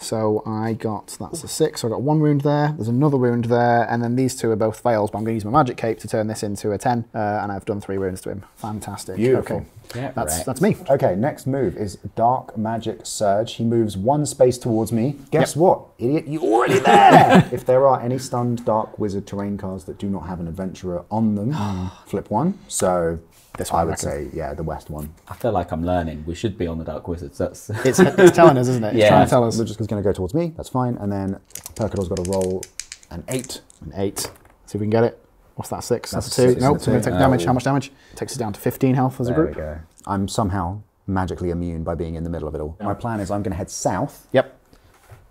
So I got that's a six. So I got one wound there. There's another wound there, and then these two are both fails. But I'm going to use my magic cape to turn this into a ten, uh, and I've done three wounds to him. Fantastic. Beautiful. Okay, Yeah, that's right. that's me. Okay, next move is Dark Magic Surge. He moves one space towards me. Guess what? Idiot, you're already there! if there are any stunned Dark Wizard terrain cards that do not have an adventurer on them, flip one. So This I one, I would reckon. say, yeah, the west one. I feel like I'm learning. We should be on the Dark Wizards. That's. It's, it's telling us, isn't it? It's Yeah. trying to tell us. Logica's going to go towards me. That's fine. And then Percador's got to roll an eight. An eight. See if we can get it. What's that? Six. That's, That's a two. six, Nope. that's So we a take damage. Oh. How much damage? Takes us down to 15 health as a There group. we go. I'm somehow magically immune by being in the middle of it all. My plan is I'm going to head south Yep.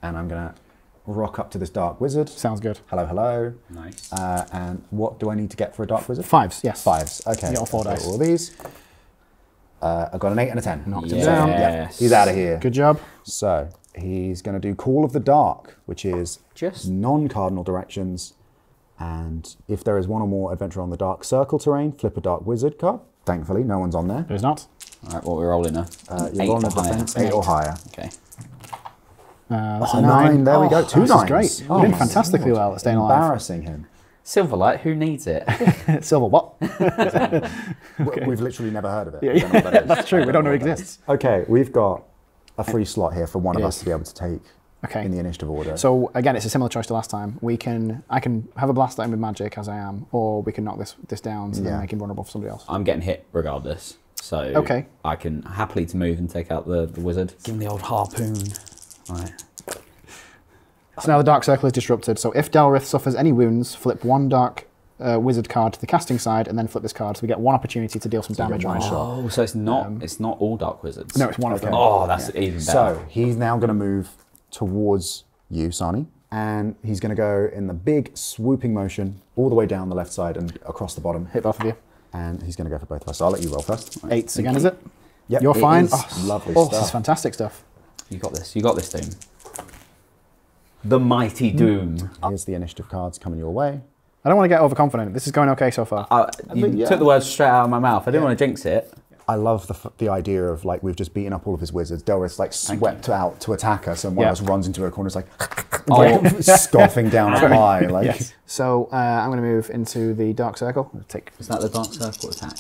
and I'm gonna rock up to this dark wizard. Sounds good. Hello, hello. Nice. Uh, and what do I need to get for a dark wizard? Fives, yes. Fives. Okay. You got all four dice. All these. Uh, I've got an eight and a ten. Knocked Yes. him down. Yeah, he's out of here. Good job. So he's going to do Call of the Dark, which is Just- non-cardinal directions. And if there is one or more adventure on the dark circle terrain, flip a dark wizard card. Thankfully, no one's on there. There's not. All right, what we're rolling now? Uh, you're Eight rolling a or higher. eight or higher. Okay. Uh, that's Oh, a nine. nine, there we Oh, go, two this nines. is great. Oh You're doing fantastically well at staying alive. Embarrassing him. Silverlight, who needs it? Silver what? W- We've literally never heard of it. Yeah, We don't know what that is. True. We don't know it exists. Okay, we've got a free slot here for one of It us to be able to take Okay. in the initiative order. So again, it's a similar choice to last time. We can, I can have a blast at him with magic as I am, or we can knock this this down so Yeah. then make him vulnerable for somebody else. I'm getting hit regardless. So Okay. I can happily to move and take out the, the wizard. Give him the old harpoon. Right. So now the dark circle is disrupted. So if Delrith suffers any wounds, flip one dark uh, wizard card to the casting side, and then flip this card. So we get one opportunity to deal some damage one on him. shot. Oh, so it's not it's not all dark wizards. No, it's one of them. Oh, that's even better. So he's now going to move towards you, Sarnie, and he's going to go in the big swooping motion all the way down the left side and across the bottom. Hit both of you. And he's going to go for both of us. So I'll let you roll first. Eights again, is it? Yep, You're it fine. is Oh, lovely oh, This stuff. is fantastic stuff. You got this. You got this, Doom. The mighty Doom. Here's the initiative cards coming your way. I don't want to get overconfident. This is going okay so far. I, you mean, yeah. took the words straight out of my mouth. I didn't want to jinx it. I love the, f- the idea of like we've just beaten up all of his wizards. Delrith's like swept out to attack us, and one Yeah. of us runs into a corner, it's like Oh. scoffing down up high. Like yes. So uh, I'm going to move into the dark circle. Take. Is that the dark circle attack?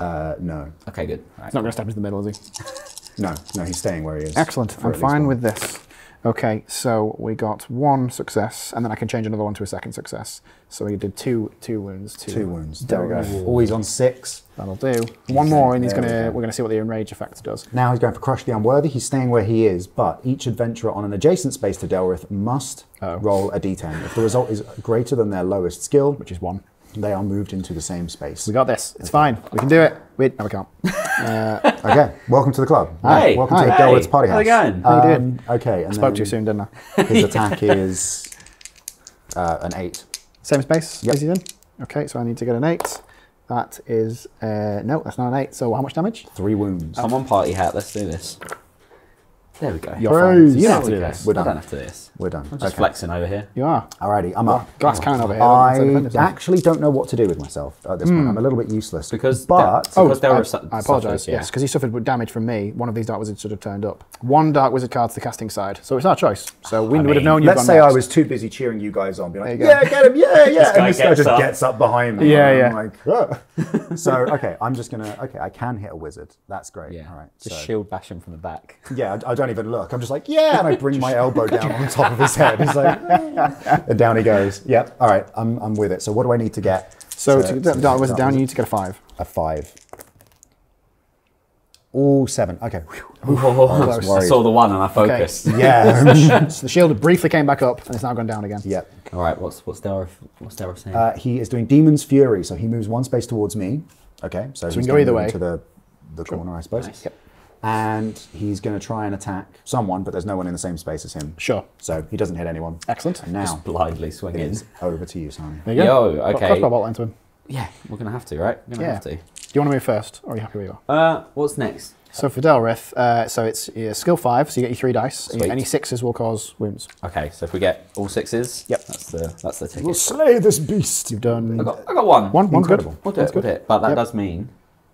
uh, no, Okay, good. Right. He's not going to step into the middle, is he? no, no, he's staying where he is. Excellent. I'm fine with this. Okay, so we got one success, and then I can change another one to a second success. So we did two two wounds. To two wounds. There we go. Oh, he's on six. That'll do. One more, and he's There we gonna. go. We're gonna see what the enrage effect does. Now he's going for Crush the Unworthy. He's staying where he is, but each adventurer on an adjacent space to Delrith must Oh. roll a d10. If the result is greater than their lowest skill, Which is one. They are moved into the same space. We got this. It's fine. We can do it. Wait, no, we can't. Okay, welcome to the club. Hey, welcome hi. to Hey, Delrith's party how's house. it going? How you Um, okay, and Spoke then too soon, didn't I? His attack is uh, an eight. Same space. Yep. Is he in? Okay, so I need to get an eight. That is uh, no, that's not an eight. So how much damage? Three wounds. I'm on party hat. Let's do this. There we go. You're fine. Praise. You don't have to do we go. this. We're I done. don't have to do this. We're done. I'm just Okay. flexing over here. You are. Alrighty, I'm up. Glass cannon over here. I actually don't know what to do with myself at this point. Hmm. I'm a little bit useless. Because but that- Oh, Because there I, were su- I apologise. yeah. Yes, because he suffered damage from me. One of these dark wizards should have turned up. One dark wizard card to the casting side, so it's our choice. So we would have known you'd let's gone say I was too busy cheering you guys on, being like, There you go. "Yeah, get him! Yeah, yeah!" guy and this guy gets just up. gets up behind me. Yeah, yeah. Like, "Ugh." so okay, I'm just gonna. Okay, I can hit a wizard. That's great. Yeah. All right. Just shield bash him from the back. Yeah, I, I don't even look. I'm just like, yeah, and I bring my elbow down on top of his head. He's like, "Ah." and down he goes. Yep. All right, I'm, I'm with it. So what do I need to get? So to get that dark wizard down, you need to get a five. a five. All seven. Okay. I worried. saw the one and I focused. Yeah. So the shield briefly came back up, and it's now gone down again. yep. All right. What's what's Delrith? What's Delrith saying? Uh, he is doing Demon's Fury, so he moves one space towards me. Okay, so, we he's can go either way. to the the corner, I suppose. Nice. Yep. And he's going to try and attack someone, but there's no one in the same space as him. Sure. So he doesn't hit anyone. Excellent. And now Just blindly swinging. it's over to you, Simon. There you go. Yo, okay. Crossbow bolt into him. Yeah, we're gonna have to, right? We're gonna Yeah. have to. Do you want to move first, or are you happy where you are? Uh, what's next? So for Delrith, uh, so it's uh, skill five, so you get your three dice. Sweet. Any sixes will cause wounds. Okay, so if we get all sixes, Yep. that's the that's the ticket. We'll slay this beast. You've done I got I got one. one. One's good. Incredible. We'll do it. We'll do it. But that Yep. does mean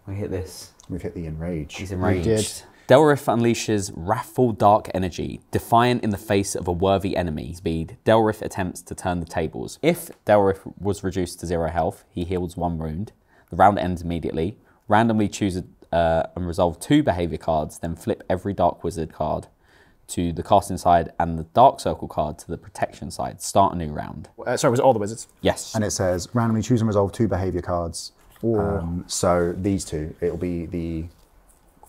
we hit this. We've hit the enrage. He's did. enraged. Delrith unleashes wrathful dark energy, defiant in the face of a worthy enemy. Speed. Delrith attempts to turn the tables. If Delrith was reduced to zero health, he heals one wound. The round ends immediately. Randomly choose a, uh, and resolve two behavior cards, then flip every dark wizard card to the casting side and the dark circle card to the protection side. Start a new round. Uh, sorry, was it all the wizards? Yes. And it says randomly choose and resolve two behavior cards. Um, so these two, it'll be the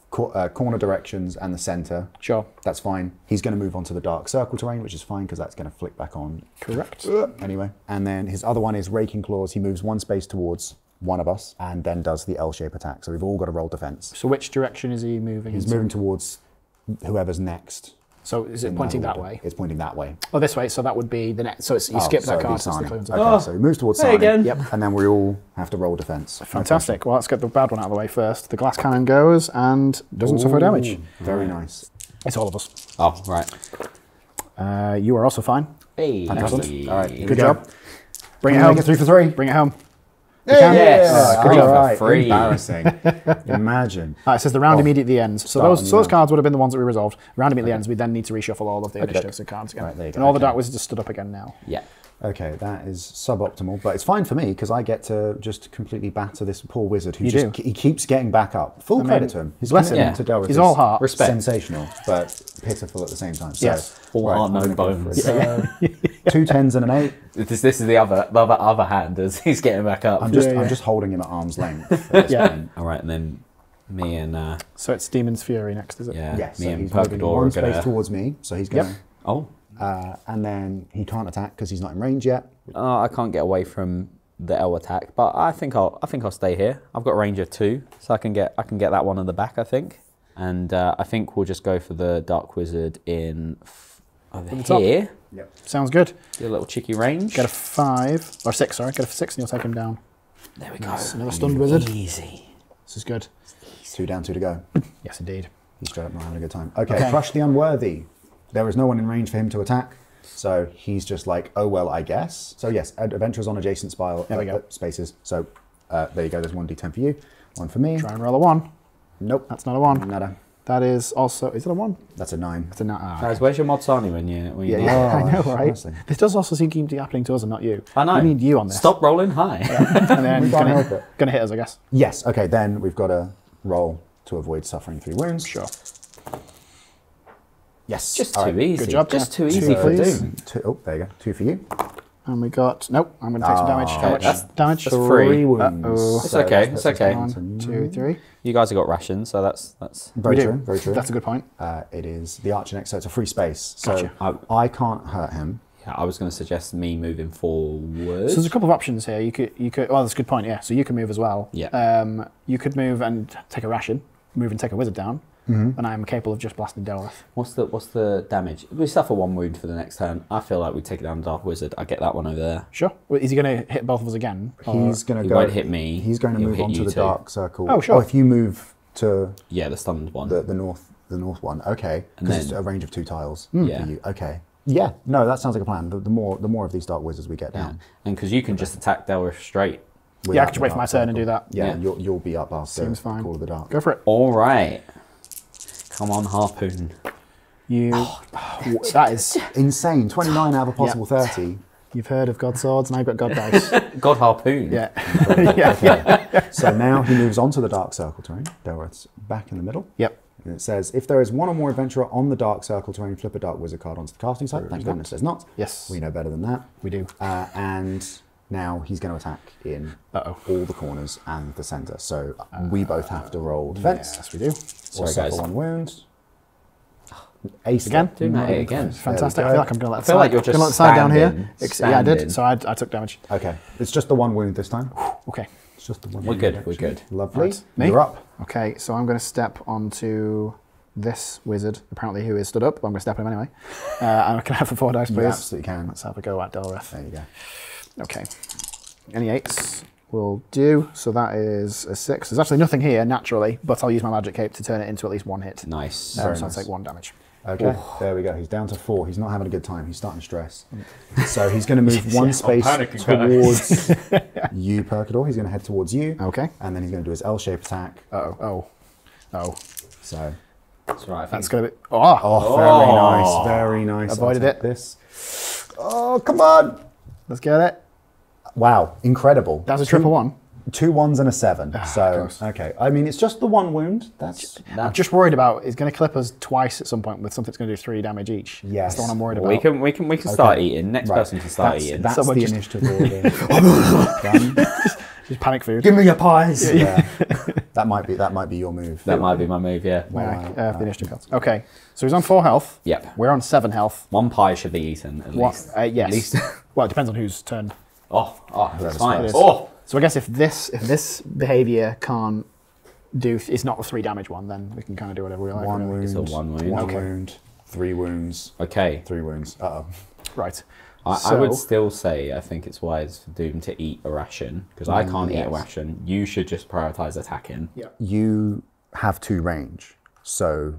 cor- uh, corner directions and the center. Sure. That's fine. He's going to move on to the dark circle terrain, which is fine because that's going to flick back on Correct. anyway. And then his other one is raking claws. He moves one space towards one of us and then does the L-shape attack. So we've all got to roll defense. So which direction is he moving? He's into? moving towards whoever's next So is it pointing that order. way? It's pointing that way. Oh, this way. So that would be the next. So it's, you Oh, skip so that it'd be card. it's Sarnie. the close Okay, up. so he moves towards Hey Sarnie. again. Yep. And then we all have to roll defense. Fantastic. Well, let's get the bad one out of the way first. The glass cannon goes and doesn't suffer damage. Very nice. It's all of us. Oh, right. Uh, you are also fine. Hey. Fantastic. All right, here we Good go. job. Bring it home. make it three for three. Bring it home. Yes. All Three for right. free. Embarrassing. Imagine. Ah, it says the round immediately ends. So Start those, so those the- cards would have been the ones that we resolved. Round immediately ends. We then need to reshuffle all of the Okay. initiatives and cards again. Right, there you and go. all the Okay. dark wizards are stood up again now. Yeah. Okay, that is suboptimal, but it's fine for me because I get to just completely batter this poor wizard who You just do. he keeps getting back up. Full mean, credit to him. His bless him. commitment Yeah. to Delrith He's is all heart. Respect. sensational, but pitiful at the same time. So, Yes. All right, heart, no gonna go for bones. it. Uh, two tens and an eight. This, this is the other, the other, other hand as he's getting back up. I'm just Yeah, yeah. I'm just holding him at arm's length. at this Yeah. point. All right, and then me and uh, So it's Demon's Fury next, is it? yeah, Yes, me so and he's moving Percador one are space gonna. towards me, so he's Yep. going. Oh, Uh, and then he can't attack because he's not in range yet. uh, I can't get away from the L attack, but I think I'll, I think I'll stay here. I've got range of two, so I can get, I can get that one in the back, I think. And uh, I think we'll just go for the Dark Wizard in f- over the top. here. Yep. Sounds good. Do a little cheeky range. Get a five, or six, sorry. Get a six and you'll take him down. there we go. Another stunned wizard. Easy. This is good. Two down, two to go. Yes, indeed. He's straight up not having a good time. Okay, Okay. crush the unworthy. There is no one in range for him to attack, so he's just like, oh well, I guess. So yes, ad- adventurers on adjacent spile, There we uh, go. uh, spaces. So uh, there you go. There's one d10 for you, one for me. Try and roll a one. Nope, That's not a one. nada. That is also. Is it a one? That's a nine. That's a nine. Ah, Guys, where's your mod Sarnie when you when you yeah, yeah, Oh, I know, right? honestly. This does also seem to be happening to us and not you. I know. We need you on this. Stop rolling high. And then We can't gonna, help it. gonna hit us, I guess. Yes. Okay, then we've got to roll to avoid suffering three wounds. Sure. Yes. Just All too right. easy. job, Just Jeff. too Two, easy for please. Doom. Two, oh, there you go. Two for you. And we got. Nope, I'm gonna take some damage. How Okay, much that's- damage? that's free. Three wounds. Uh-oh. It's okay, that's- it's okay. down to One, two, three. You guys have got rations, so that's that's. Very true. Very true. That's a good point. Uh, it is the archer next, so it's a free space. So Gotcha. I can't hurt him. Yeah, I was going to suggest me moving forward. So there's a couple of options here. You could, you could. Well, that's a good point. Yeah. So you can move as well. Yeah. Um, you could move and take a ration. Move and take a wizard down. Mm-hmm. And I am capable of just blasting Delrith. What's the what's the damage? We suffer one wound for the next turn. I feel like we take it down Dark Wizard. I get that one over there. Sure. Well, Is he going to hit both of us again? He's going to he go. won't hit me, He's going to he'll move hit on to the too. dark circle. Oh, sure. if you move to Yeah, the stunned one. the, the north, the north one, okay, because it's a range of two tiles. Yeah. For you. Okay. Yeah. No, that sounds like a plan. The, the more, the more of these dark wizards we get yeah. down. And because you can just attack Delrith straight. Yeah, I without could just wait for my dark turn and do that. Yeah, Yeah. You'll, you'll be up after Seems fine. Call of the Dark. Go for it. All right. Come on, harpoon. You. Oh, that is. Insane. 29 out of a possible 30. You've heard of God swords, and I've got God dice. God harpoon. yeah. yeah. Yeah. So now he moves on to the dark circle terrain. Delrith's back in the middle. Yep. And it says, if there is one or more adventurer on the dark circle terrain, flip a dark wizard card onto the casting site. Thank goodness there's not. Yes. We know better than that. We do. Uh, and now he's going to attack in Uh-oh. all the corners and the centre. So we both have to roll defense. Yes, we do. So Sorry, suffer guys. one wound. Ace Again? Doing that eight again. Fantastic. I feel like I'm going to let I the feel side, like you're gonna just let the side down here. standing, Ex- Yeah, I did. So I, I took damage. Okay, it's just the one wound this time. Okay. It's just the one. We're wound, good, we're good. Lovely. Right. Me? You're up. Okay, so I'm going to step onto this wizard, apparently who is stood up, but I'm going to step on him anyway. Uh, and can I have the four dice, You please? absolutely can. Let's have a go at Delrith. There you go. Okay. Any eights will do. So that is a six. There's actually nothing here naturally, but I'll use my magic cape to turn it into at least one hit. Nice. Um, Very so I'll take one damage. Okay, there we go. He's down to four. He's not having a good time. He's starting to stress. So he's going to move one space panicking, towards you, Percador. He's going to head towards you. Okay. And then he's going to do his L-shaped attack. Uh-oh. Oh. Oh. So, That's right. That's going to be... Oh! oh, very nice, very nice. I'll Avoided it. This. Oh, come on! Let's get it. Wow, incredible. That's a Two- triple one. Two ones and a seven. so, close. okay. I mean, it's just the one wound. That's I'm just worried about it's going to clip us twice at some point with something that's going to do three damage each. Yes. That's the one I'm worried about. we can we can we can start eating. Next right. person to start that's, eating. That's Someone the just- initiative order. Done. Just panic food. Give me your pies. Yeah. that might be that might be your move. that might be my move. Yeah. Panic, uh, for the initiative cards. Okay, so he's on four health. Yep. We're on seven health. One pie should be eaten at What? least. Uh, yes. At least. well, it depends on whose turn. Oh, oh, that's fine. It is. Oh, So I guess if this if this behavior can't do it's not a three damage one, then we can kind of do whatever we like. One really. wound. It's a one wound. One Okay. wound. Three wounds. Okay. Three wounds. Uh oh. Right. I, I would still say I think it's wise for Doom to eat a ration because I can't eat a ration. You should just prioritize attacking. Yeah. You have two range, so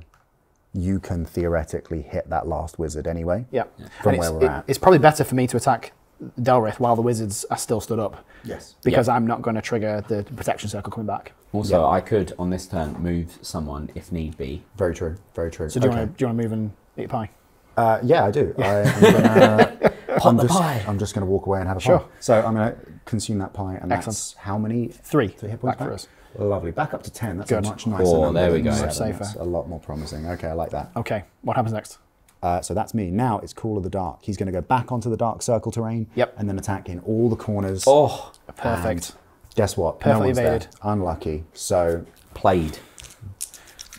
you can theoretically hit that last wizard anyway. Yeah. From And where we're it- at. it's probably better for me to attack Delrith while the wizards are still stood up. Yes. Because I'm not going to trigger the protection circle coming back. Also, I could on this turn move someone if need be. Very true. Very true. So do you Okay. want to you want to move and eat a pie? Uh, yeah, I do. I, am gonna, I'm, the just, pie. I'm just going to walk away and have a Sure. pie. So I'm going to consume that pie, and Excellent. that's how many? Three. Three hit points Back for us. Lovely. Back up to ten. That's Good. a much nicer Oh, there we go. Much safer. That's a lot more promising. Okay, I like that. Okay. What happens next? Uh, so that's me. Now it's Call of the Dark. He's going to go back onto the Dark Circle terrain. Yep. And then attack in all the corners. Oh, Perfect. Guess what? Perfectly no evaded. Unlucky. So played.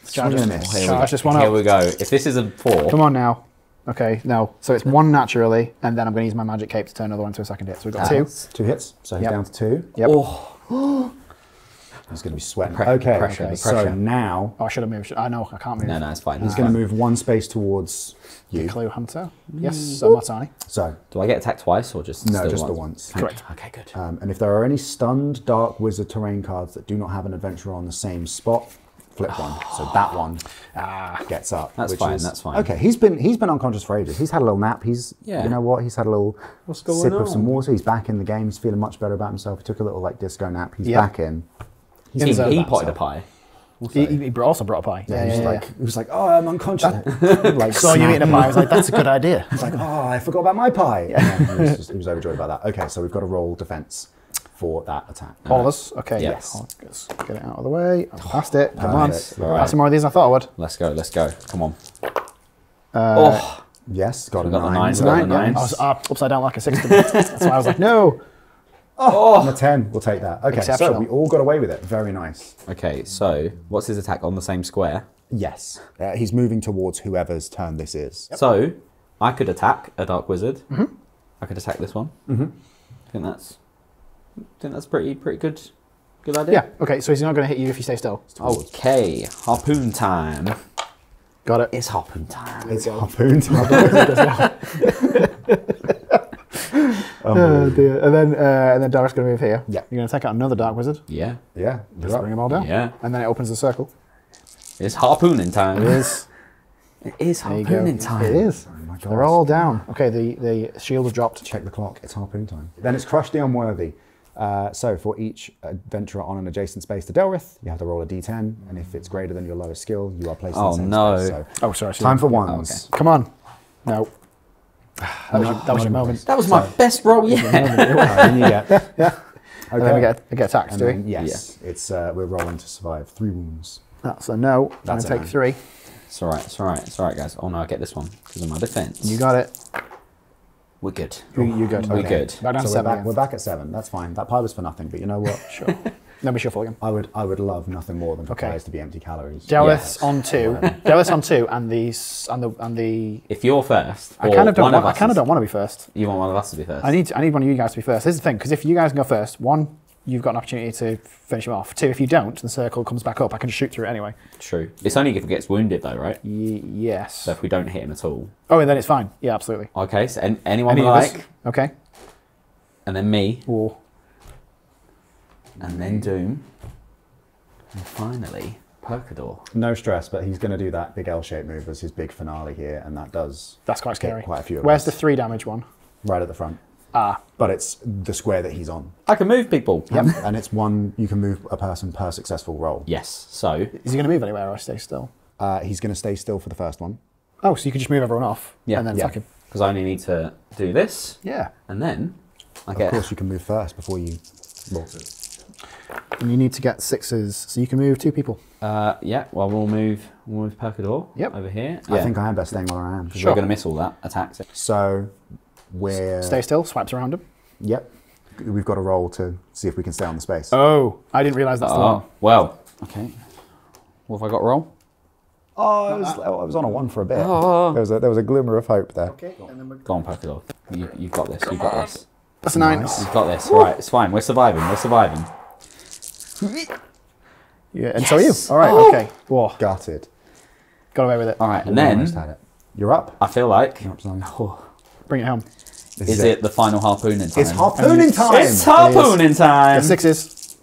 Charge, us- Here we charge go. this one Here we go. If this is a four, Come on now. Okay, no. So it's one naturally, and then I'm going to use my magic cape to turn another one to a second hit. So we've got two. Two hits. So he's Yep. down to two. Yep. Oh, He's going to be sweating. Pre- okay. pressure, okay. So now Oh, I should have moved. I know, I can't move. no, no, it's fine. he's going to move one space towards you. Clue Hunter. Yes, so Matani. So Do I get attacked twice or just No, still just the once? once. Correct. Okay, good. Um, and if there are any stunned Dark Wizard terrain cards that do not have an adventurer on the same spot, flip one. So that one gets up. That's which fine, is- that's fine. Okay, he's been he's been unconscious for ages. He's had a little nap. He's Yeah. you know what? He's had a little What's going sip of some on? water. He's back in the game. He's feeling much better about himself. He took a little like disco nap. He's Yeah. back in. He's He, feeling he potted a himself. Pie. He, he brought- also brought a pie. Yeah, Yeah, he was yeah, like yeah. he was like, oh, I'm unconscious. like Saw you eating a pie. I was like, that's a good idea. He's like, oh, I forgot about my pie. And then he, was just, he was overjoyed about that. Okay, so we've got to roll defense for that attack. All of us? Okay, Yes. I'll just get it out of the way. I passed it. Come on. Perfect. All right. Some more of these than I thought I would. Let's go, let's go. Come on. Uh, oh, Yes, got a We got the nine. nine, It's a we got nine, the yeah. nines. I was uh, upside down like a six. to me. That's why I was like, no. And a 10, we'll take that. Okay, so Exceptional. we all got away with it. Very nice. okay. So, what's his attack on the same square? Yes. Uh, he's moving towards whoever's turn this is. So, I could attack a dark wizard. Mm-hmm. I could attack this one. Mm-hmm. I think that's. I think that's pretty pretty good. Good idea. Yeah, okay, so he's not going to hit you if you stay still. Okay. Harpoon time. Got it. It's harpoon time. It's harpoon time. Oh, dear. And then, uh, and then Dark's going to move here. Yeah. You're going to take out another Dark Wizard. Yeah. yeah. Just you're bring up. them all down. Yeah. And then it opens the circle. It's harpooning time. It is. It is There you go. harpooning time. It is. Oh my They're all down. Okay, the, the shield has dropped. Check the clock. It's harpoon time. Then it's crush the unworthy. Uh, so for each adventurer on an adjacent space to Delrith, you have to roll a d10, and if it's greater than your lowest skill, you are placed in Oh, the same no. space. So Oh, sorry. sorry. time for ones. Come on. No. That was, your, that was your moment. That was my best roll yet. Uh, then you Yeah. And then we get, we get attacked, do we? then, yes, it's uh, we're rolling to survive three wounds. That's a no. I'm gonna take no. three. It's alright, it's alright, it's alright, guys. Oh no, I get this one because of my defense. You got it. We're good. You, you good. We're good. Back So we're back, we're back at seven. That's fine. That pie was for nothing, but you know what? Sure. Then we shuffle again. I would I would love nothing more than for Okay. pies to be empty calories. Delrith's Yes. on two. Um, Delrith's on two, and the s- and the and the. If you're first, I or kind of don't. one Want, of I us kind of is- don't want to be first. You want one of us to be first? I need I need one of you guys to be first. This is the thing because if you guys can go first, one, you've got an opportunity to finish him off. Two, if you don't, the circle comes back up. I can just shoot through it anyway. True. It's only if he gets wounded though, right? Y- yes. So if we don't hit him at all. Oh, and then it's fine. Yeah, absolutely. Okay, so an- anyone Any we of us? like, Okay. and then me, Or and then Doom, and finally Percador. No stress, but he's going to do that big L-shaped move as his big finale here, and that does that's quite scary. quite a few of Where's us. the three damage one? right at the front. Ah, But it's the square that he's on. I can move people. and it's one you can move a person per successful roll. Yes. So is he going to move anywhere or stay still? Uh, he's going to stay still for the first one. Oh, so you can just move everyone off Yeah, and then yeah. him. because I only need to do this, Yeah. and then I Of get. course, you can move first before you roll. And you need to get sixes, so you can move two people. Uh, yeah. Well, we'll move. We'll move Percador. Yep. Over here. I think I am best staying where I am. We're going to miss all that attacks. So we're Stay still. Swipes around him. Yep. We've got a roll to see if we can stay on the space. Oh, I didn't realize that's the one. Oh well. Okay. What have I got wrong? Oh, I was, I was on a one for a bit. Oh. There was a, there was a glimmer of hope there. Okay, and then we're... Go on, Percador. You, you've got this. You've got this. That's a nine. Nice. You've got this. All right. It's fine. We're surviving. We're surviving. Yeah, and so are you. All right, Oh. okay. Whoa, Gutted. got away with it. All right. And then had it. You're up. I feel like. You're up, son. Oh. Bring it home. This Is it the final harpooning time? It's harpooning time. It's harpooning time. Got sixes.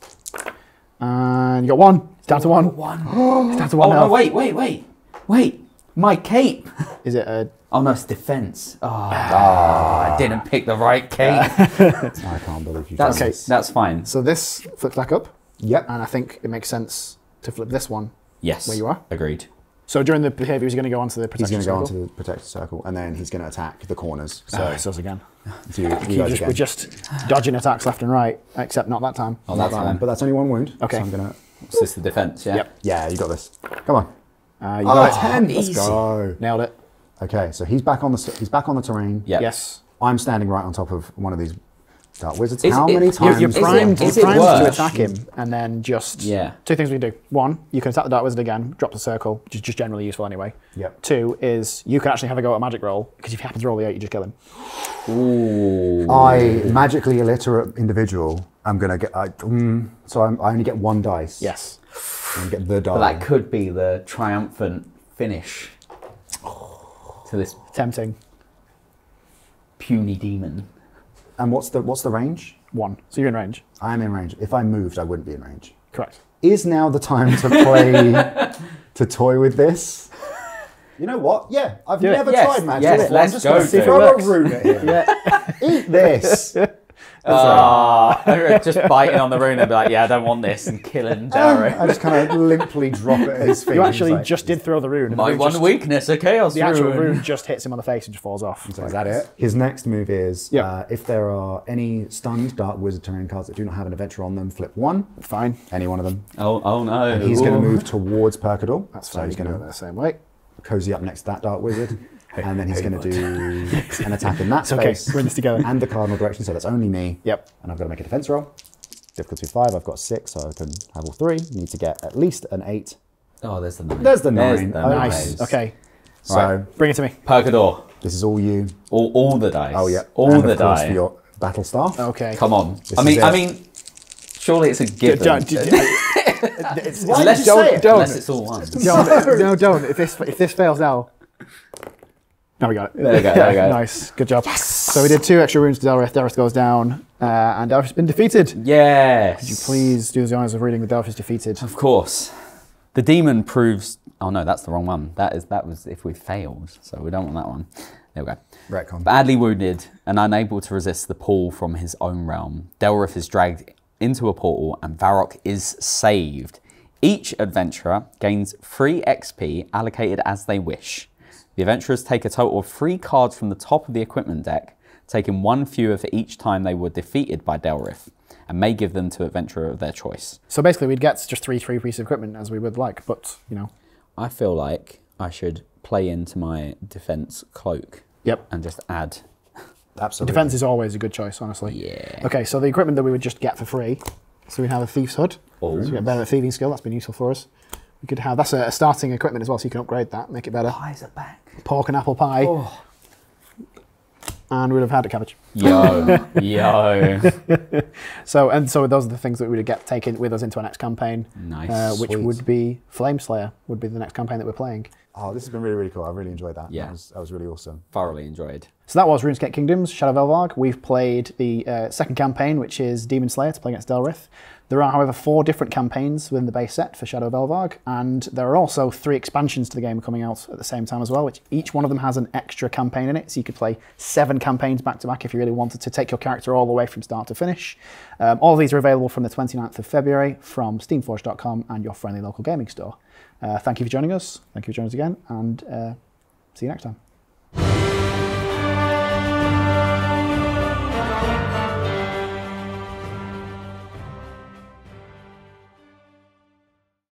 And you got one. It's down to one. One. It's down to Oh one no! now. Wait, wait, wait, wait! My cape. Is it a Oh no, it's defense. Oh, ah. I didn't pick the right cape. I can't believe you. That's Okay. that's fine. So this flips back up, Yep. and I think it makes sense to flip this one. Yes. Where you are? Agreed. So during the behavior, he's going to go onto the protective circle. He's going to go onto the protected circle, and then he's going to attack the corners. So, So it's us again. you, you guys just, again. we're just dodging attacks left and right, except not that time. Oh, Not that fine. but that's only one wound. Okay. So I'm gonna. Is this the defense? Yeah. Yep. Yeah, you got this. Come on. Uh, you Oh, got it. 10. Let's easy. go. Nailed it. Okay, so he's back on the he's back on the terrain. Yeah. Yes. I'm standing right on top of one of these dark wizards. Is How it- many times? You're primed, is you're it primed to worse? attack him, and then just Yeah. two things we can do. One, you can attack the dark wizard again, drop the circle, which is just generally useful anyway. Yep. Two is you can actually have a go at a magic roll because if you happen to roll the eight, you just kill him. Ooh. I magically illiterate individual. I'm gonna get. I, mm, so I'm, I only get one dice. Yes. I'm get the die. But that could be the triumphant finish to this Tempting. puny demon. And what's the what's the range? One. So you're in range. I am in range. If I moved, I wouldn't be in range. Correct. Is now the time to play to toy with this? You know what? Yeah, I've Do it. never Yes, tried magic. yes, before. let's I'm just go gonna to it. throw a at him. Eat this. Ah, just biting on the rune and be like, yeah, I don't want this, and killing Darrow. I just kind of limply drop it at his feet. You actually like, just did throw the rune. and the My rune one just- weakness, a chaos The actual rune. rune just hits him on the face and just falls off. So is that it? His next move is Yep. uh, if there are any stunned dark wizard terrain cards that do not have an adventure on them, flip one. Fine. Any one of them. Oh, oh no. He's going to Ooh. move towards Percador. That's so fine. he's He's going to going go to the same way. cozy up next to that dark wizard. and then he's going to do an attack in that It's okay. space. We're in this together. And the cardinal direction, so that's only me. Yep. And I've got to make a defense roll. Difficulty five, I've got six, so I can have all three. Need to get at least an eight. Oh, there's the nine. There's the nine. the Oh, Nice. Okay. So Right. Bring it to me. Percador. this is all you. All, all the dice. Oh, yeah. All and the of course for your battle staff. Okay. Come on. This I mean, it. I mean, surely it's a given. Don't, don't, it's- Why unless, did you say it? don't, unless it's all one. don't, no, don't. If this if this fails now. No, we got it. There we go, there we go. nice. Good job. So we did two extra runes to Delrith. Delrith goes down, uh, and Delrith's been defeated. Yes. Could you please do the honours of reading the Delrith is defeated? Of course. The demon proves. Oh no, that's the wrong one. That is that was if we failed, so we don't want that one. There we go. Retcon. Badly wounded and unable to resist the pull from his own realm, Delrith is dragged into a portal and Varrock is saved. Each adventurer gains free XP allocated as they wish. The adventurers take a total of three cards from the top of the equipment deck, taking one fewer for each time they were defeated by Delrith, and may give them to adventurer of their choice. So basically, we'd get just three three pieces of equipment as we would like, but you know. I feel like I should play into my defense cloak Yep. and just add. Absolutely. Defense is always a good choice, honestly. Yeah. Okay, so the equipment that we would just get for free. So we have a thief's hood. Oh. So we get better at thieving skill. That's been useful for us. We could have that's a, a starting equipment as well, so you can upgrade that, make it better. Pies are back. Pork and apple pie, Oh. and we'd have had a cabbage. Yo, yo. So and so those are the things that we would get taken with us into our next campaign, Nice. uh, which Sweet. would be Flame Slayer. Would be the next campaign that we're playing. Oh, this has been really, really cool. I really enjoyed that. Yeah. That was, that was really awesome. Thoroughly enjoyed. So that was RuneScape Kingdoms, Shadow of Elvarg. We've played the uh, second campaign, which is Demon Slayer to play against Delrith. There are, however, four different campaigns within the base set for Shadow of Elvarg, and there are also three expansions to the game coming out at the same time as well, which each one of them has an extra campaign in it. So you could play seven campaigns back to back if you really wanted to take your character all the way from start to finish. Um, all of these are available from the 29th of February from steamforged.com and your friendly local gaming store. Uh, thank you for joining us. Thank you for joining us again, and uh, see you next time.